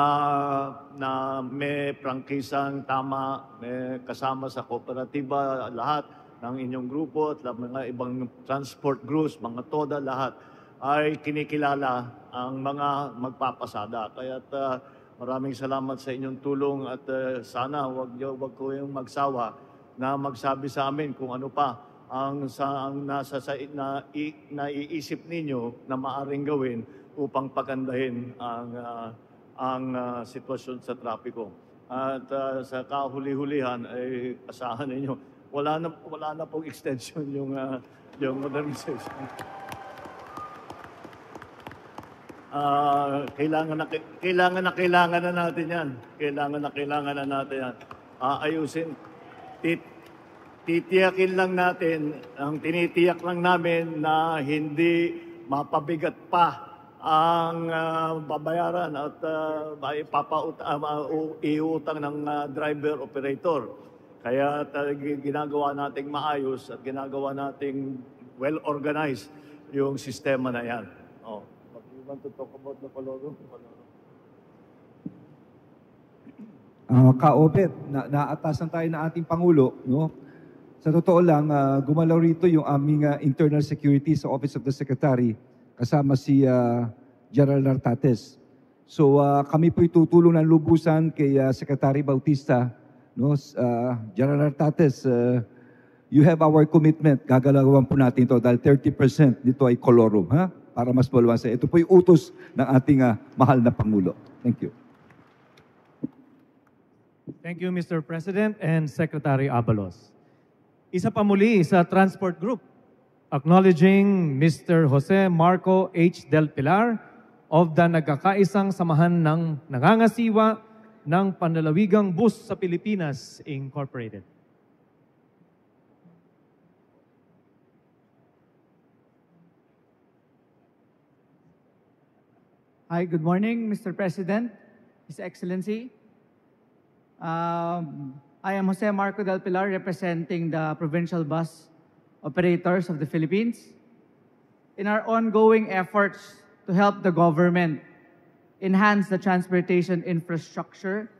na may prangkisang tama, may kasama sa kooperatiba lahat ng inyong grupo at mga ibang transport groups, mga TODA, lahat ay kinikilala ang mga magpapasada. Kaya uh, maraming salamat sa inyong tulong at uh, sana wag, wag ko yung magsawa na magsabi sa amin kung ano pa ang sa ang nasa sa na i, naiisip ninyo na maaring gawin upang pagandahin ang uh, ang uh, sitwasyon sa trapiko. At uh, sa kahuli-hulihan ay asahan ninyo wala na wala na pong *laughs* extension yung uh, yung modernization. Uh, kailangan na kailangan na kailangan na natin 'yan. Kailangan na kailangan na natin 'yan. Uh, ayusin tit titiyakin lang natin, ang tinitiyak lang namin na hindi mapabigat pa ang ah, babayaran at uh, ipapaut- ah, mau- iutang ng ah, driver operator. Kaya uh, ginagawa nating maayos at ginagawa nating well-organized yung sistema na yan. Want to talk about the Paloro? *clears throat* Ah, kaopet, na naatasan tayo ng ating Pangulo, no? Sa totoo lang, ah, gumalaw rito yung aming ah, internal security sa Office of the Secretary kasama si ah, General Nartates. So ah, kami po tutulong ng lubusan kay ah, Secretary Bautista, no? Ah, General Nartates, ah, you have our commitment. Gagalawan po natin ito dahil 30% dito ay colorum, ha? Para mas maluwasa. Ito po yung utos ng ating ah, mahal na Pangulo. Thank you. Thank you, Mr. President and Secretary Abalos. Isa pa muli sa Transport Group, acknowledging Mr. Jose Marco H. Del Pilar of the nagkakaisang samahan ng nangangasiwa ng Panlalawigang Bus sa Pilipinas Incorporated. Hi, good morning, Mr. President, His Excellency. Um, I am Jose Marco del Pilar, representing the provincial bus operators of the Philippines. In our ongoing efforts to help the government enhance the transportation infrastructure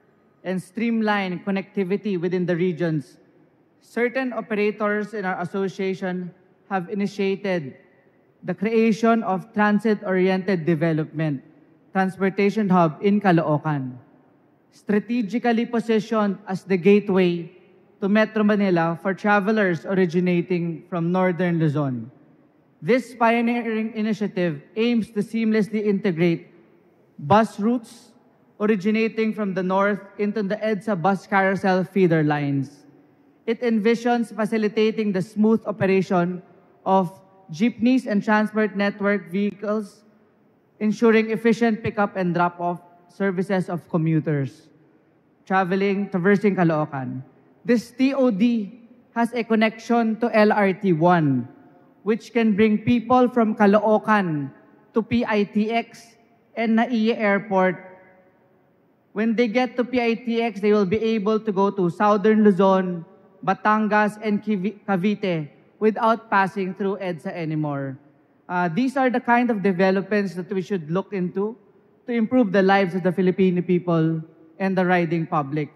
and streamline connectivity within the regions, certain operators in our association have initiated the creation of transit-oriented development, transportation hub in Caloocan, strategically positioned as the gateway to Metro Manila for travelers originating from northern Luzon. This pioneering initiative aims to seamlessly integrate bus routes originating from the north into the EDSA bus carousel feeder lines. It envisions facilitating the smooth operation of jeepneys and transport network vehicles, ensuring efficient pickup and drop-off services of commuters traveling, traversing Caloocan. This TOD has a connection to LRT1, which can bring people from Caloocan to PITX and Naiya Airport. When they get to PITX, they will be able to go to Southern Luzon, Batangas, and Cavite without passing through EDSA anymore. Uh, these are the kind of developments that we should look into to improve the lives of the Filipino people and the riding public.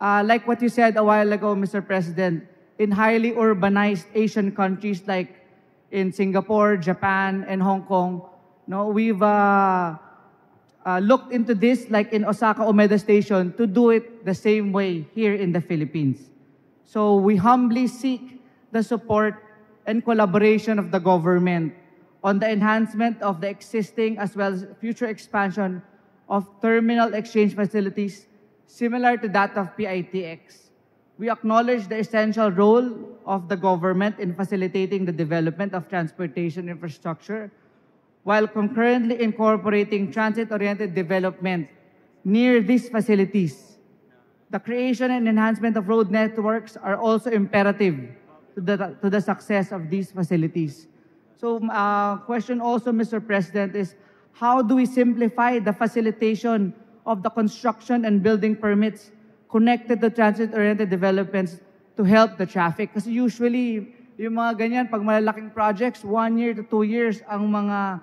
Uh, like what you said a while ago, Mr. President, in highly urbanized Asian countries like in Singapore, Japan, and Hong Kong, no, we've uh, uh, looked into this, like in Osaka Umeda Station, to do it the same way here in the Philippines. So we humbly seek the support and collaboration of the government on the enhancement of the existing as well as future expansion of terminal exchange facilities similar to that of PITX. We acknowledge the essential role of the government in facilitating the development of transportation infrastructure while concurrently incorporating transit-oriented development near these facilities. The creation and enhancement of road networks are also imperative to the, to the success of these facilities. So, uh, question also, Mr. President, is how do we simplify the facilitation of the construction and building permits connected to transit-oriented developments to help the traffic? Kasi usually, yung mga ganyan, pag malalaking projects, one year to two years ang mga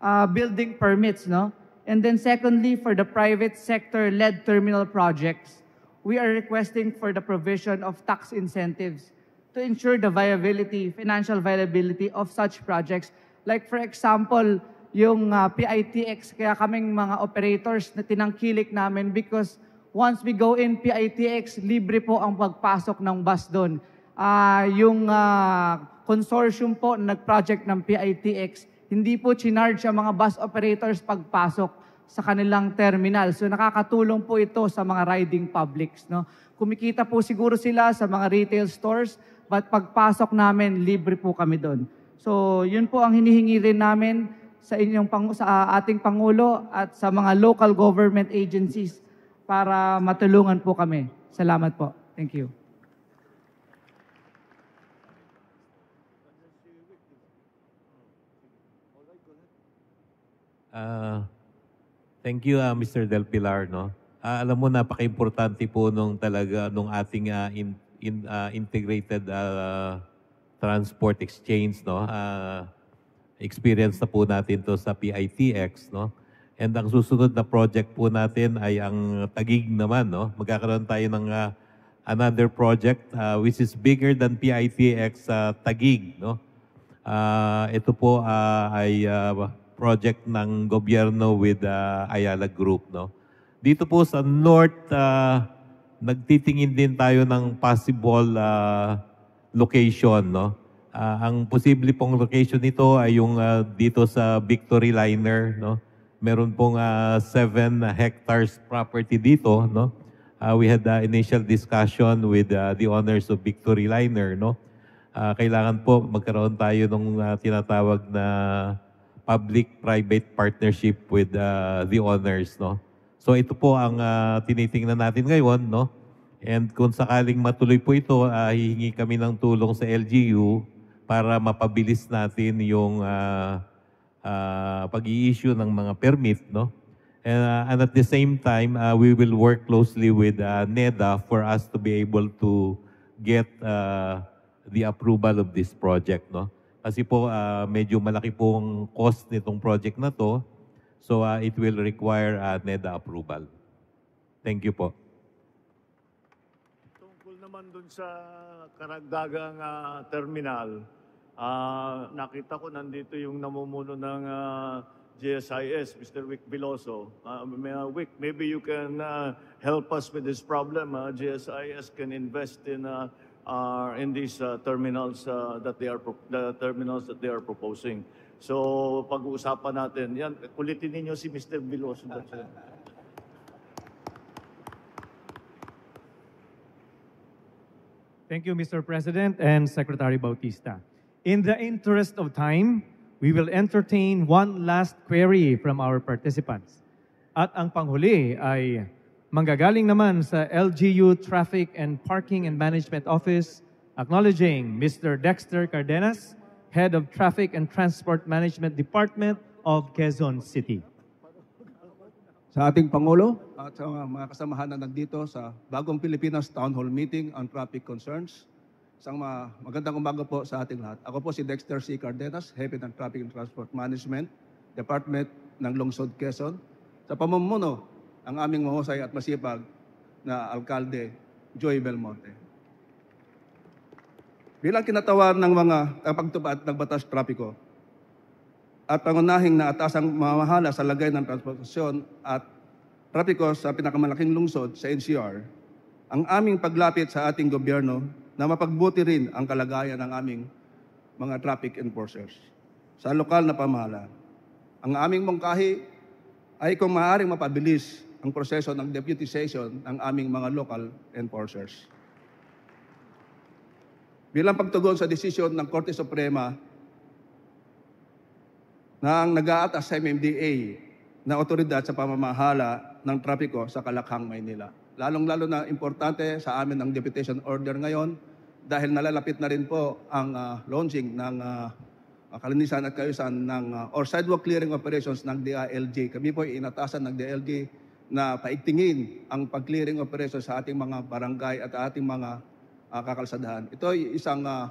uh, building permits, no? And then secondly, for the private sector-led terminal projects, we are requesting for the provision of tax incentives to ensure the viability, financial viability of such projects. Like for example, yung uh, PITX, kaya kaming mga operators na tinangkilik namin because once we go in PITX, libre po ang pagpasok ng bus doon. Ah, yung ah, consortium po na nag-project ng PITX, hindi po chinarge ang mga bus operators pagpasok sa kanilang terminal. So nakakatulong po ito sa mga riding publics. No? Kumikita po siguro sila sa mga retail stores, pagpasok namin, libre po kami doon. So yun po ang hinihingi rin namin sa inyong sa ating pangulo at sa mga local government agencies para matulungan po kami. Salamat po. Thank you. Ah, thank you, ah, Mr. Del Pilar. No? Ah, alam mo, napaka-importante po nung talaga nung ating in, in, ah, integrated ah, transport exchange. No? Ah, experience na po natin to sa PITX. No? And ang susunod na project po natin ay ang Tagig naman. No? Magkakaroon tayo ng ah, another project ah, which is bigger than PITX sa Tagig. No? Ah, ito po ah, ay ah, project ng gobyerno with ah, Ayala Group. No? Dito po sa North, ah, nagtitingin din tayo ng possible ah, location. No? Ah, ang posible pong location nito ay yung ah, dito sa Victory Liner. No? Meron pong 7 hectares property dito. No? Ah, we had the initial discussion with ah, the owners of Victory Liner. No? Ah, kailangan po magkaroon tayo ng ah, tinatawag na public-private partnership with ah, the owners, no? So ito po ang ah, tinitingnan natin ngayon, no? And kung sakaling matuloy po ito, ah, hihingi kami ng tulong sa LGU para mapabilis natin yung ah, ah, pag-i-issue ng mga permit, no? And, ah, and at the same time, ah, we will work closely with ah, NEDA for us to be able to get ah, the approval of this project, no? Kasi po ah, medyo malaki pong cost nitong project na to. So ah, it will require ah, NEDA approval. Thank you po. Tungkol naman dun sa karagdagang ah, terminal, ah, nakita ko nandito yung namumuno ng ah, GSIS, Mr. Wick Veloso. Uh, Wick, maybe you can ah, help us with this problem. ah. GSIS can invest in uh, uh, in these uh, terminals uh, that they are the terminals that they are proposing. So pag-uusapan natin, yan kulitin ninyo si Mr. Veloso. Thank you, Mr. President and Secretary Bautista. In the interest of time, we will entertain one last query from our participants. At ang panghuli ay manggagaling naman sa LGU Traffic and Parking and Management Office, acknowledging Mr. Dexter Cardenas, Head of Traffic and Transport Management Department of Quezon City. sa ating Pangulo at sa mga kasamahan na nandito sa Bagong Pilipinas Town Hall Meeting on Traffic Concerns. Isang ma- magandang umaga po sa ating lahat. Ako po si Dexter C. Cardenas, Head ng Traffic and Transport Management, Department ng Lungsod, Quezon. Sa pamumuno ang aming mahusay at masipag na Alkalde, Joy Belmonte. Bilang kinatawan ng mga kapagtupad ng batas trapiko, at pangunahing na atasang mamahala sa lagay ng transportasyon at trapiko sa pinakamalaking lungsod sa NCR, ang aming paglapit sa ating gobyerno na mapagbuti rin ang kalagayan ng aming mga traffic enforcers sa lokal na pamahalaan. Ang aming mungkahi ay kung maaaring mapabilis ang proseso ng deputization ng aming mga local enforcers. Bilang pagtugon sa desisyon ng Korte Suprema na ang nag-aatas sa MMDA na otoridad sa pamamahala ng trapiko sa Kalakhang, Maynila. Lalong-lalo na importante sa amin ang deputation order ngayon dahil nalalapit na rin po ang ah, launching ng ah, kalinisan at kayusan ng ah, or sidewalk clearing operations ng DILG. Kami po inatasan ng DILG na paigtingin ang pag-clearing operations sa ating mga barangay at ating mga ah, kakalsadahan. Ito ay isang ah,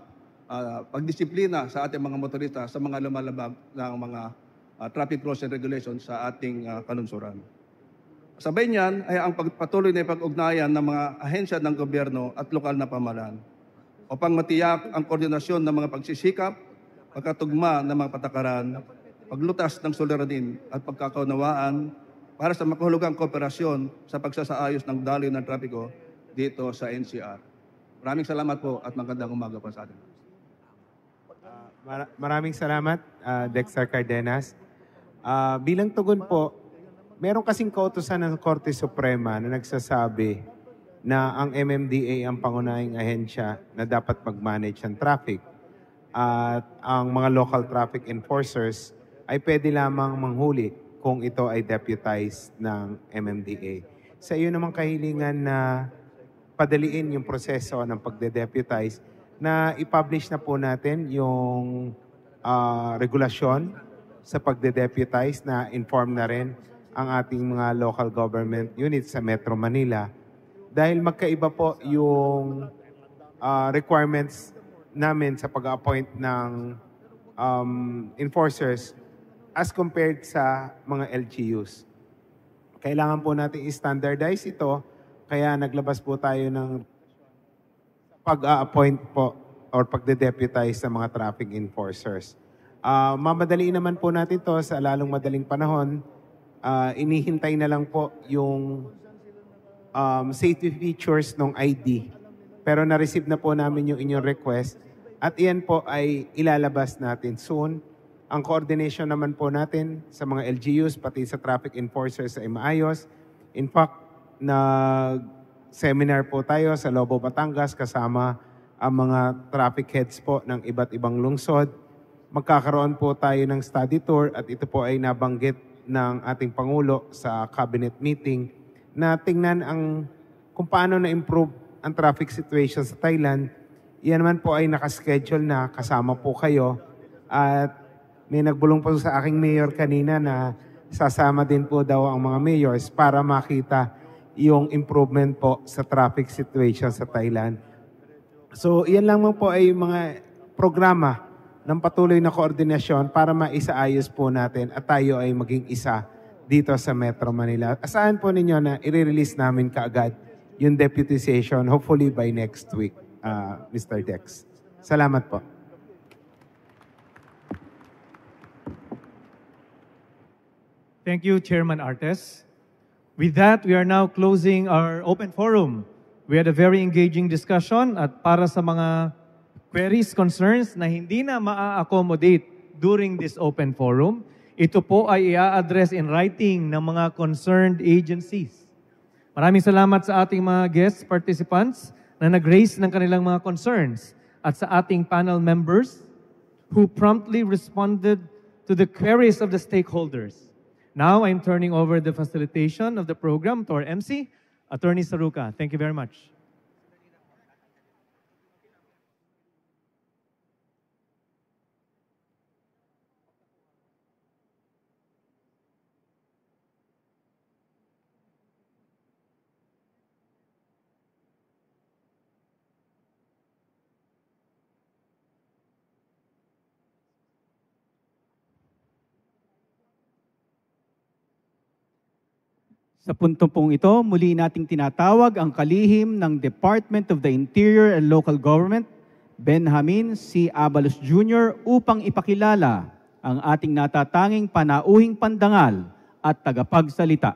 ah, pagdisiplina sa ating mga motorista sa mga lumalabag ng mga ah, traffic rules and regulations sa ating ah, kanunsuran. Sabay niyan ay ang pagpatuloy na pag-ugnayan ng mga ahensya ng gobyerno at lokal na pamahalaan upang matiyak ang koordinasyon ng mga pagsisikap, pagkatugma ng mga patakaran, paglutas ng suliranin at pagkakaunawaan para sa makahulugang kooperasyon sa pagsasaayos ng daloy ng trapiko dito sa NCR. Maraming salamat po at magandang umaga po sa atin. Mara- Maraming salamat, ah, Dexter Cardenas. Ah, bilang tugon po, meron kasing kautusan ng Korte Suprema na nagsasabi na ang MMDA ang pangunahing ahensya na dapat mag-manage ng traffic. At ang mga local traffic enforcers ay pwede lamang manghuli kung ito ay deputized ng MMDA. Sa iyo naman kahilingan na padaliin yung proseso ng pagde-deputize na i-publish na po natin yung ah, regulasyon sa pagde-deputize na inform na rin ang ating mga local government units sa Metro Manila dahil magkaiba po yung uh, requirements namin sa pag-appoint ng um, enforcers as compared sa mga LGUs. Kailangan po natin i-standardize ito, kaya naglabas po tayo ng pag-appoint po or pagde-deputize sa mga traffic enforcers. Uh, mamadali naman po natin to sa lalong madaling panahon. Uh, inihintay na lang po yung um, safety features ng ID. Pero na-receive na po namin yung inyong request at iyan po ay ilalabas natin soon. Ang coordination naman po natin sa mga LGUs pati sa traffic enforcers ay maayos. In fact, nag seminar po tayo sa Lobo, Batangas kasama ang mga traffic heads po ng iba't ibang lungsod. Magkakaroon po tayo ng study tour at ito po ay nabanggit ng ating Pangulo sa cabinet meeting na tingnan ang kung paano na-improve ang traffic situation sa Thailand. Yan naman po ay nakaschedule na kasama po kayo at may nagbulong po sa aking mayor kanina na sasama din po daw ang mga mayors para makita yung improvement po sa traffic situation sa Thailand. So, iyan lang po ay mga programa ng patuloy na koordinasyon para maisaayos po natin at tayo ay maging isa dito sa Metro Manila. Asahan po ninyo na i-release namin kaagad yung deputization hopefully by next week, uh, Mr. Dex. Salamat po. Thank you, Chairman Artes. With that, we are now closing our open forum. We had a very engaging discussion at para sa mga queries, concerns na hindi na maa-accommodate during this open forum, ito po ay i-address in writing ng mga concerned agencies. Maraming salamat sa ating mga guest participants na nag-raise ng kanilang mga concerns at sa ating panel members who promptly responded to the queries of the stakeholders. Now I'm turning over the facilitation of the program to our MC, Attorney Saruka. Thank you very much. Sa punto pong ito, muli nating tinatawag ang kalihim ng Department of the Interior and Local Government, Benjamin C. Abalos Jr. upang ipakilala ang ating natatanging panauhing pandangal at tagapagsalita.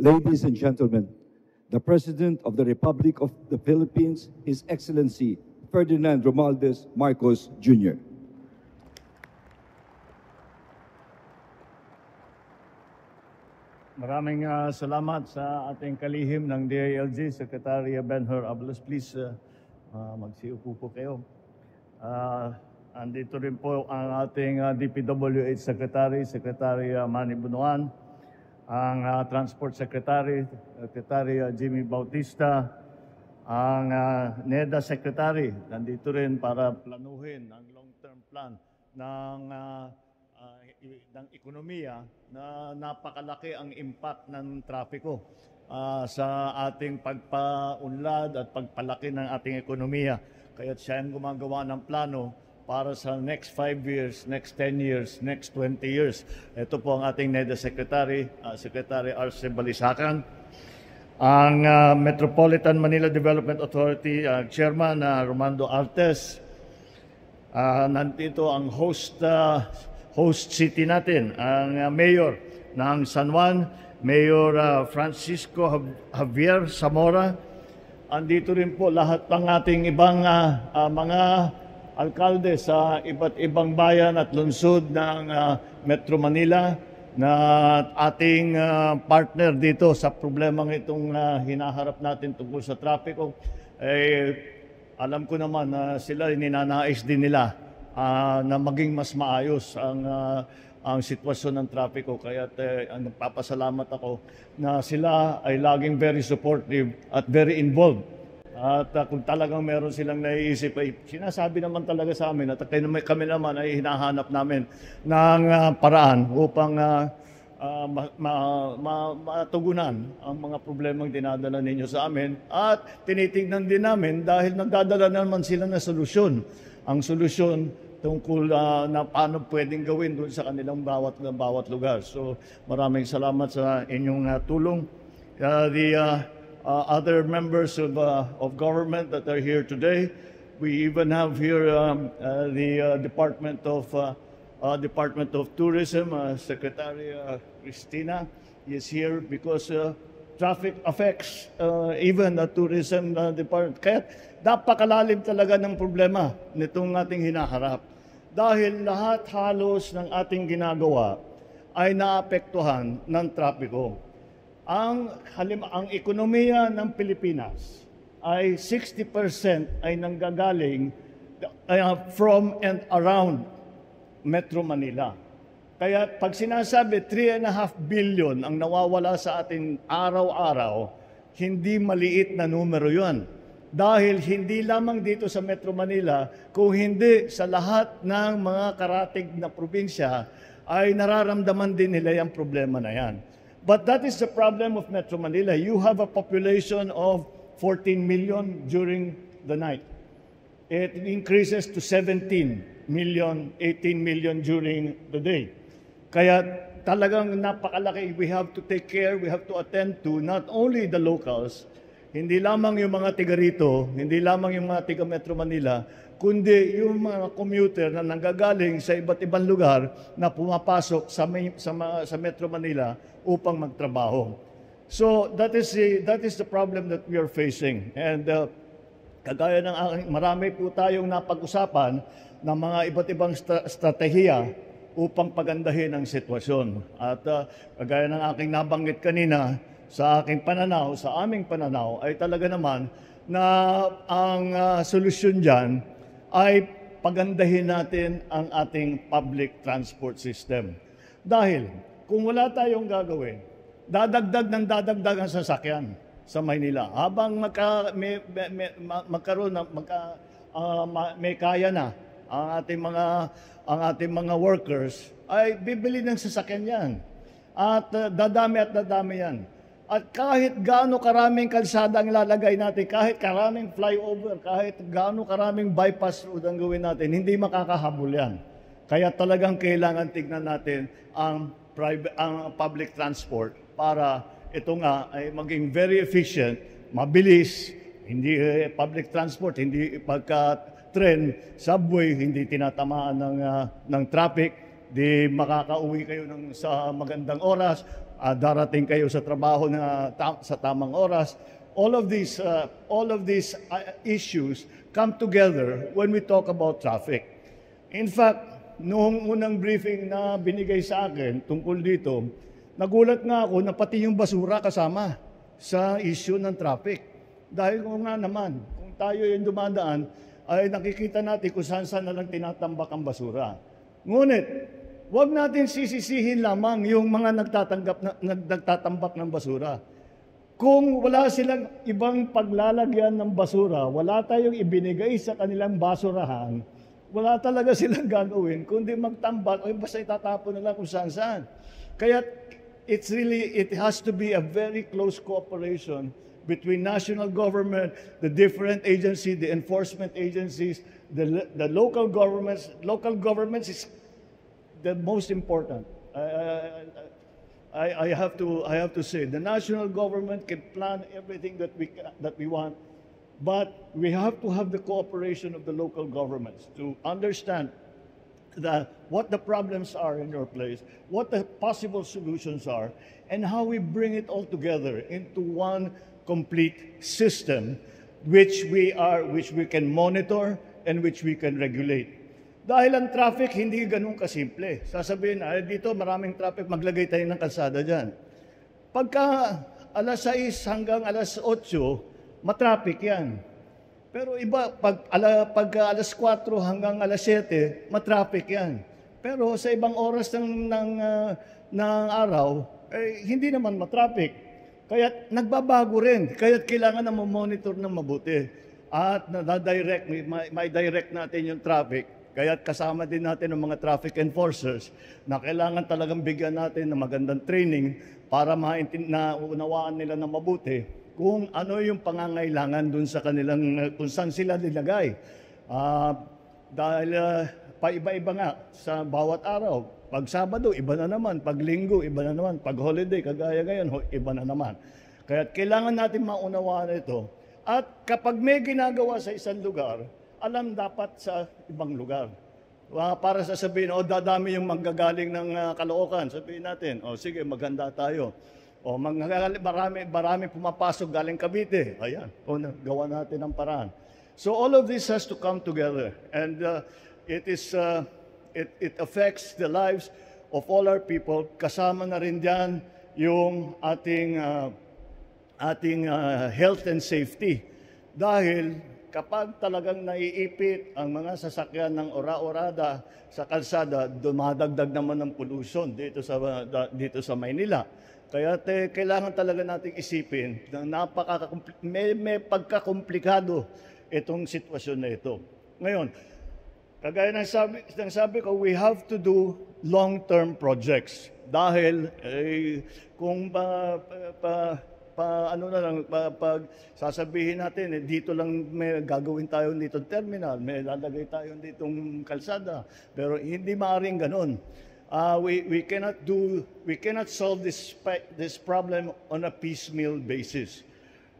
Ladies and gentlemen, the President of the Republic of the Philippines, His Excellency Ferdinand Romualdez Marcos Jr. Maraming uh, salamat sa ating kalihim ng DILG, Secretary Benhur Abalos. Please, uh, uh, magsiupo po kayo. Uh, andito rin po ang ating uh, DPWH Secretary, Secretary uh, Manny Bunuan, ang uh, Transport Secretary, Secretary uh, Jimmy Bautista, ang uh, NEDA Secretary, nandito rin para planuhin ang long-term plan ng uh, ng ekonomiya na napakalaki ang impact ng trapiko uh, sa ating pagpaunlad at pagpalaki ng ating ekonomiya. Kaya siya ang gumagawa ng plano para sa next 5 years, next 10 years, next 20 years. Ito po ang ating NEDA Secretary, uh, Secretary Arce Balisacan. Ang uh, Metropolitan Manila Development Authority uh, Chairman uh, Romando Altes. Uh, nandito ang host uh, host city natin, ang uh, mayor ng San Juan, Mayor uh, Francisco Javier Zamora. Andito rin po lahat ng ating ibang uh, uh, mga alkalde sa iba't ibang bayan at lungsod ng uh, Metro Manila na ating uh, partner dito sa problemang itong uh, hinaharap natin tungkol sa trapiko. Eh, alam ko naman na uh, sila ninanais din nila uh, na maging mas maayos ang uh, ang sitwasyon ng trapiko. Kaya uh, nagpapasalamat ako na sila ay laging very supportive at very involved At uh, kung talagang meron silang naiisip, ay sinasabi naman talaga sa amin at kami, kami naman ay hinahanap namin ng uh, paraan upang uh, uh, ma, ma, ma, matugunan ang mga problemang dinadala ninyo sa amin at tinitingnan din namin dahil nagdadala naman sila ng solusyon. Ang solusyon tungkol uh, na paano pwedeng gawin doon sa kanilang bawat bawat lugar. So maraming salamat sa inyong uh, tulong. Uh, the uh, uh, other members of uh, of government that are here today. We even have here um, uh, the uh, Department of uh, uh, Department of Tourism, uh, Secretary uh, Christina is here because uh, traffic affects uh, even the tourism uh, department. Kaya napakalalim talaga ng problema nitong ating hinaharap dahil lahat halos ng ating ginagawa ay naapektuhan ng trapiko. Ang, halim, ang ekonomiya ng Pilipinas ay 60% ay nanggagaling uh, from and around Metro Manila. Kaya pag sinasabi 3.5 billion ang nawawala sa atin araw-araw, hindi maliit na numero yon dahil hindi lamang dito sa Metro Manila, kung hindi sa lahat ng mga karatig na probinsya, ay nararamdaman din nila yung problema na yan. But that is the problem of Metro Manila. You have a population of 14 million during the night. It increases to 17 million, 18 million during the day. Kaya talagang napakalaki. We have to take care, we have to attend to not only the locals, hindi lamang yung mga tiga rito, hindi lamang yung mga tiga Metro Manila, kundi yung mga commuter na nanggagaling sa iba't ibang lugar na pumapasok sa, may, sa, sa Metro Manila upang magtrabaho. So that is the, that is the problem that we are facing. And uh, kagaya ng aking, marami po tayong napag-usapan ng mga iba't ibang stra- strategiya upang pagandahin ang sitwasyon. At uh, kagaya ng aking nabanggit kanina, sa aking pananaw, sa aming pananaw, ay talaga naman na ang uh, solusyon dyan ay pagandahin natin ang ating public transport system. Dahil kung wala tayong gagawin, dadagdag ng dadagdag ang sasakyan sa Maynila. Habang magka, may, may, may, magkaroon magka, uh, may kaya na ang ating mga ang ating mga workers ay bibili ng sasakyan yan. At uh, dadami at dadami yan. At kahit gaano karaming kalsada ang ilalagay natin, kahit karaming flyover, kahit gaano karaming bypass road ang gawin natin, hindi makakahabol yan. Kaya talagang kailangan tignan natin ang, private, ang public transport para ito nga ay maging very efficient, mabilis, hindi eh, public transport, hindi pagka train, subway, hindi tinatamaan ng, uh, ng traffic, di makakauwi kayo ng, sa magandang oras, uh, darating kayo sa trabaho na ta- sa tamang oras. All of these, uh, all of these uh, issues come together when we talk about traffic. In fact, noong unang briefing na binigay sa akin tungkol dito, nagulat nga ako na pati yung basura kasama sa issue ng traffic. Dahil kung nga naman, kung tayo yung dumadaan, ay nakikita natin kung saan saan na lang tinatambak ang basura. Ngunit, Huwag natin sisisihin lamang yung mga nagtatanggap na, nagtatambak ng basura. Kung wala silang ibang paglalagyan ng basura, wala tayong ibinigay sa kanilang basurahan, wala talaga *laughs* silang gagawin, kundi magtambak, o basta itatapon nila kung saan saan. Kaya it's really, it has to be a very close cooperation between national government, the different agencies, the enforcement agencies, the, the local governments. Local governments is the most important. I, I, I, have to, I have to say, the national government can plan everything that we, that we want, but we have to have the cooperation of the local governments to understand the, what the problems are in your place, what the possible solutions are, and how we bring it all together into one complete system which we are which we can monitor and which we can regulate. Dahil ang traffic, hindi ganun kasimple. Sasabihin, ay dito maraming traffic, maglagay tayo ng kalsada dyan. Pagka alas 6 hanggang alas 8, matraffic yan. Pero iba, pag, ala, pag alas 4 hanggang alas 7, matraffic yan. Pero sa ibang oras ng, ng, uh, ng araw, eh, hindi naman matraffic. Kaya nagbabago rin. Kaya kailangan na monitor ng mabuti. At nadadirect, may, may direct natin yung traffic. Kaya kasama din natin ng mga traffic enforcers na kailangan talagang bigyan natin ng magandang training para maintin na unawaan nila ng mabuti kung ano yung pangangailangan dun sa kanilang, kung saan sila nilagay. Ah, dahil uh, paiba-iba nga sa bawat araw. Pag Sabado, iba na naman. Pag Linggo, iba na naman. Pag holiday, kagaya ngayon, iba na naman. Kaya kailangan natin maunawaan ito. At kapag may ginagawa sa isang lugar, alam dapat sa ibang lugar. Ah, para sasabihin, oh, dadami yung manggagaling ng ah, Caloocan. Sabihin natin, oh, sige, maganda tayo. O manggagaling, marami, marami pumapasok galing Cavite. Ayan, o, gawa natin ang paraan. So all of this has to come together. And uh, it is, uh, it, it affects the lives of all our people. Kasama na rin dyan yung ating, uh, ating uh, health and safety. Dahil kapag talagang naiipit ang mga sasakyan ng ora-orada sa kalsada, dumadagdag naman ng pollution dito sa dito sa Maynila. Kaya te, kailangan talaga nating isipin na napaka may, may pagkakomplikado itong sitwasyon na ito. Ngayon, kagaya ng sabi, ng sabi ko, we have to do long-term projects. Dahil eh, kung pa, pa, pa, pa- ano na lang, pa, pag sasabihin natin, eh, dito lang may gagawin tayo dito terminal, may lalagay tayo ditong kalsada. Pero hindi maaaring ganun. Uh, we, we cannot do, we cannot solve this, this problem on a piecemeal basis.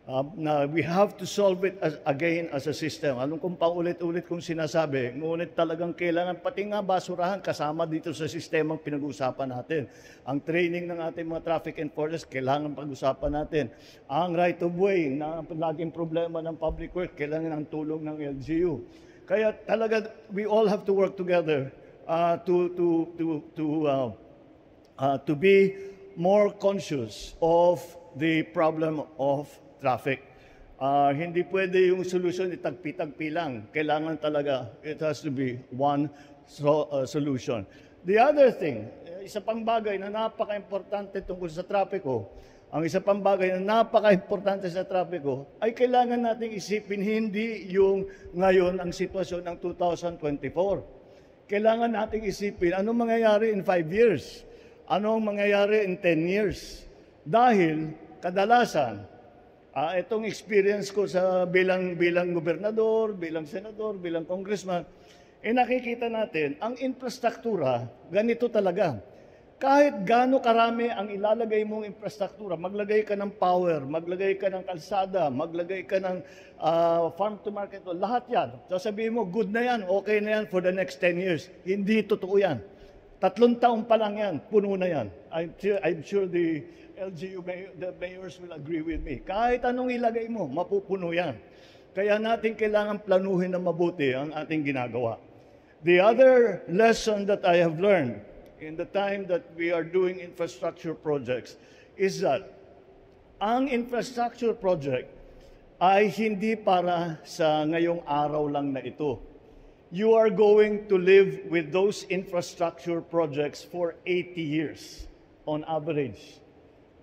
Um, na we have to solve it as, again as a system. Anong kung paulit-ulit kong sinasabi, ngunit talagang kailangan, pati nga basurahan kasama dito sa sistemang pinag-uusapan natin. Ang training ng ating mga traffic enforcers, kailangan pag-usapan natin. Ang right of way, na laging problema ng public work, kailangan ng tulong ng LGU. Kaya talaga, we all have to work together uh, to, to, to, to, uh, uh, to be more conscious of the problem of traffic. Uh, hindi pwede yung solution itagpi-tagpi lang. Kailangan talaga, it has to be one so, uh, solution. The other thing, eh, isa pang bagay na napaka-importante tungkol sa trapiko, ang isa pang bagay na napaka-importante sa trapiko ay kailangan nating isipin hindi yung ngayon ang sitwasyon ng 2024. Kailangan nating isipin anong mangyayari in 5 years, anong mangyayari in 10 years. Dahil kadalasan, Ah, itong experience ko sa bilang bilang gobernador, bilang senador, bilang congressman, eh nakikita natin ang infrastruktura ganito talaga. Kahit gaano karami ang ilalagay mong infrastruktura, maglagay ka ng power, maglagay ka ng kalsada, maglagay ka ng ah, farm to market, lahat yan. Sasabihin mo, good na yan, okay na yan for the next 10 years. Hindi totoo yan. Tatlong taon pa lang yan, puno na yan. I'm sure, I'm sure the LGU, may- the mayors will agree with me. Kahit anong ilagay mo, mapupuno yan. Kaya natin kailangan planuhin na mabuti ang ating ginagawa. The other lesson that I have learned in the time that we are doing infrastructure projects is that ang infrastructure project ay hindi para sa ngayong araw lang na ito. You are going to live with those infrastructure projects for 80 years on average.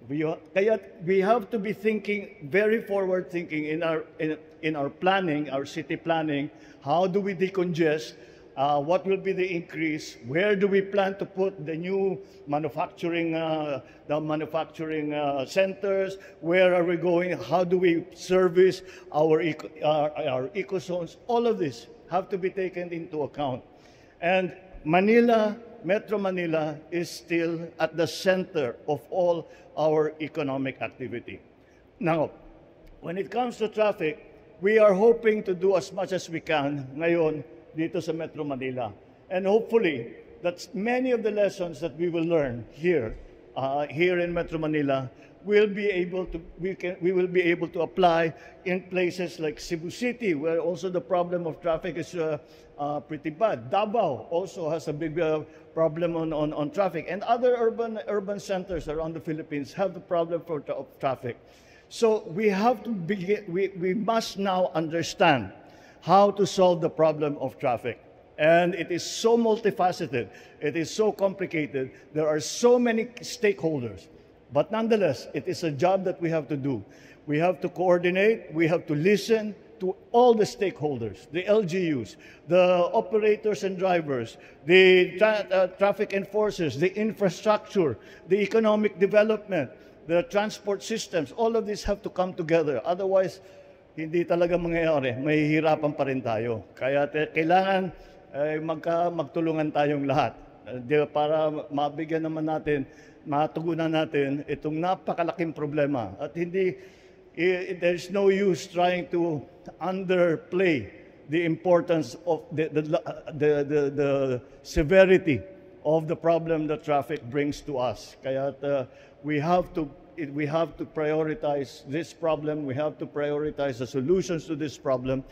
We, kaya we have to be thinking very forward thinking in our in, in our planning, our city planning. How do we decongest? Uh, what will be the increase? Where do we plan to put the new manufacturing uh, the manufacturing uh, centers? Where are we going? How do we service our eco, our, our eco zones? All of this have to be taken into account. And Manila, Metro Manila is still at the center of all our economic activity. Now, when it comes to traffic, we are hoping to do as much as we can ngayon dito sa Metro Manila. And hopefully, that many of the lessons that we will learn here, uh, here in Metro Manila, will be able to we can we will be able to apply in places like Cebu City, where also the problem of traffic is uh, uh, pretty bad. Davao also has a big uh, problem on, on, on traffic, and other urban urban centers around the Philippines have the problem for tra- of traffic. So we have to begin. We, we must now understand how to solve the problem of traffic. And it is so multifaceted. It is so complicated. There are so many stakeholders. But nonetheless, it is a job that we have to do. We have to coordinate, we have to listen to all the stakeholders, the LGUs, the operators and drivers, the tra- uh, traffic enforcers, the infrastructure, the economic development, the transport systems. All of these have to come together. Otherwise, hindi talaga mangyayari. Mahihirapan pa rin tayo. Kaya kailangan eh, magka, magtulungan tayong lahat. Di- para mabigyan naman natin, matugunan natin itong napakalaking problema. At hindi, there's no use trying to underplay the importance of the, the, the, the, the severity of the problem that traffic brings to us. Kaya uh, we have to we have to prioritize this problem. We have to prioritize the solutions to this problem.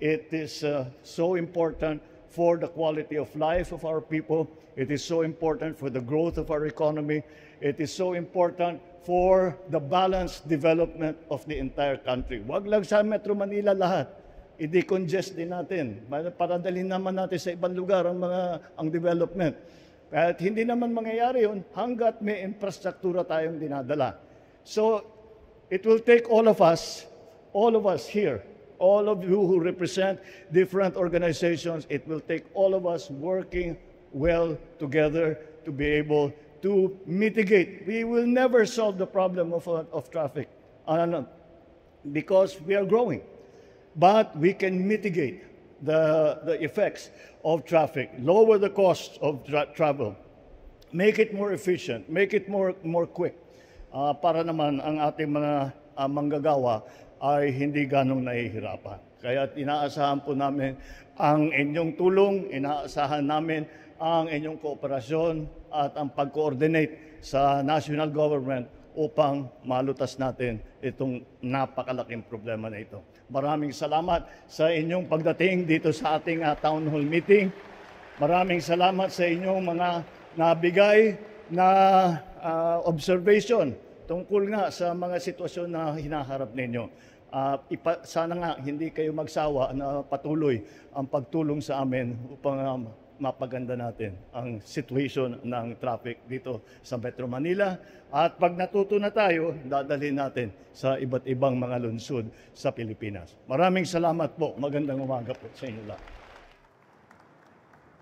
It is uh, so important for the quality of life of our people. It is so important for the growth of our economy. It is so important for the balanced development of the entire country. Wag lang sa Metro Manila lahat. I-decongest din natin. Para dalhin naman natin sa ibang lugar ang mga ang development. At hindi naman mangyayari yun hanggat may infrastruktura tayong dinadala. So, it will take all of us, all of us here, all of you who represent different organizations, it will take all of us working well together to be able to mitigate. We will never solve the problem of, of traffic because we are growing. But we can mitigate the, the effects of traffic, lower the cost of tra- travel, make it more efficient, make it more, more quick, uh, para naman ang ating mga uh, manggagawa ay hindi ganong nahihirapan. Kaya inaasahan po namin ang inyong tulong, inaasahan namin ang inyong kooperasyon at ang pag-coordinate sa national government upang malutas natin itong napakalaking problema na ito. Maraming salamat sa inyong pagdating dito sa ating uh, town hall meeting. Maraming salamat sa inyong mga nabigay na uh, observation tungkol nga sa mga sitwasyon na hinaharap ninyo. Uh, ipa, sana nga hindi kayo magsawa na patuloy ang pagtulong sa amin upang um, mapaganda natin ang situation ng traffic dito sa Metro Manila. At pag natuto na tayo, dadalhin natin sa iba't ibang mga lungsod sa Pilipinas. Maraming salamat po. Magandang umaga po sa inyo lahat.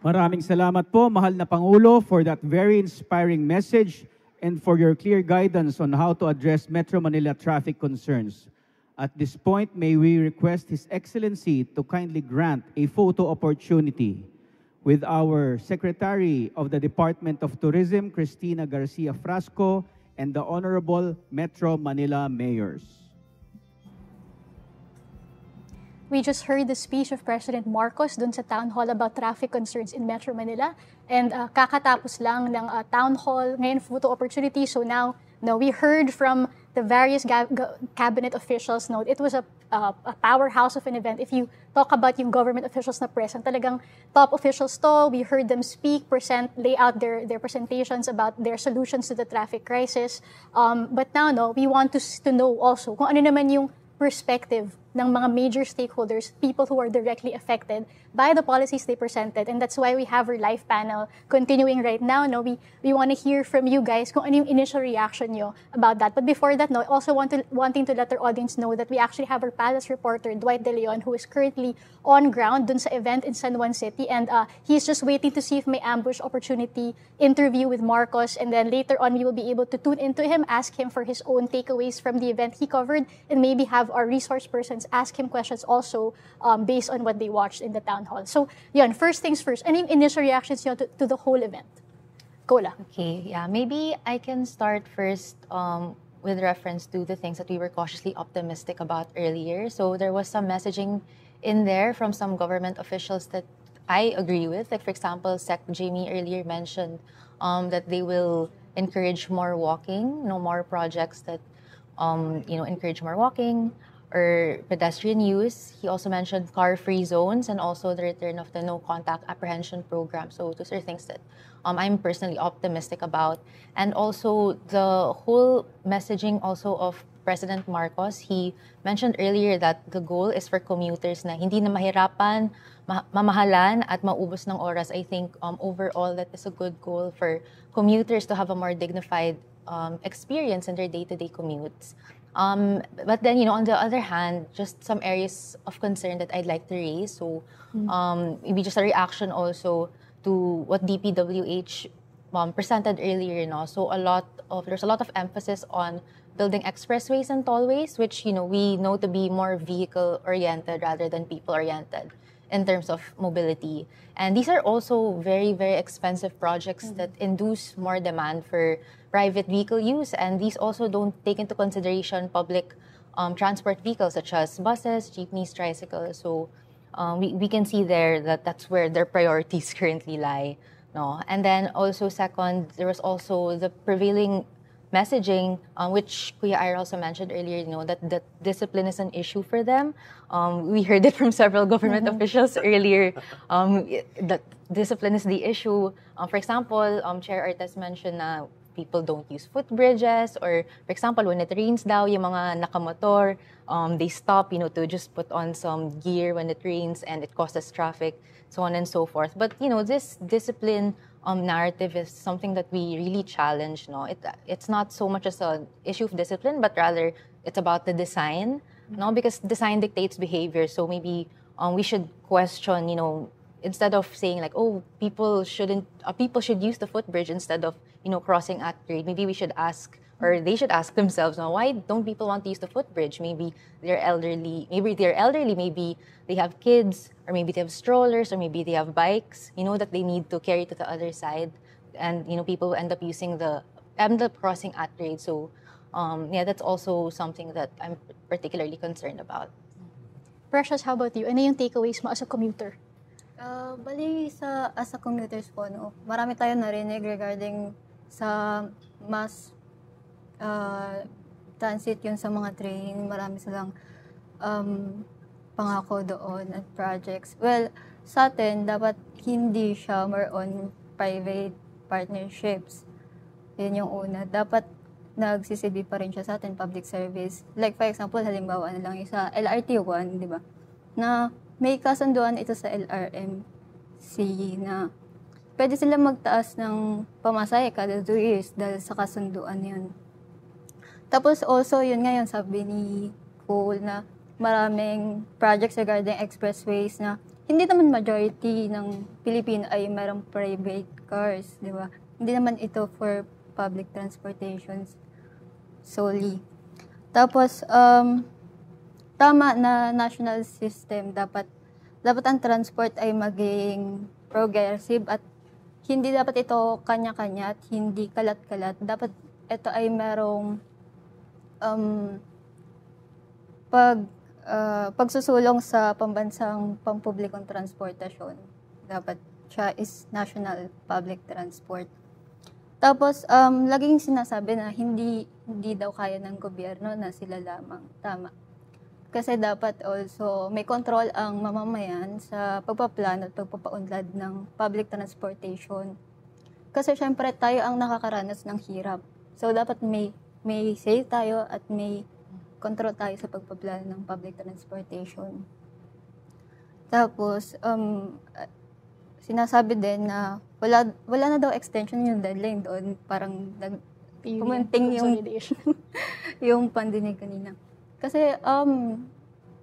Maraming salamat po, mahal na Pangulo, for that very inspiring message and for your clear guidance on how to address Metro Manila traffic concerns. At this point, may we request His Excellency to kindly grant a photo opportunity with our Secretary of the Department of Tourism, Cristina Garcia Frasco, and the Honorable Metro Manila Mayors. We just heard the speech of President Marcos dun sa town hall about traffic concerns in Metro Manila. And uh, kakatapos lang ng uh, town hall, ngayon photo opportunity. So now, now we heard from the various cabinet officials. No, it was a, uh, a powerhouse of an event. If you talk about yung government officials na present, talagang top officials to. We heard them speak, present, lay out their, their presentations about their solutions to the traffic crisis. Um, but now, no, we want to, to know also kung ano naman yung perspective ng mga major stakeholders, people who are directly affected by the policies they presented. And that's why we have our live panel continuing right now. No, we, we want to hear from you guys kung ano yung initial reaction nyo about that. But before that, no, also want to, wanting to let our audience know that we actually have our palace reporter, Dwight De Leon, who is currently on ground dun sa event in San Juan City. And uh, he's just waiting to see if may ambush opportunity interview with Marcos. And then later on, we will be able to tune into him, ask him for his own takeaways from the event he covered, and maybe have our resource persons ask him questions also um, based on what they watched in the town hall. So, yun, first things first. Any initial reactions nyo to, to the whole event? Go lang. Okay, yeah. Maybe I can start first um, with reference to the things that we were cautiously optimistic about earlier. So there was some messaging in there from some government officials that I agree with. Like, for example, Sec Jamie earlier mentioned um, that they will encourage more walking, no more projects that um, you know encourage more walking or pedestrian use. He also mentioned car-free zones and also the return of the no-contact apprehension program. So those are things that um, I'm personally optimistic about. And also the whole messaging also of President Marcos, he mentioned earlier that the goal is for commuters na hindi na mahirapan, ma- mamahalan at maubos ng oras. I think um, overall that is a good goal for commuters to have a more dignified um, experience in their day-to-day commutes. Um, but then, you know, on the other hand, just some areas of concern that I'd like to raise. So, um, maybe just a reaction also to what DPWH um, presented earlier. You know, so a lot of there's a lot of emphasis on building expressways and tollways, which you know we know to be more vehicle oriented rather than people oriented in terms of mobility. And these are also very, very expensive projects that induce more demand for private vehicle use. And these also don't take into consideration public um, transport vehicles such as buses, jeepneys, tricycles. So um, we, we can see there that that's where their priorities *laughs* currently lie. No? And then also second, there was also the prevailing messaging, um, which Kuya Ira also mentioned earlier, you know, that, that discipline is an issue for them. Um, we heard it *laughs* from several government officials *laughs* earlier um, that discipline is the issue. Um, for example, um, Chair Artes mentioned na people don't use footbridges or for example when it rains daw yung mga nakamotor um, they stop you know to just put on some gear when it rains and it causes traffic so on and so forth but you know this discipline um, narrative is something that we really challenge no? It, it's not so much as an issue of discipline but rather it's about the design no? Because design dictates behavior so maybe um, we should question you know instead of saying like oh people shouldn't uh, people should use the footbridge instead of you know crossing at grade maybe we should ask or they should ask themselves now why don't people want to use the footbridge maybe they're elderly maybe they're elderly maybe they have kids or maybe they have strollers or maybe they have bikes you know that they need to carry to the other side and you know people end up using the end up crossing at grade so um, yeah that's also something that i'm particularly concerned about Precious, how about you? Ano yung takeaways mo as a commuter? Ah, bali sa as a commuters po no, marami tayong narinig regarding sa mass ah, transit yun sa mga train, marami silang um, pangako doon at projects. Well, sa atin, dapat hindi siya more on private partnerships. Yun yung una. Dapat nagsisilbi pa rin siya sa atin, public service. Like for example, halimbawa na lang sa LRT1, di ba? Na may kasunduan ito sa LRMC na pwede sila magtaas ng pamasahe kada 2 years dahil sa kasunduan yun. Tapos also, yun ngayon sabi ni Cole na maraming projects regarding expressways na hindi naman majority ng Pilipino ay merong private cars, di ba? Hindi naman ito for public transportations solely. Tapos, um, tama na national system dapat dapat ang transport ay maging progressive at hindi dapat ito kanya-kanya at hindi kalat-kalat. Dapat ito ay merong um, pag ah, pagsusulong sa pambansang pampublikong transportasyon. Dapat siya is national public transport. Tapos, um, laging sinasabi na hindi, hindi daw kaya ng gobyerno na sila lamang. Tama. Kasi dapat also may control ang mamamayan sa pagpaplano at pagpapaunlad ng public transportation. Kasi syempre tayo ang nakakaranas ng hirap. So dapat may may say tayo at may control tayo sa pagpaplano ng public transportation. Tapos, um, sinasabi din na wala, wala na daw extension yung deadline doon. Parang nag, pumunting yung, *laughs* yung pandinig kanina. Kasi, um,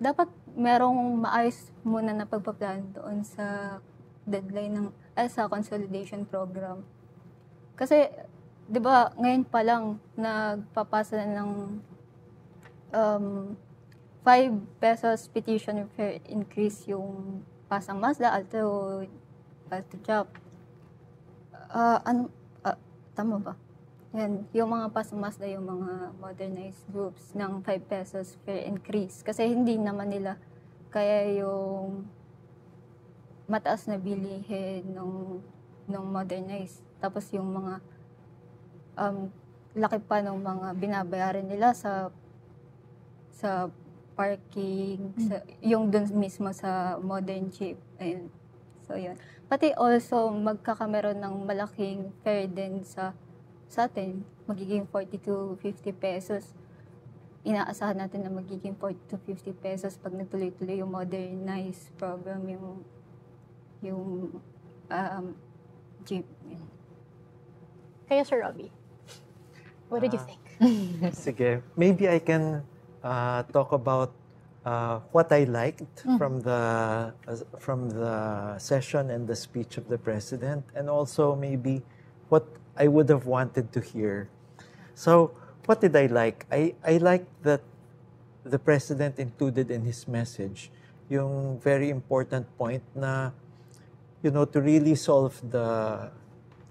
dapat merong maayos muna na pagpaplano doon sa deadline ng, eh, sa consolidation program. Kasi, di ba, ngayon pa lang, nagpapasa na ng um, 5 pesos petition fare increase yung Pasang Mazda, Alto, Alto Chop. Ah, ano, ah, tama ba? Yan, yung mga Pasang Mazda, yung mga modernized groups ng 5 pesos fare increase. Kasi hindi naman nila kaya yung mataas na bilihin nung, nung modernized. Tapos yung mga um, laki pa ng mga binabayaran nila sa sa parking, sa, yung dun mismo sa modern jeep. Ayun. So, yun. Pati also, magkakameron ng malaking fare din sa sa atin, magiging 40 to 50 pesos. Inaasahan natin na magiging 40 to 50 pesos pag natuloy-tuloy yung modernized program, yung yung um, jeep. Kaya Sir Robbie. What did you Ah. think? *laughs* Sige, maybe I can uh, talk about uh, what I liked Mhm. from the uh, from the session and the speech of the president, and also maybe what I would have wanted to hear. So, what did I like? I I liked that the president included in his message yung very important point na you know to really solve the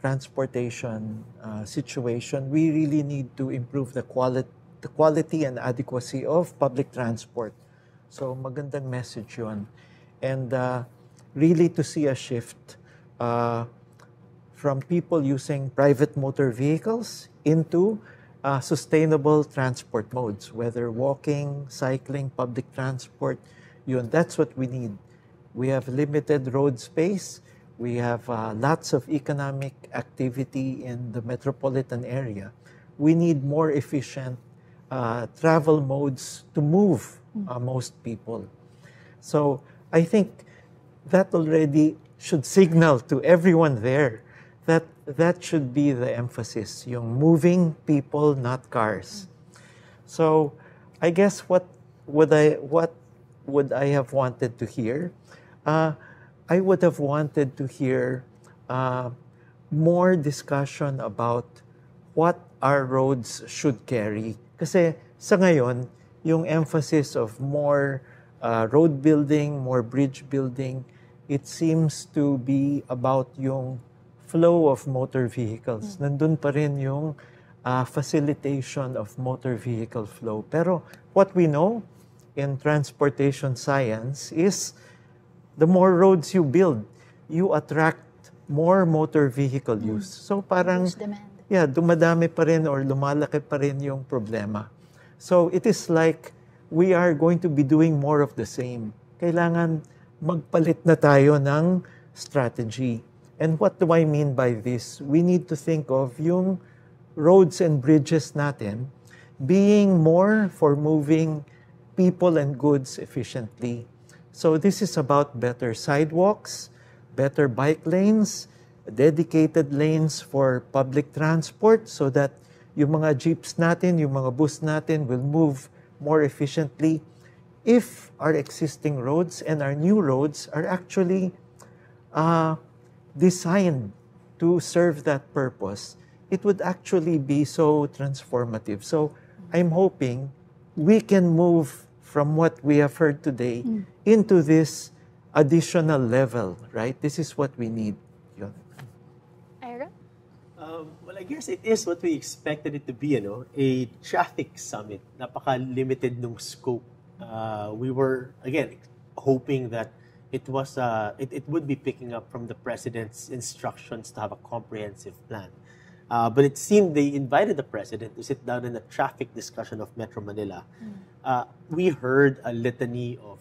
transportation uh, situation, we really need to improve the quality, the quality and adequacy of public transport. So magandang message yun. And uh, really to see a shift uh, from people using private motor vehicles into uh, sustainable transport modes, whether walking, cycling, public transport, yun, that's what we need. We have limited road space. We have uh, lots of economic activity in the metropolitan area. We need more efficient uh, travel modes to move uh, most people. So I think that already should signal to everyone there that that should be the emphasis, yung moving people, not cars. So I guess what would I what would I have wanted to hear? Uh, I would have wanted to hear uh, more discussion about what our roads should carry. Kasi sa ngayon, yung emphasis of more uh, road building, more bridge building, it seems to be about yung flow of motor vehicles. Nandun pa rin yung uh, facilitation of motor vehicle flow. Pero what we know in transportation science is the more roads you build, you attract more motor vehicle use. So parang, yeah, dumadami pa rin or lumalaki pa rin yung problema. So it is like we are going to be doing more of the same. Kailangan magpalit na tayo ng strategy. And what do I mean by this? We need to think of yung roads and bridges natin being more for moving people and goods efficiently. So this is about better sidewalks, better bike lanes, dedicated lanes for public transport so that yung mga jeeps natin, yung mga bus natin will move more efficiently if our existing roads and our new roads are actually uh, designed to serve that purpose, it would actually be so transformative. So I'm hoping we can move from what we have heard today into this additional level, right? This is what we need. Yun. Ira? Um, well, I guess it is what we expected it to be, you know, a traffic summit. Napaka-limited nung scope. Uh, we were, again, hoping that it was, uh, it, it would be picking up from the president's instructions to have a comprehensive plan. Uh, but it seemed they invited the president to sit down in a traffic discussion of Metro Manila. Uh, we heard a litany of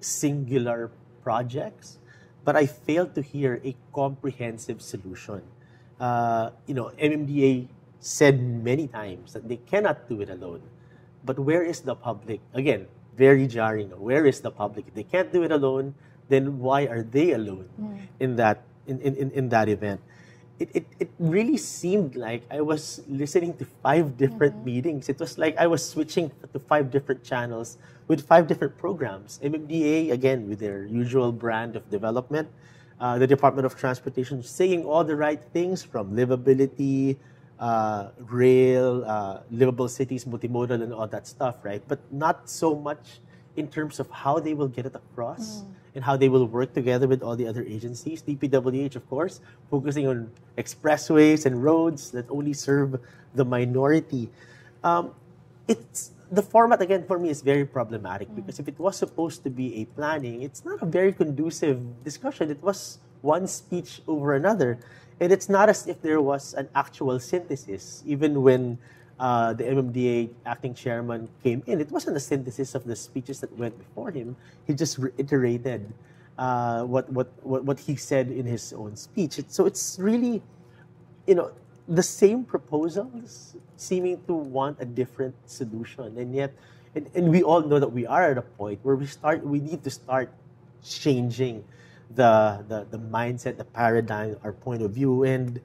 singular projects, but I failed to hear a comprehensive solution. Uh, you know, MMDA said many times that they cannot do it alone. But where is the public? Again, very jarring. Where is the public? If they can't do it alone, then why are they alone in that in, in, in that event? It, it, it really seemed like I was listening to five different meetings. It was like I was switching to five different channels with five different programs. MMDA, again, with their usual brand of development. Uh, the Department of Transportation saying all the right things from livability, uh, rail, uh, livable cities, multimodal, and all that stuff, right? But not so much in terms of how they will get it across and how they will work together with all the other agencies. DPWH, of course, focusing on expressways and roads that only serve the minority. Um, it's the format again for me is very problematic because if it was supposed to be a planning, it's not a very conducive discussion. It was one speech over another, and it's not as if there was an actual synthesis. Even when uh, the MMDA acting chairman came in, it wasn't a synthesis of the speeches that went before him. He just reiterated uh, what, what what what he said in his own speech. It, so it's really, you know, the same proposals seeming to want a different solution and yet and, and we all know that we are at a point where we start we need to start changing the the, the mindset the paradigm our point of view and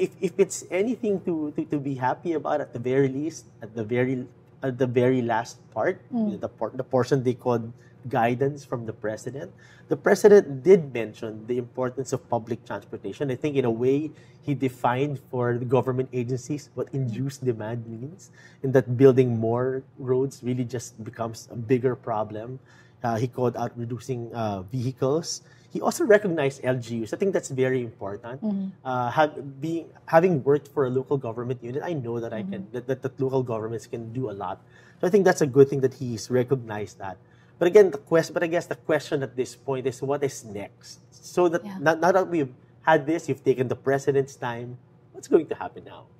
if if, it's anything to, to, to be happy about at the very least, at the very at the very last part, Mm. the part the portion they called guidance from the president, the president did mention the importance of public transportation. I think in a way he defined for the government agencies what induced demand means, in that building more roads really just becomes a bigger problem. Uh, he called out reducing uh, vehicles. He also recognized LGUs. I think that's very important. Mhm. Uh, have, being having worked for a local government unit, I know that I can that, that, that local governments can do a lot. So I think that's a good thing that he's recognized that. But again, the question. But I guess the question at this point is what is next. So that now, now that we've had this, you've taken the president's time. What's going to happen now?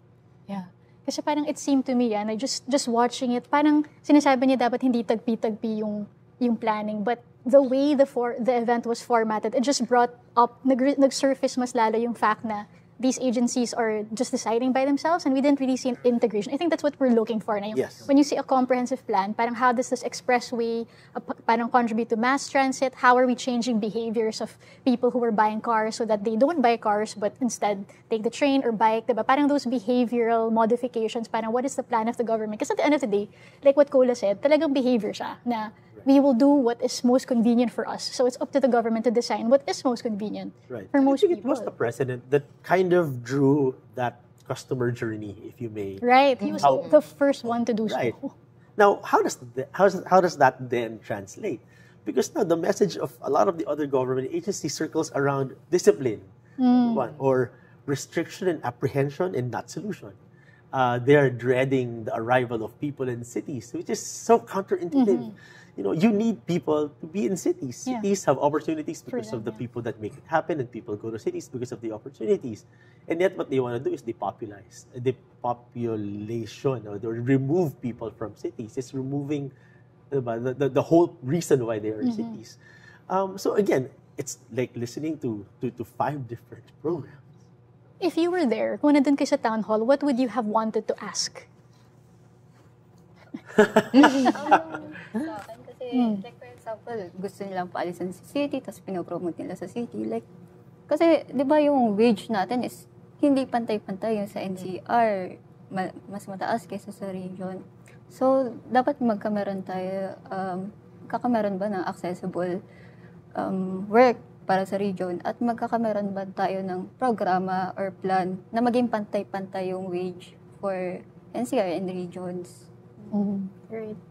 Yeah. Kasi parang it seemed to me, yan, I just just watching it, parang sinasabi niya dapat hindi tagpi-tagpi yung yung planning, but the way the for the event was formatted, it just brought up nag nag-surface mas lalo yung fact na these agencies are just deciding by themselves and we didn't really see an integration. I think that's what we're looking for na Yes. when you see a comprehensive plan, parang how does this expressway uh, pa- parang contribute to mass transit? How are we changing behaviors of people who are buying cars so that they don't buy cars but instead take the train or bike, diba? Parang those behavioral modifications, parang what is the plan of the government? Because at the end of the day, like what Cola said, talagang behavior siya na we will do what is most convenient for us. So it's up to the government to design what is most convenient Right. for And I think people. it was the president that kind of drew that customer journey, if you may. Right. He was How- the first one to do Right. so. Now, how does the, how does how does that then translate? Because now the message of a lot of the other government agencies circles around discipline, Mm. one or restriction and apprehension and not solution. Uh, they are dreading the arrival of people in cities, which is so counterintuitive. You know, you need people to be in cities. Yeah. Cities have opportunities because them, of the people that make it happen, and people go to cities because of the opportunities. And yet, what they want to do is depopularize, depopulation, or they remove people from cities. It's removing the, the, the whole reason why they are in Mhm. cities. Um, so again, it's like listening to, to, to five different programs. If you were there, kung nandun kayo sa town hall, what would you have wanted to ask? *laughs* *laughs* Sa kasi, like for example, gusto nilang paalisan sa city, tapos pinopromote nila sa city. Like, kasi, di ba yung wage natin is hindi pantay-pantay yung sa NCR. Ma- mas mataas kaysa sa region. So, dapat magkameron tayo, um, kakameron ba ng accessible um, work para sa region at magkakameron ba tayo ng programa or plan na maging pantay-pantay yung wage for NCR and regions. Right.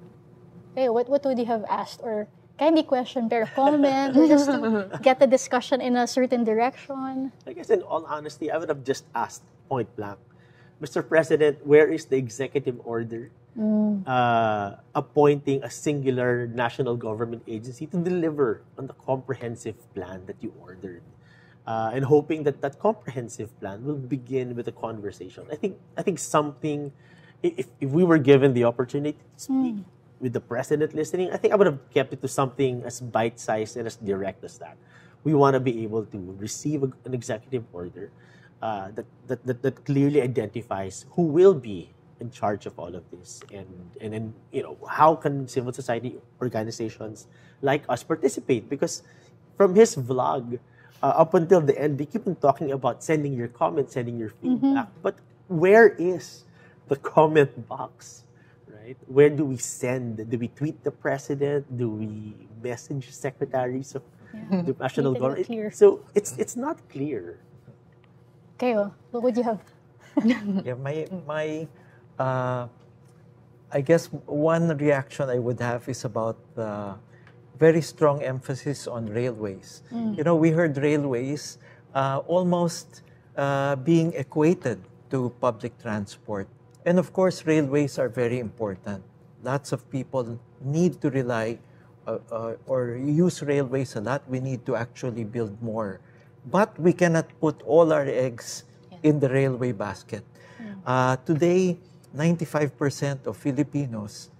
Okay, what, what would you have asked? Or candy question, pero comment, just to *laughs* get the discussion in a certain direction? I guess in all honesty, I would have just asked point blank, Mr. President, where is the executive order Mm. uh, appointing a singular national government agency to deliver on the comprehensive plan that you ordered? Uh, and hoping that that comprehensive plan will begin with a conversation. I think I think something. If, if we were given the opportunity to speak with the president listening, I think I would have kept it to something as bite-sized and as direct as that. We want to be able to receive a- an executive order uh, that, that, that that clearly identifies who will be in charge of all of this, and and then you know how can civil society organizations like us participate? Because from his vlog uh, up until the end, they keep on talking about sending your comments, sending your feedback. But where is the *laughs* comment box? Right? Where do we send? Do we tweet the president? Do we message secretaries of the national Make it government? So it's it's not clear. Kayo, what would you have? *laughs* yeah, my my uh, I guess one reaction I would have is about the very strong emphasis on railways. Mm. You know, we heard railways uh, almost uh, being equated to public transport. And of course, railways are very important. Lots of people need to rely uh, uh, or use railways a lot. We need to actually build more. But we cannot put all our eggs in the railway basket. Uh, today, 95% of Filipinos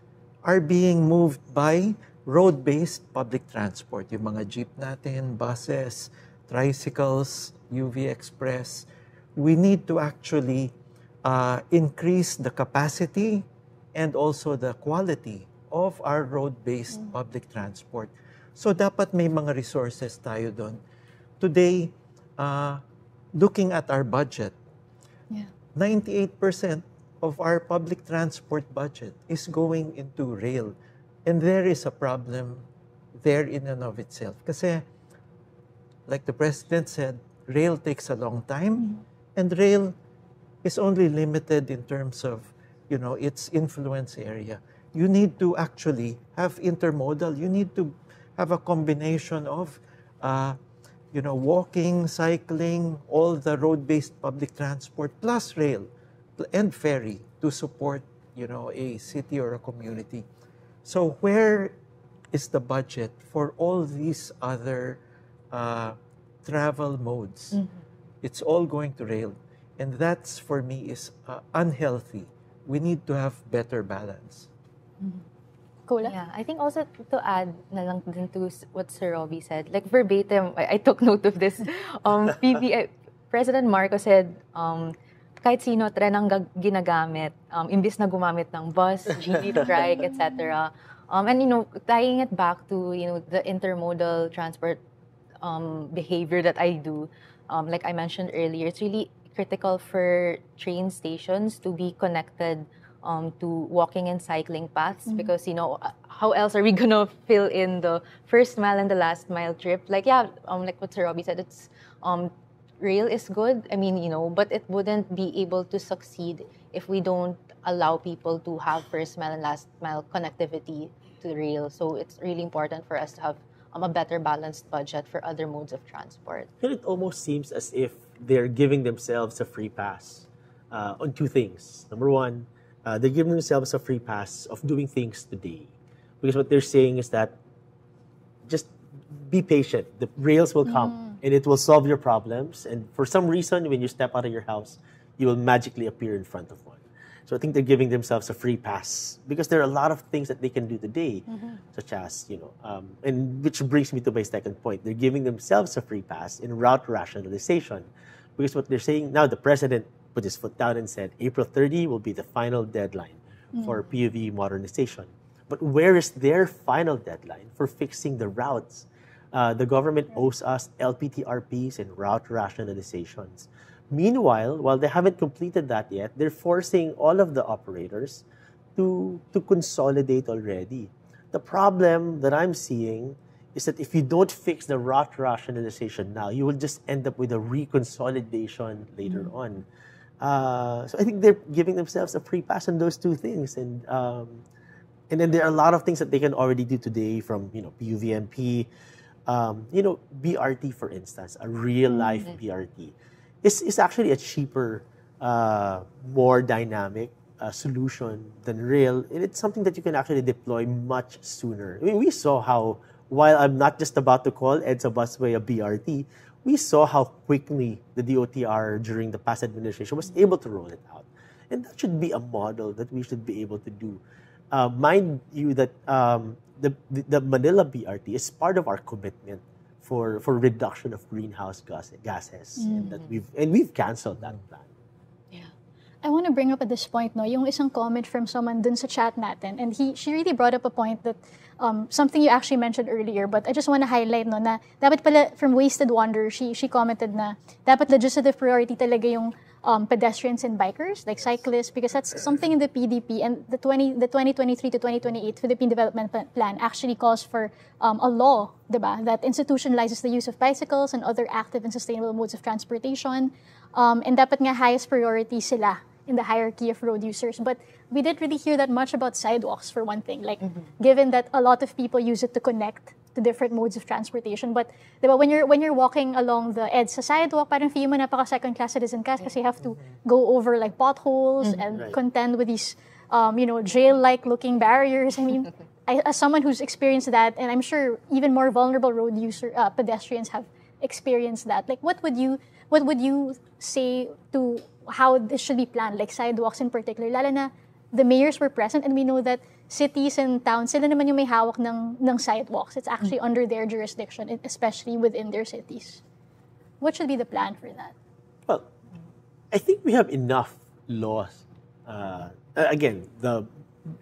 are being moved by road-based public transport. Yung mga jeep natin, buses, tricycles, UV Express. We need to actually uh, increase the capacity and also the quality of our road-based public transport. So dapat may mga resources tayo doon. Today, uh, looking at our budget, Yeah. 98% of our public transport budget is going into rail. And there is a problem there in and of itself. Kasi, like the President said, rail takes a long time, and rail is only limited in terms of, you know, its influence area. You need to actually have intermodal. You need to have a combination of, uh, you know, walking, cycling, all the road-based public transport, plus rail and ferry to support, you know, a city or a community. So where is the budget for all these other uh, travel modes? It's all going to rail. And that's, for me, is uh, unhealthy. We need to have better balance. Cola? Yeah, I think also to add na lang din to what Sir Robbie said, like verbatim, I, I took *laughs* note of this. Um, *laughs* PB, uh, President Marcos said, um, kahit sino tren ang ginagamit, um, imbis na gumamit ng bus, jeep, *laughs* trike, etc. Um, and you know, tying it back to you know the intermodal transport um, behavior that I do, um, like I mentioned earlier, it's really critical for train stations to be connected um, to walking and cycling paths Mhm. because you know uh, how else are we *laughs* gonna fill in the first mile and the last mile trip? Like yeah, um, like what Sir Robbie said, it's um, rail is good. I mean you know, but it wouldn't be able to succeed if we don't allow people to have first mile and last mile connectivity to the rail. So it's really important for us to have um, a better balanced budget for other modes of transport. And it almost seems as if they're giving themselves a free pass uh, on two things. Number one, uh, they're giving themselves a free pass of doing things today. Because what they're saying is that just be patient. The rails will come and it will solve your problems. And for some reason, when you step out of your house, you will magically appear in front of one. So I think they're giving themselves a free pass because there are a lot of things that they can do today, such as, you know, um, and which brings me to my second point. They're giving themselves a free pass in route rationalization because what they're saying now, the president put his foot down and said April 30 will be the final deadline for POV modernization. But where is their final deadline for fixing the routes? Uh, the government owes us LPTRPs and route rationalizations. Meanwhile, while they haven't completed that yet, they're forcing all of the operators to, to consolidate already. The problem that I'm seeing is that if you don't fix the route rationalization now, you will just end up with a reconsolidation later on. Uh, so I think they're giving themselves a free pass on those two things, and um, and then there are a lot of things that they can already do today, from you know PUVMP, um, you know BRT for instance, a real life BRT, is is actually a cheaper, uh, more dynamic uh, solution than rail, and it's something that you can actually deploy much sooner. I mean, we saw how while I'm not just about to call EDSA Busway a BRT, we saw how quickly the DOTR during the past administration was able to roll it out. And that should be a model that we should be able to do. Uh, mind you that um, the, the, the Manila BRT is part of our commitment for, for reduction of greenhouse gas, gases. And, that we've, and we've canceled that plan. I want to bring up at this point, no, yung isang comment from someone dun sa chat natin. And he, she really brought up a point that um, something you actually mentioned earlier, but I just want to highlight, no, na dapat pala from Wasted Wonder, she, she commented na dapat legislative priority talaga yung um, pedestrians and bikers, like cyclists, because that's something in the PDP and the 20, the 2023 to 2028 Philippine Development Plan actually calls for um, a law, diba, that institutionalizes the use of bicycles and other active and sustainable modes of transportation. Um, and dapat nga highest priority sila in the hierarchy of road users. But we didn't really hear that much about sidewalks for one thing. Like, given that a lot of people use it to connect to different modes of transportation. But, di ba, when you're, when you're walking along the EDSA sidewalk, parang feel mo napaka second class citizen ka kasi you have to go over like potholes Mhm. and Right. contend with these, um, you know, jail-like looking barriers. I mean, *laughs* I, as someone who's experienced that, and I'm sure even more vulnerable road user uh, pedestrians have experienced that. Like, what would you, what would you say to how this should be planned, like sidewalks in particular? Lalo na the mayors were present, and we know that cities and towns, sila naman yung may hawak ng, ng sidewalks. It's actually under their jurisdiction, especially within their cities. What should be the plan for that? Well, I think we have enough laws. Uh, again, the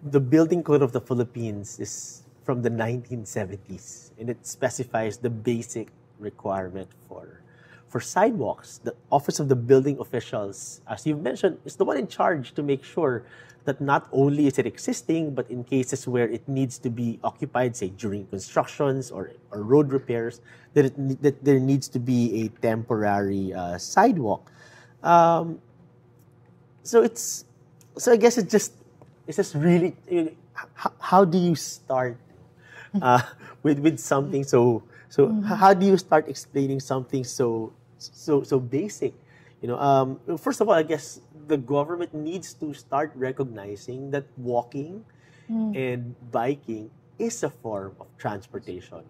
the building code of the Philippines is from the 1970s, and it specifies the basic requirement for for sidewalks, the Office of the Building Officials, as you've mentioned, is the one in charge to make sure that not only is it existing, but in cases where it needs to be occupied, say during constructions or, or road repairs, that, it, that there needs to be a temporary uh, sidewalk. Um, so it's so I guess it just it's just really how, how do you start uh, *laughs* with with something so so how do you start explaining something so so so basic you know um, first of all I guess the government needs to start recognizing that walking Mm. and biking is a form of transportation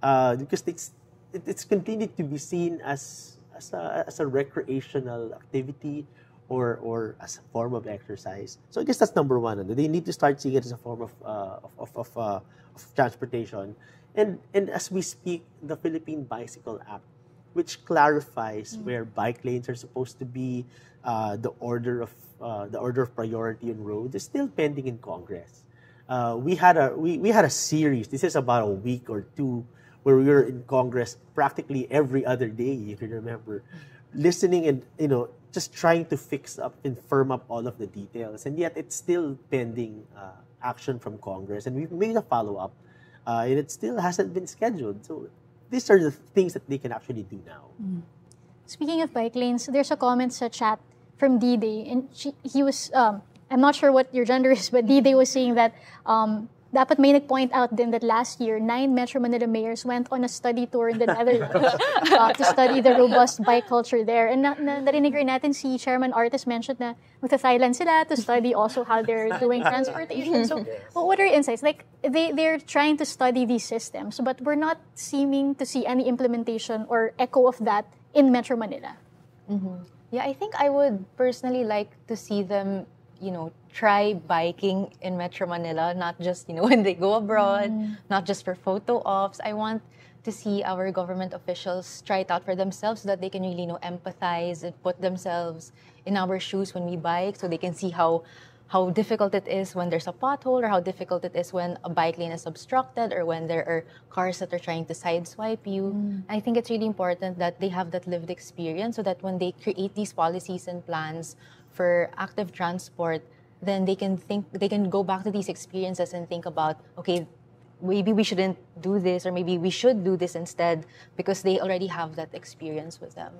uh, because it's it, it's continued to be seen as as a, as a recreational activity or or as a form of exercise. So I guess that's number one. ano. They need to start seeing it as a form of uh, of of, of, uh, of transportation. And and as we speak, the Philippine Bicycle Act, which clarifies where bike lanes are supposed to be, uh, the order of uh, the order of priority on roads is still pending in Congress. Uh, we had a we, we had a series. This is about a week or two where we were in Congress practically every other day, if you remember, listening and you know just trying to fix up and firm up all of the details. And yet it's still pending uh, action from Congress, and we've made a follow up, uh, and it still hasn't been scheduled. So these are the things that they can actually do now. Speaking of bike lanes, there's a comment sa chat from D-Day, and she, he was, um, I'm not sure what your gender is, but D-Day was saying that um, dapat may nag-point out din that last year, nine Metro Manila mayors went on a study tour in the Netherlands *laughs* uh, to study the robust bike culture there. And na, na, narinig rin natin si Chairman Artis mentioned na magta Thailand sila to study also how they're doing transportation. So, well, what are your insights? Like, they, they're trying to study these systems, but we're not seeming to see any implementation or echo of that in Metro Manila. Mhm. Yeah, I think I would personally like to see them, you know, try biking in Metro Manila, not just, you know, *laughs* when they go abroad, mm. not just for photo ops. I want to see our government officials try it out for themselves so that they can really, you know, empathize and put themselves in our shoes when we bike so they can see how how difficult it is when there's a pothole or how difficult it is when a bike lane is obstructed or when there are cars that are trying to sideswipe you. Mm. I think it's really important that they have that lived experience so that when they create these policies and plans for active transport, then they can think they can go back to these experiences and think about okay maybe we shouldn't do this or maybe we should do this instead because they already have that experience with them.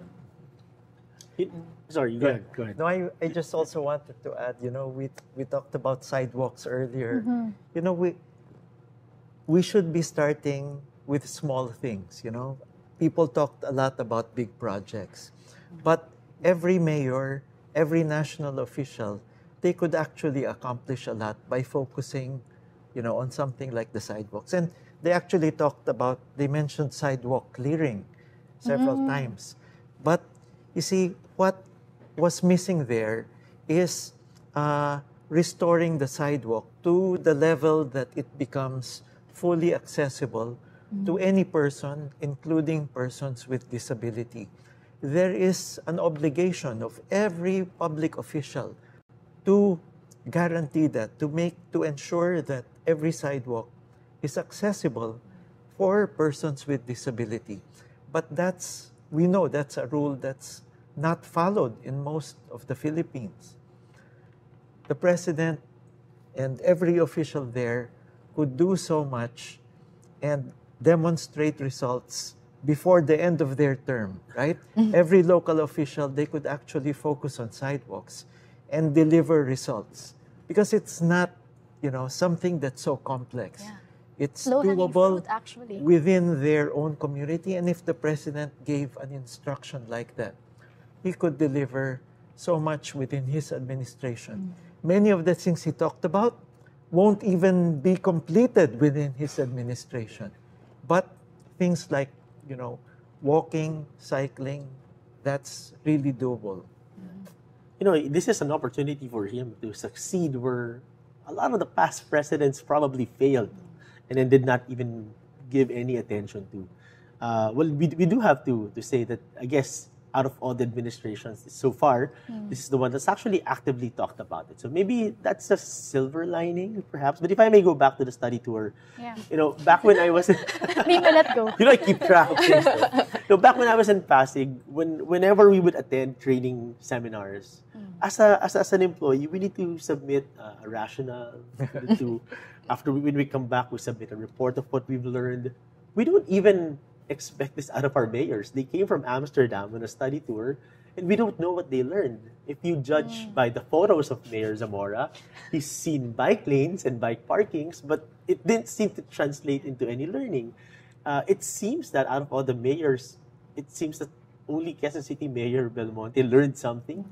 Sorry, go ahead. Go ahead. No, I, I just also wanted to add, you know, we, we talked about sidewalks earlier. Mhm. You know, we, we should be starting with small things, you know. People talked a lot about big projects. But every mayor, every national official, they could actually accomplish a lot by focusing, you know, on something like the sidewalks. And they actually talked about, they mentioned sidewalk clearing several Mm. times. But you see, what was missing there is uh, restoring the sidewalk to the level that it becomes fully accessible to any person, including persons with disability. There is an obligation of every public official to guarantee that, to make, to ensure that every sidewalk is accessible for persons with disability. But that's, we know that's a rule that's not followed in most of the Philippines. The president and every official there could do so much and demonstrate results before the end of their term, right? Mm-hmm. Every local official, they could actually focus on sidewalks and deliver results because it's not, you know, something that's so complex. It's Low-hanging doable fruit, actually. within their own community. And if the president gave an instruction like that, he could deliver so much within his administration. Mm. Many of the things he talked about won't even be completed within his administration. But things like, you know, walking, cycling, that's really doable. You know, this is an opportunity for him to succeed where a lot of the past presidents probably failed and then did not even give any attention to. Uh, well, we, we do have to, to say that, I guess, out of all the administrations so far, Mm. this is the one that's actually actively talked about it. So maybe that's a silver lining, perhaps. But if I may go back to the study tour, Yeah. you know, back when I was, *laughs* Hindi mo let go. *laughs* you know, I keep track of things. though. So back when I was in Pasig, when whenever we would attend training seminars, as a as, as an employee, we need to submit uh, a rationale. To *laughs* after we, when we come back, we submit a report of what we've learned. We don't even expect this out of our mayors. They came from Amsterdam on a study tour, and we don't know what they learned. If you judge by the photos of Mayor Zamora, he's seen bike lanes and bike parkings, but it didn't seem to translate into any learning. Uh, it seems that out of all the mayors, it seems that only Quezon City Mayor Belmonte learned something.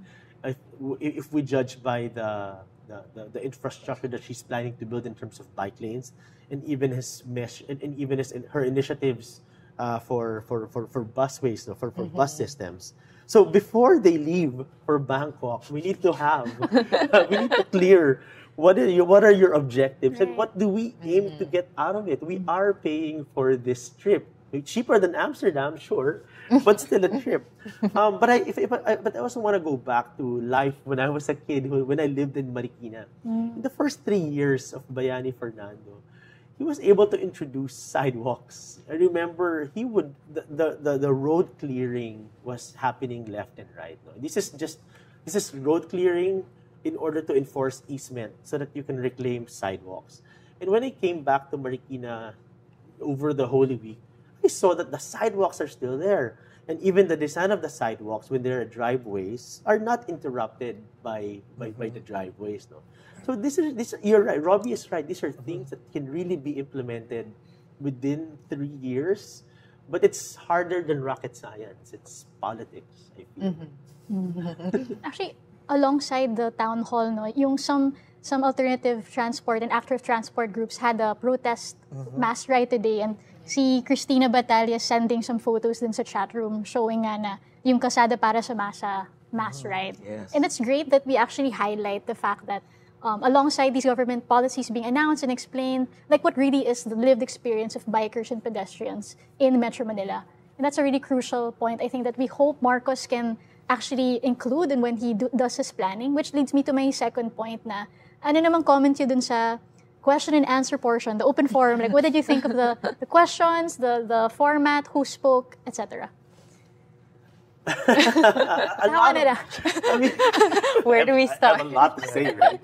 If, if we judge by the, the, the, the infrastructure that she's planning to build in terms of bike lanes, and even his mesh, and, and even his her initiatives uh, for, for, for, for busways, no, for, for bus systems. So before they leave for Bangkok, we need to have, *laughs* we need to clear what are your, what are your objectives and what do we aim to get out of it? We are paying for this trip. Cheaper than Amsterdam, sure, but still a trip. *laughs* Um, but I, if, if I, but I also want to go back to life when I was a kid, when I lived in Marikina. In the first three years of Bayani Fernando, he was able to introduce sidewalks. I remember he would the, the, the, the road clearing was happening left and right. No? This is just this is road clearing in order to enforce easement so that you can reclaim sidewalks. And when I came back to Marikina over the Holy Week, I saw that the sidewalks are still there. And even the design of the sidewalks when there are driveways are not interrupted by by, by mm-hmm. the driveways. No? So this is this you're right. Robbie is right. These are mm-hmm. things that can really be implemented within three years, but it's harder than rocket science. It's politics. I feel. Mm-hmm. *laughs* Actually, alongside the town hall, no, yung some some alternative transport and active transport groups had a protest mass ride today and si Christina Batalla sending some photos din sa chat room showing nga na yung kasada para sa masa mass ride. yes. And it's great that we actually highlight the fact that um, alongside these government policies being announced and explained, like what really is the lived experience of bikers and pedestrians in Metro Manila. And that's a really crucial point. I think that we hope Marcos can actually include in when he do, does his planning, which leads me to my second point na ano namang comment yun dun sa question and answer portion, the open forum. Like, what did you think of the, the questions, the, the format, who spoke, etc.? Tawa nila. Where do we start? I have a lot to say, right?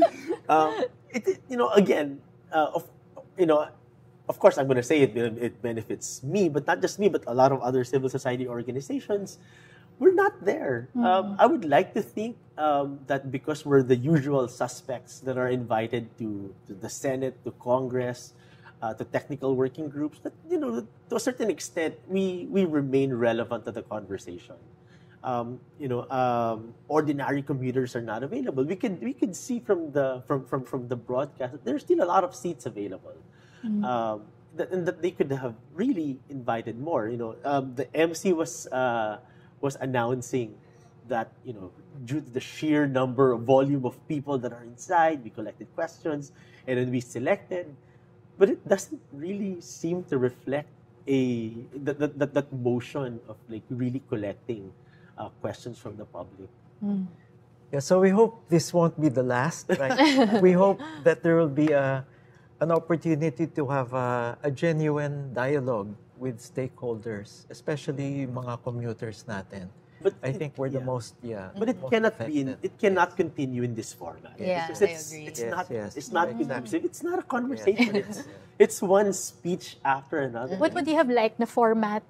um, it, it- you know, again, uh, of, you know, of course, I'm going to say it, it benefits me, but not just me, but a lot of other civil society organizations. We're not there. Um, I would like to think um, that because we're the usual suspects that are invited to, to the Senate, to Congress, uh, to technical working groups, that you know, to a certain extent, we we remain relevant to the conversation um, you know, um, ordinary commuters are not available. We could we could see from the from from from the broadcast that there's still a lot of seats available, um, that, and that they could have really invited more. You know, um, the MC was uh, was announcing that you know due to the sheer number of volume of people that are inside, we collected questions and then we selected, but it doesn't really seem to reflect a that that, that, that motion of like really collecting uh, questions from the public. Yeah, so we hope this won't be the last, right? *laughs* we hope that there will be a, an opportunity to have a, a genuine dialogue with stakeholders, especially mga commuters natin. But I think we're the most, yeah. But it most cannot be. In, it cannot continue in this format. Yeah, because I it's, agree. It's Yes, not. yes. It's not Exactly. conducive. It's not a conversation. It's *laughs* it's one speech after another. What would you have liked the format?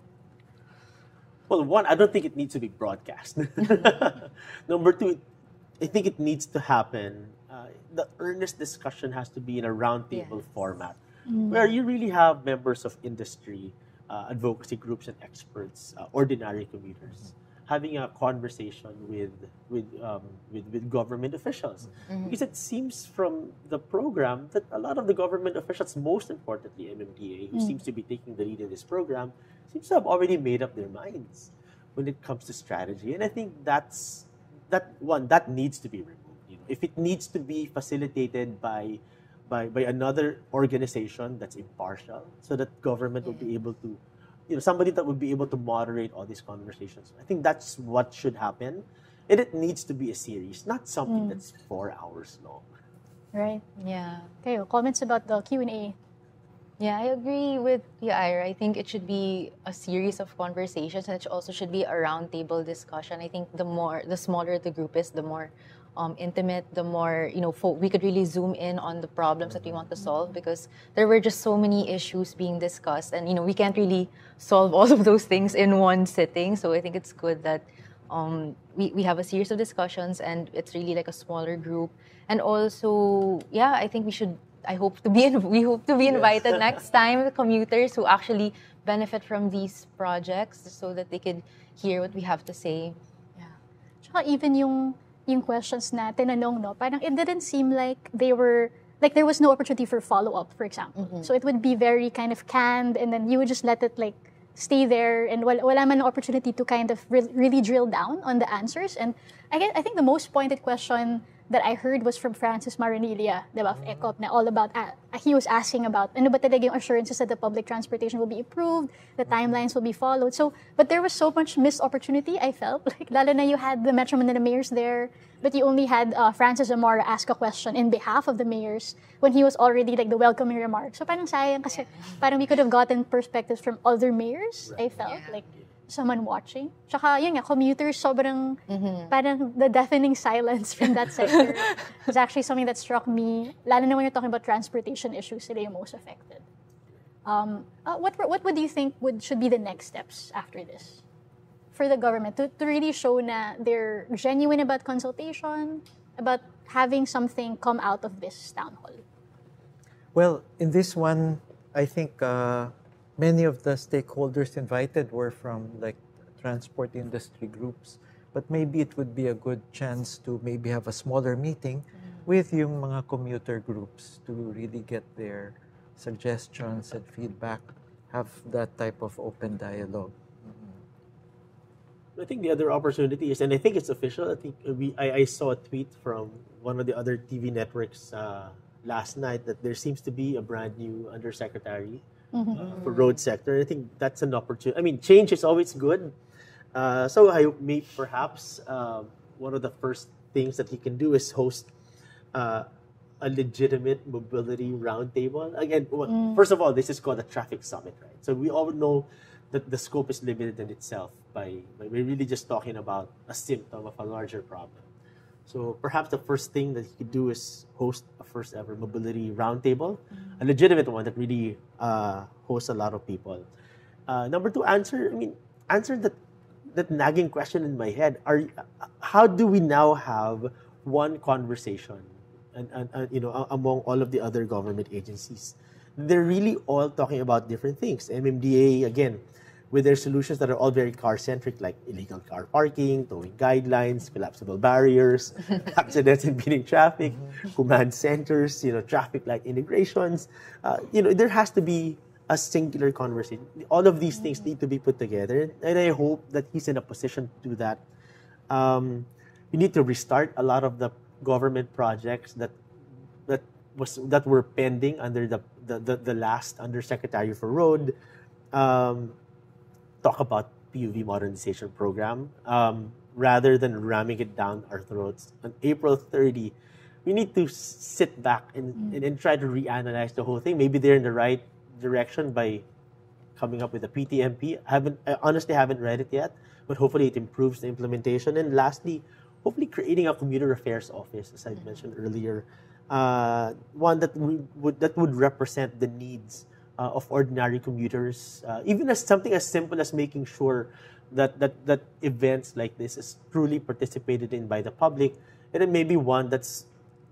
Well, one, I don't think it needs to be broadcast. *laughs* Number two, I think it needs to happen. Uh, the earnest discussion has to be in a roundtable format, Mm. where you really have members of industry, uh, advocacy groups, and experts, uh, ordinary commuters, having a conversation with with um, with, with government officials, Mhm. because it seems from the program that a lot of the government officials, most importantly MMDA, who Mm. seems to be taking the lead in this program, seems to have already made up their minds when it comes to strategy. And I think that's that one that needs to be removed. You know, if it needs to be facilitated by by by another organization that's impartial, so that government will be able to you know somebody that would be able to moderate all these conversations. I think that's what should happen. And it needs to be a series, not something Mm. that's four hours long. Right. Yeah. Okay, comments about the Q&A. Yeah, I agree with you, Ira. I think it should be a series of conversations and it also should be a roundtable discussion. I think the more, the smaller the group is, the more um, intimate, the more, you know, fo- we could really zoom in on the problems that we want to solve because there were just so many issues being discussed and, you know, we can't really solve all of those things in one sitting. So I think it's good that um, we, we have a series of discussions and it's really like a smaller group. And also, yeah, I think we should I hope to be in, we hope to be invited *laughs* next time the commuters who actually benefit from these projects so that they could hear what we have to say. Tsaka even yung yung questions na tinanong, no, parang it didn't seem like they were like there was no opportunity for follow-up, for example. So it would be very kind of canned and then you would just let it like stay there and wala, wala man an opportunity to kind of re- really drill down on the answers. And I, guess, I think the most pointed question that I heard was from Francis Maranilla, di ba, of ECOP, na all about, uh, he was asking about, ano ba talaga yung assurances that the public transportation will be improved, the timelines will be followed. So, but there was so much missed opportunity, I felt. *laughs* Like, lalo na you had the Metro Manila mayors there, but you only had uh, Francis Zamora ask a question in behalf of the mayors when he was already like the welcoming remarks. So parang sayang kasi parang we could have gotten perspectives from other mayors, I felt. Like, someone watching. Tsaka, yun nga, commuters, sobrang, parang the deafening silence from that sector *laughs* is actually something that struck me, lalo na when you're talking about transportation issues, sila yung most affected. Um, uh, what, what would you think would should be the next steps after this for the government to, to really show na they're genuine about consultation, about having something come out of this town hall? Well, in this one, I think uh, many of the stakeholders invited were from like transport industry groups. But maybe it would be a good chance to maybe have a smaller meeting with yung mga commuter groups to really get their suggestions and feedback, have that type of open dialogue. I think the other opportunity is, and I think it's official. I think we I, I saw a tweet from one of the other TV networks uh, last night that there seems to be a brand new undersecretary uh, for road sector. I think that's an opportunity. I mean, change is always good. Uh, so I may perhaps uh, one of the first things that he can do is host uh, a legitimate mobility roundtable. Again, well, Mm. first of all, this is called a traffic summit, right? So we all know that the scope is limited in itself by, by we're really just talking about a symptom of a larger problem. So perhaps the first thing that he could do is host a first ever mobility roundtable, a legitimate one that really uh, hosts a lot of people. Uh, number two, answer. I mean, answer that that nagging question in my head. Are how do we now have one conversation, and, and, and you know, among all of the other government agencies? They're really all talking about different things. MMDA again, with their solutions that are all very car centric, like illegal car parking, towing guidelines, collapsible barriers, *laughs* accidents impeding traffic, command centers, you know, traffic light integrations. Uh, you know, there has to be a singular conversation. All of these things need to be put together, and I hope that he's in a position to do that. Um, we need to restart a lot of the government projects that that was that were pending under the the, the, the last undersecretary for road. Um, talk about PUV modernization program um, rather than ramming it down our throats. On April 30, we need to sit back and, and, and try to reanalyze the whole thing. Maybe they're in the right direction by coming up with a PTMP. I haven't I honestly haven't read it yet, but hopefully it improves the implementation. And lastly, hopefully creating a commuter affairs office, as I mentioned earlier, uh, one that we would that would represent the needs uh, of ordinary commuters, uh, even as something as simple as making sure that, that that events like this is truly participated in by the public, and then maybe one that's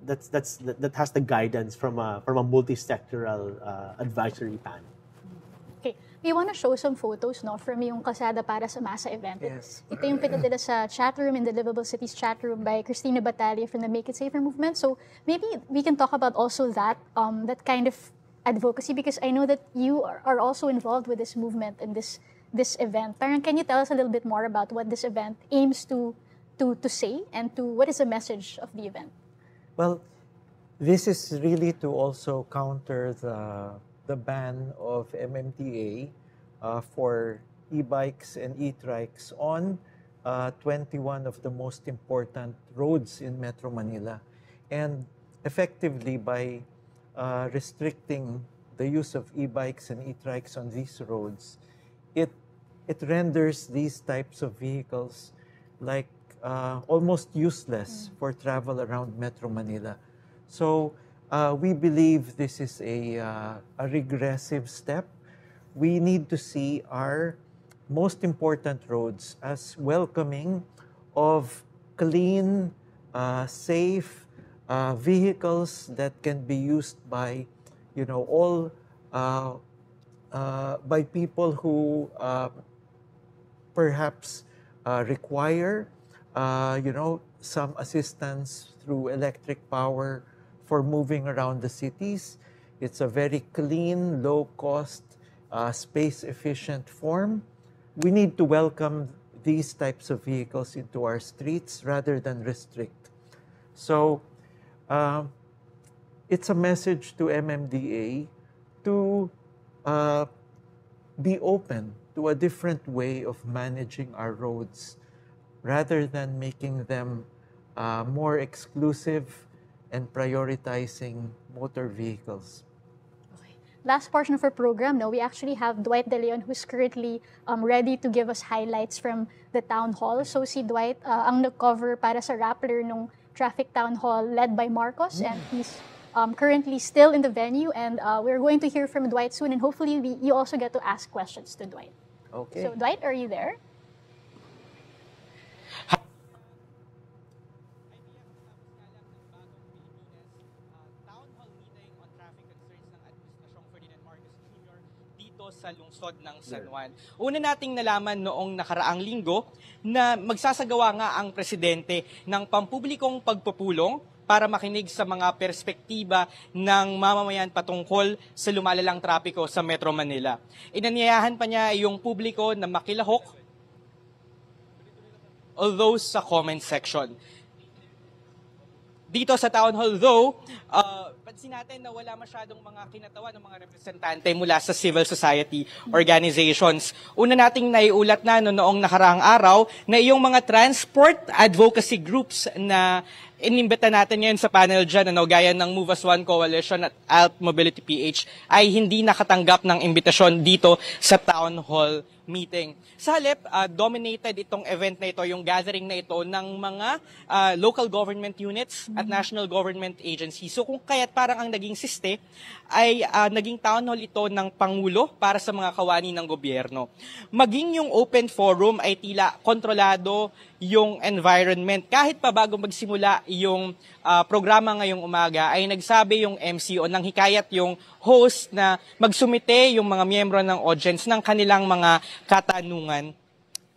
that's that's that, that has the guidance from a from a multi-sectoral uh, advisory panel. Okay, we want to show some photos no from yung Kasada para sa Masa event. Yes. Ito yung pinadala sa chat room in the Livable Cities chat room by Christina Battaglia from the Make It Safer movement. So maybe we can talk about also that um, that kind of advocacy because I know that you are, are also involved with this movement and this this event. Parang can you tell us a little bit more about what this event aims to to to say and to what is the message of the event? Well, this is really to also counter the the ban of MMTA uh, for e-bikes and e-trikes on uh, 21 of the most important roads in Metro Manila. And effectively, by uh, restricting the use of e-bikes and e-trikes on these roads, it, it renders these types of vehicles like uh, almost useless for travel around Metro Manila. So uh, we believe this is a, uh, a regressive step. We need to see our most important roads as welcoming of clean, uh, safe uh, vehicles that can be used by, you know, all uh, uh, by people who uh, perhaps uh, require, uh, you know, some assistance through electric power for moving around the cities. It's a very clean, low cost, uh, space efficient form. We need to welcome these types of vehicles into our streets rather than restrict. So, uh, it's a message to MMDA to uh, be open to a different way of managing our roads rather than making them uh, more exclusive and prioritizing motor vehicles. Last portion of our program, no, we actually have Dwight De Leon who's currently um, ready to give us highlights from the town hall. So si Dwight uh, ang nag-cover para sa Rappler nung traffic town hall led by Marcos and he's um, currently still in the venue and uh, we're going to hear from Dwight soon and hopefully we, you also get to ask questions to Dwight. Okay. So Dwight, are you there? Sa lungsod ng San Juan. Una nating nalaman noong nakaraang linggo na magsasagawa nga ang presidente ng pampublikong pagpupulong para makinig sa mga perspektiba ng mamamayan patungkol sa lumalalang trapiko sa Metro Manila. Inanyayahan pa niya yung publiko na makilahok although sa comment section. Dito sa town hall though, uh, pansin natin na wala masyadong mga kinatawa ng mga representante mula sa civil society organizations. Una nating naiulat na no, noong nakaraang araw na yung mga transport advocacy groups na inimbita natin ngayon sa panel dyan, ano, gaya ng Move As One Coalition at Alt Mobility PH, ay hindi nakatanggap ng imbitasyon dito sa town hall meeting. Sa halip, uh, dominated itong event na ito, yung gathering na ito ng mga uh, local government units at national government agencies. So kung kaya't parang ang naging siste ay uh, naging town hall ito ng Pangulo para sa mga kawani ng gobyerno. Maging yung open forum ay tila kontrolado yung environment. Kahit pa bago magsimula yung uh, programa ngayong umaga, ay nagsabi yung MCO nang hikayat yung host na magsumite yung mga miyembro ng audience ng kanilang mga katanungan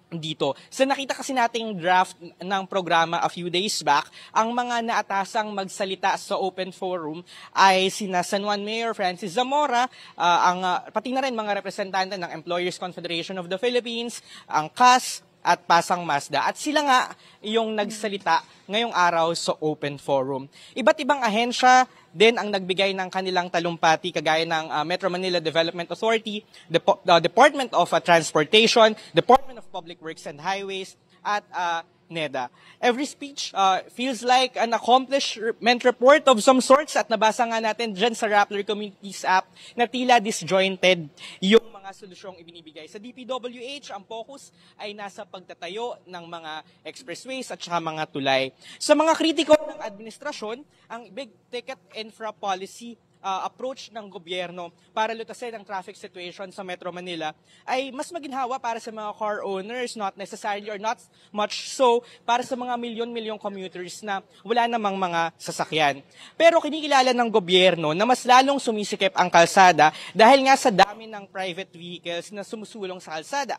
dito. Sa nakita kasi nating draft ng programa a few days back, ang mga naatasang magsalita sa open forum ay sina San Juan Mayor Francis Zamora, uh, ang, uh, pati na rin mga representante ng Employers Confederation of the Philippines, ang CAS, at Pasang Mazda. At sila nga yung nagsalita ngayong araw sa open forum. Iba't ibang ahensya din ang nagbigay ng kanilang talumpati kagaya ng uh, Metro Manila Development Authority, the, the Department of uh, Transportation, Department of Public Works and Highways, at uh, NEDA. Every speech uh, feels like an accomplishment report of some sorts at nabasa nga natin dyan sa Rappler Communities app na tila disjointed yung mga solusyong ibinibigay. Sa DPWH, ang focus ay nasa pagtatayo ng mga expressways at saka mga tulay. Sa mga kritiko ng administrasyon, ang big ticket infra policy uh, approach ng gobyerno para lutasin ang traffic situation sa Metro Manila ay mas maginhawa para sa mga car owners, not necessarily or not much so para sa mga milyon-milyong commuters na wala namang mga sasakyan. Pero kinikilala ng gobyerno na mas lalong sumisikip ang kalsada dahil nga sa dami ng private vehicles na sumusulong sa kalsada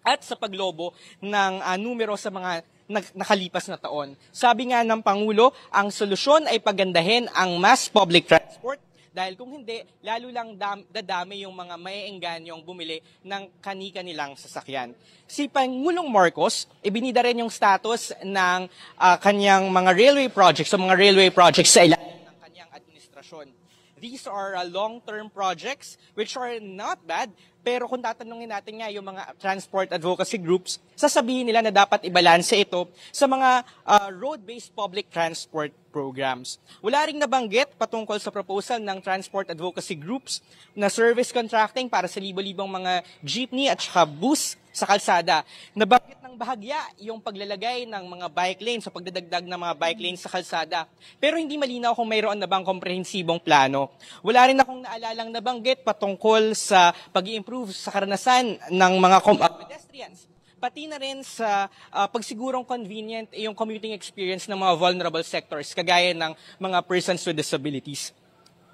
at sa paglobo ng uh, numero sa mga nakalipas na taon. Sabi nga ng Pangulo, ang solusyon ay pagandahin ang mass public transport dahil kung hindi, lalo lang dam, dadami yung mga maiengganyong bumili ng kani-kanilang sasakyan. Si Pangulong Marcos, ibinida rin yung status ng uh, kanyang mga railway projects, so mga railway projects sa ilalim ng kanyang administrasyon. These are uh, long-term projects which are not bad, pero kung tatanungin natin nga yung mga transport advocacy groups, sasabihin nila na dapat ibalanse ito sa mga uh, road-based public transport programs. Wala ring nabanggit patungkol sa proposal ng transport advocacy groups na service contracting para sa libo-libong mga jeepney at saka bus sa kalsada. Nabanggit ng bahagya yung paglalagay ng mga bike lanes o pagdadagdag ng mga bike lanes sa kalsada. Pero hindi malinaw kung mayroon na bang komprehensibong plano. Wala rin akong naalalang nabanggit patungkol sa pag improve sa karanasan ng mga uh, pedestrians pati na rin sa uh, pagsigurong convenient yung commuting experience ng mga vulnerable sectors kagaya ng mga persons with disabilities.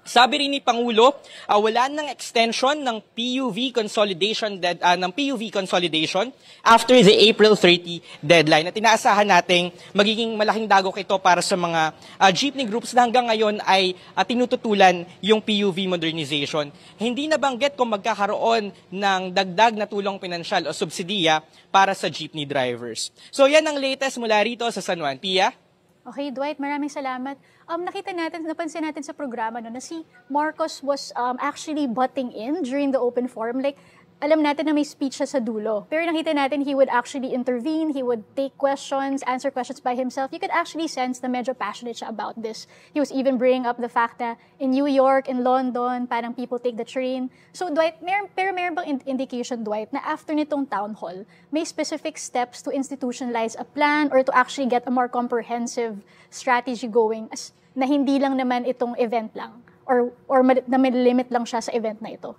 Sabi rin ni Pangulo, uh, wala nang extension ng PUV consolidation dead, uh, ng PUV consolidation after the April 30 deadline. At inaasahan nating magiging malaking dagok ito para sa mga uh, jeepney groups na hanggang ngayon ay uh, tinututulan yung PUV modernization. Hindi nabanggit kung magkakaroon ng dagdag na tulong pinansyal o subsidiya para sa jeepney drivers. So yan ang latest mula rito sa San Juan. Pia? Okay, Dwight, maraming salamat. Um, nakita natin, napansin natin sa programa no, na si Marcos was um, actually butting in during the open forum. Like, alam natin na may speech siya sa dulo. Pero nakita natin he would actually intervene, he would take questions, answer questions by himself. You could actually sense na medyo passionate siya about this. He was even bringing up the fact that in New York, in London, parang people take the train. So Dwight, mer pero meron bang indication, Dwight, na after nitong town hall, may specific steps to institutionalize a plan or to actually get a more comprehensive strategy going as na hindi lang naman itong event lang or or na may limit lang siya sa event na ito?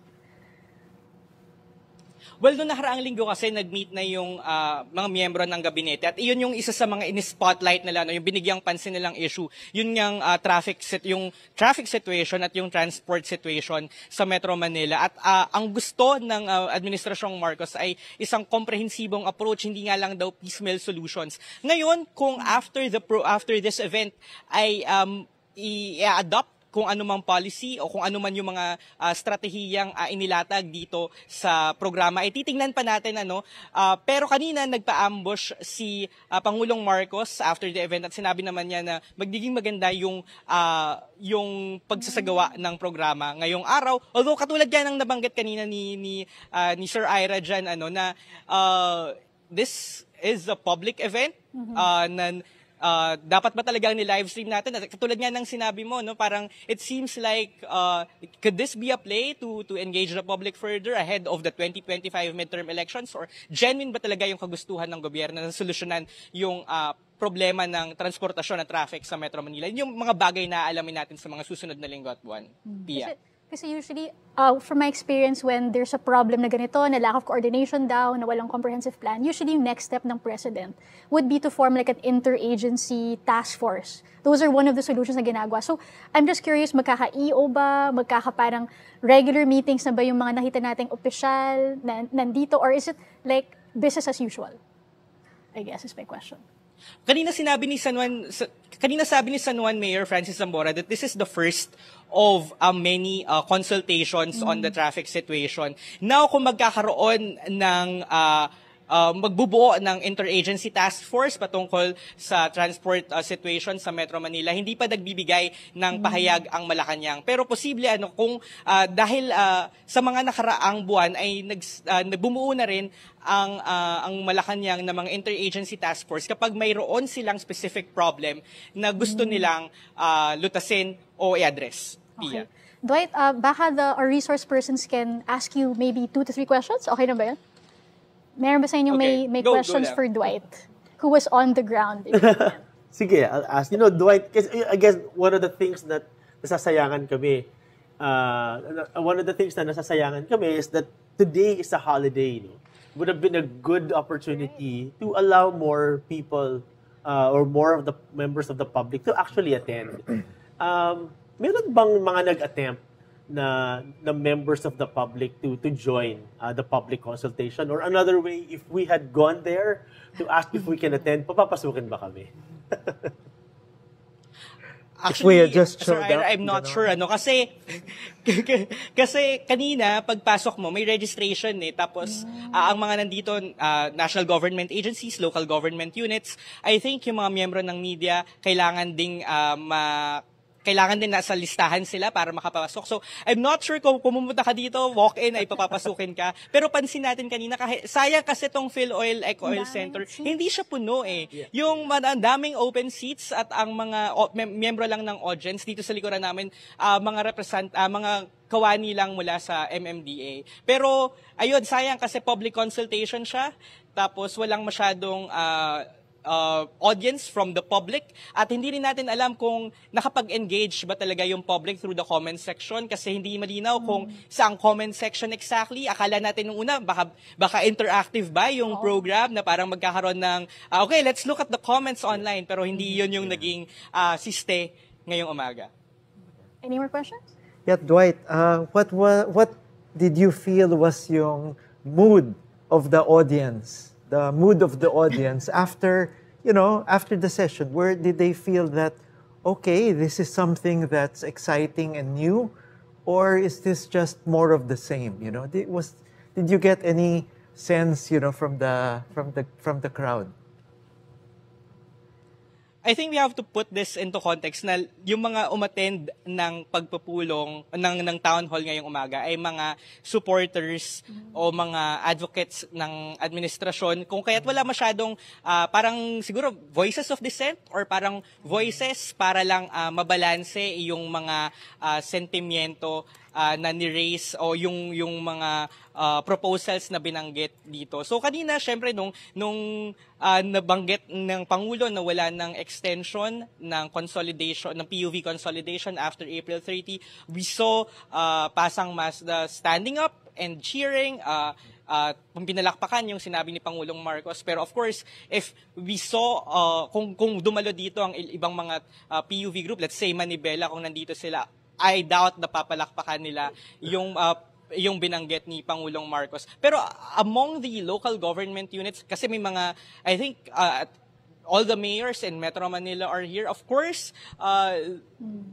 Well, noong nakaraang linggo kasi nag-meet na yung uh, mga miyembro ng gabinete at iyon yung isa sa mga in-spotlight nila, no, yung binigyang pansin nilang issue, yun yung uh, traffic sit yung traffic situation at yung transport situation sa Metro Manila. At uh, ang gusto ng uh, Administrasyong Marcos ay isang komprehensibong approach, hindi nga lang daw piecemeal solutions. Ngayon, kung after the pro, after this event ay um, i-adopt kung ano mang policy o kung ano man yung mga uh, stratehiyang uh, inilatag dito sa programa. Ay titingnan pa natin ano. Uh, pero kanina nagpa-ambush si uh, Pangulong Marcos after the event at sinabi naman niya na magiging maganda yung uh, yung pagsasagawa ng programa ngayong araw. Although katulad yan ang nabanggit kanina ni ni uh, ni Sir Ira diyan ano na uh, this is a public event mm-hmm. uh, na uh, dapat ba talagang ni-livestream natin? At katulad nga ng sinabi mo, no, parang it seems like uh, could this be a play to to engage the public further ahead of the 2025 midterm elections or genuine ba talaga yung kagustuhan ng gobyerno na solusyonan yung uh, problema ng transportasyon at traffic sa Metro Manila? Yung mga bagay na alamin natin sa mga susunod na linggo at buwan. Hmm. Pia. Kasi, kasi usually, uh, from my experience, when there's a problem na ganito, na lack of coordination daw, na walang comprehensive plan, usually yung next step ng president would be to form like an interagency task force. Those are one of the solutions na ginagawa. So, I'm just curious, magkaka-EO ba? Magkaka parang regular meetings na ba yung mga nakita nating opisyal na, nandito? Or is it like business as usual? I guess is my question. Kanina sinabi ni San Juan, kanina sabi ni San Juan Mayor Francis Zambora that this is the first of uh, many uh, consultations mm. on the traffic situation. Now, kung magkakaroon ng uh, uh, magbubuo ng interagency task force patungkol sa transport uh, situation sa Metro Manila. Hindi pa nagbibigay ng mm. pahayag ang Malacanang. Pero posible ano kung uh, dahil uh, sa mga nakaraang buwan ay nag uh, bumuo na rin ang uh, ang Malacanang na mga interagency task force kapag mayroon silang specific problem na gusto mm. nilang uh, lutasin o i-address. Okay. Dwight, uh, baka the our resource persons can ask you maybe two to three questions. Okay na ba yan? Meron ba sa inyo okay. may, may go, questions go for Dwight? Who was on the ground? *laughs* Sige, I'll ask. You know, Dwight, because I guess one of the things that nasasayangan kami, uh, one of the things na nasasayangan kami is that today is a holiday. You know? Would have been a good opportunity to allow more people uh, or more of the members of the public to actually attend. Um, meron bang mga nag-attempt na, na members of the public to to join uh, the public consultation? Or another way if we had gone there to ask if we can attend papapasukin ba kami? Actually, just sir, I, I'm not sure ano kasi *laughs* kasi kanina pagpasok mo may registration eh. Tapos uh, ang mga nandito uh, national government agencies, local government units, I think yung mga miyembro ng media kailangan ding uh, ma kailangan din nasa listahan sila para makapasok. So, I'm not sure kung pumunta ka dito, walk-in ay papapasukin ka. Pero pansin natin kanina, kahit, sayang kasi tong Phil Oil Eco Oil Center, hindi siya puno eh. Yung man- ang daming open seats at ang mga o, mem- miyembro lang ng audience dito sa likuran namin, ah, mga represent, ah, mga kawani lang mula sa MMDA. Pero, ayun, sayang kasi public consultation siya. Tapos, walang masyadong ah, uh, audience from the public at hindi rin natin alam kung nakapag-engage ba talaga yung public through the comment section kasi hindi malinaw kung saang comment section exactly. Akala natin nung una baka, baka interactive ba yung program na parang magkakaroon ng ah, okay, let's look at the comments online pero hindi yun yung naging ah, siste ngayong umaga. Any more questions? Yeah, Dwight, uh, what, wa- what did you feel was yung mood of the audience, the mood of the audience after, you know, after the session? Where did they feel that, okay, this is something that's exciting and new, or is this just more of the same? You know, did, was did you get any sense, you know, from the from the from the crowd? I think we have to put this into context na yung mga umattend ng pagpupulong ng, ng town hall ngayong umaga ay mga supporters o mga advocates ng administrasyon. Kung kaya't wala masyadong ah, parang siguro voices of dissent or parang voices para lang ah, mabalanse yung mga ah, sentimiento ah, na ni-raise o yung yung mga ah, proposals na binanggit dito. So kanina syempre nung nung ah, nabanggit ng pangulo na wala ng extension ng consolidation ng PUV consolidation after April 30, we saw ah, Pasang Mazda standing up and cheering uh, uh, pinalakpakan yung sinabi ni Pangulong Marcos. Pero of course, if we saw, uh, kung, kung dumalo dito ang ibang mga uh, PUV group, let's say Manibela, kung nandito sila, I doubt na papalakpakan nila yung uh, yung binanggit ni Pangulong Marcos. Pero among the local government units, kasi may mga, I think, uh, all the mayors in Metro Manila are here. Of course, uh,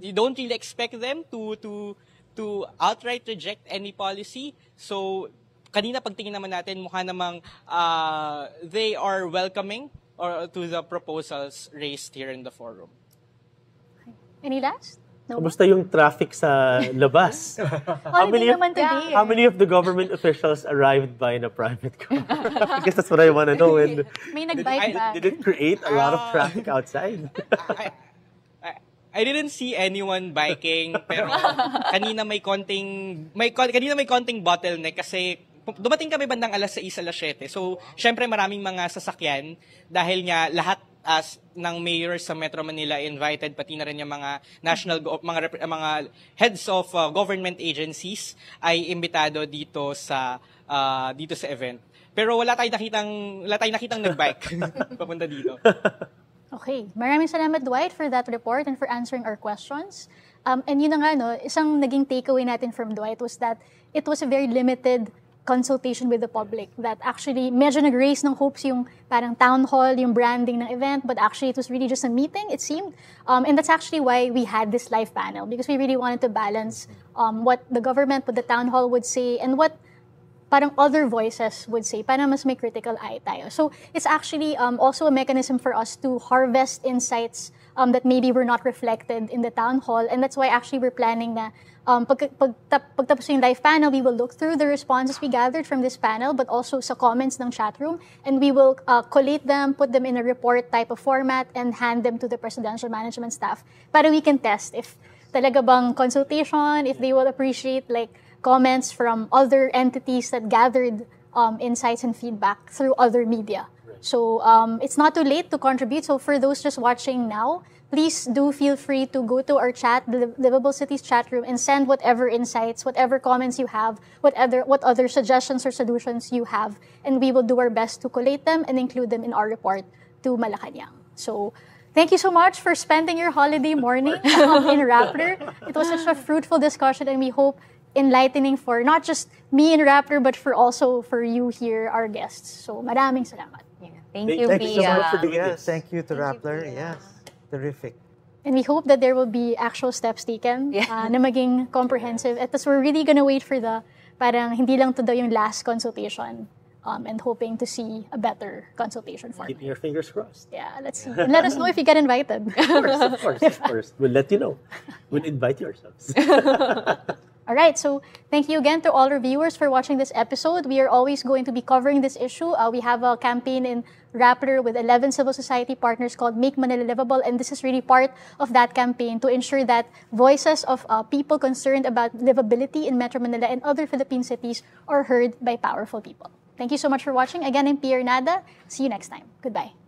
you don't really expect them to to to outright reject any policy. So, kanina pagtingin naman natin, mukha namang uh, they are welcoming or to the proposals raised here in the forum. Any last? No? Kumusta yung traffic sa labas? *laughs* how, many of, today. how many of the government officials arrived by in a private car? I guess that's what I want to know. And May did, nag-bike it- back. did it create a lot of traffic outside? *laughs* I didn't see anyone biking pero *laughs* kanina may konting may kanina may konting bottleneck kasi dumating kami bandang alas 6 alas 7. So, syempre maraming mga sasakyan dahil nga lahat as ng mayor sa Metro Manila invited pati na rin yung mga national mga rep- mga heads of uh, government agencies ay imbitado dito sa uh, dito sa event. Pero wala tayong nakitang wala tayong nakitang nag-bike *laughs* papunta dito. Okay. Maraming salamat, Dwight, for that report and for answering our questions. Um, and yun na nga, no, isang naging takeaway natin from Dwight was that it was a very limited consultation with the public that actually medyo nag-raise ng hopes yung parang town hall, yung branding ng event, but actually it was really just a meeting, it seemed. Um, and that's actually why we had this live panel because we really wanted to balance um, what the government, what the town hall would say, and what parang other voices would say, para mas may critical eye tayo. So it's actually um, also a mechanism for us to harvest insights um, that maybe were not reflected in the town hall. And that's why actually we're planning na um, pag, pag, tap, pagtapos yung live panel, we will look through the responses we gathered from this panel, but also sa comments ng chat room, and we will uh, collate them, put them in a report type of format, and hand them to the presidential management staff para we can test if talaga bang consultation, if they will appreciate like comments from other entities that gathered um, insights and feedback through other media. So um, it's not too late to contribute. So for those just watching now, please do feel free to go to our chat, the Livable Cities chat room, and send whatever insights, whatever comments you have, what other what other suggestions or solutions you have, and we will do our best to collate them and include them in our report to Malacanang. So. Thank you so much for spending your holiday *laughs* morning um, in Raptor. It was such a fruitful discussion, and we hope enlightening for not just me in Raptor, but for also for you here, our guests. So, maraming salamat. Thank Thank you, you so much for Pia. the yes. Thank you to Rappler. Yes, terrific. And we hope that there will be actual steps taken uh, na maging comprehensive. At tas we're really gonna wait for the, parang hindi lang to daw yung last consultation um, and hoping to see a better consultation format. Keeping your fingers crossed. Yeah, let's see. And let us know if you get invited. Of course, of course, of course. We'll let you know. We'll invite yourselves. *laughs* All right, so thank you again to all our viewers for watching this episode. We are always going to be covering this issue. Uh, we have a campaign in Rappler with 11 civil society partners called Make Manila Livable, and this is really part of that campaign to ensure that voices of uh, people concerned about livability in Metro Manila and other Philippine cities are heard by powerful people. Thank you so much for watching. Again, I'm Pierre Nada. See you next time. Goodbye.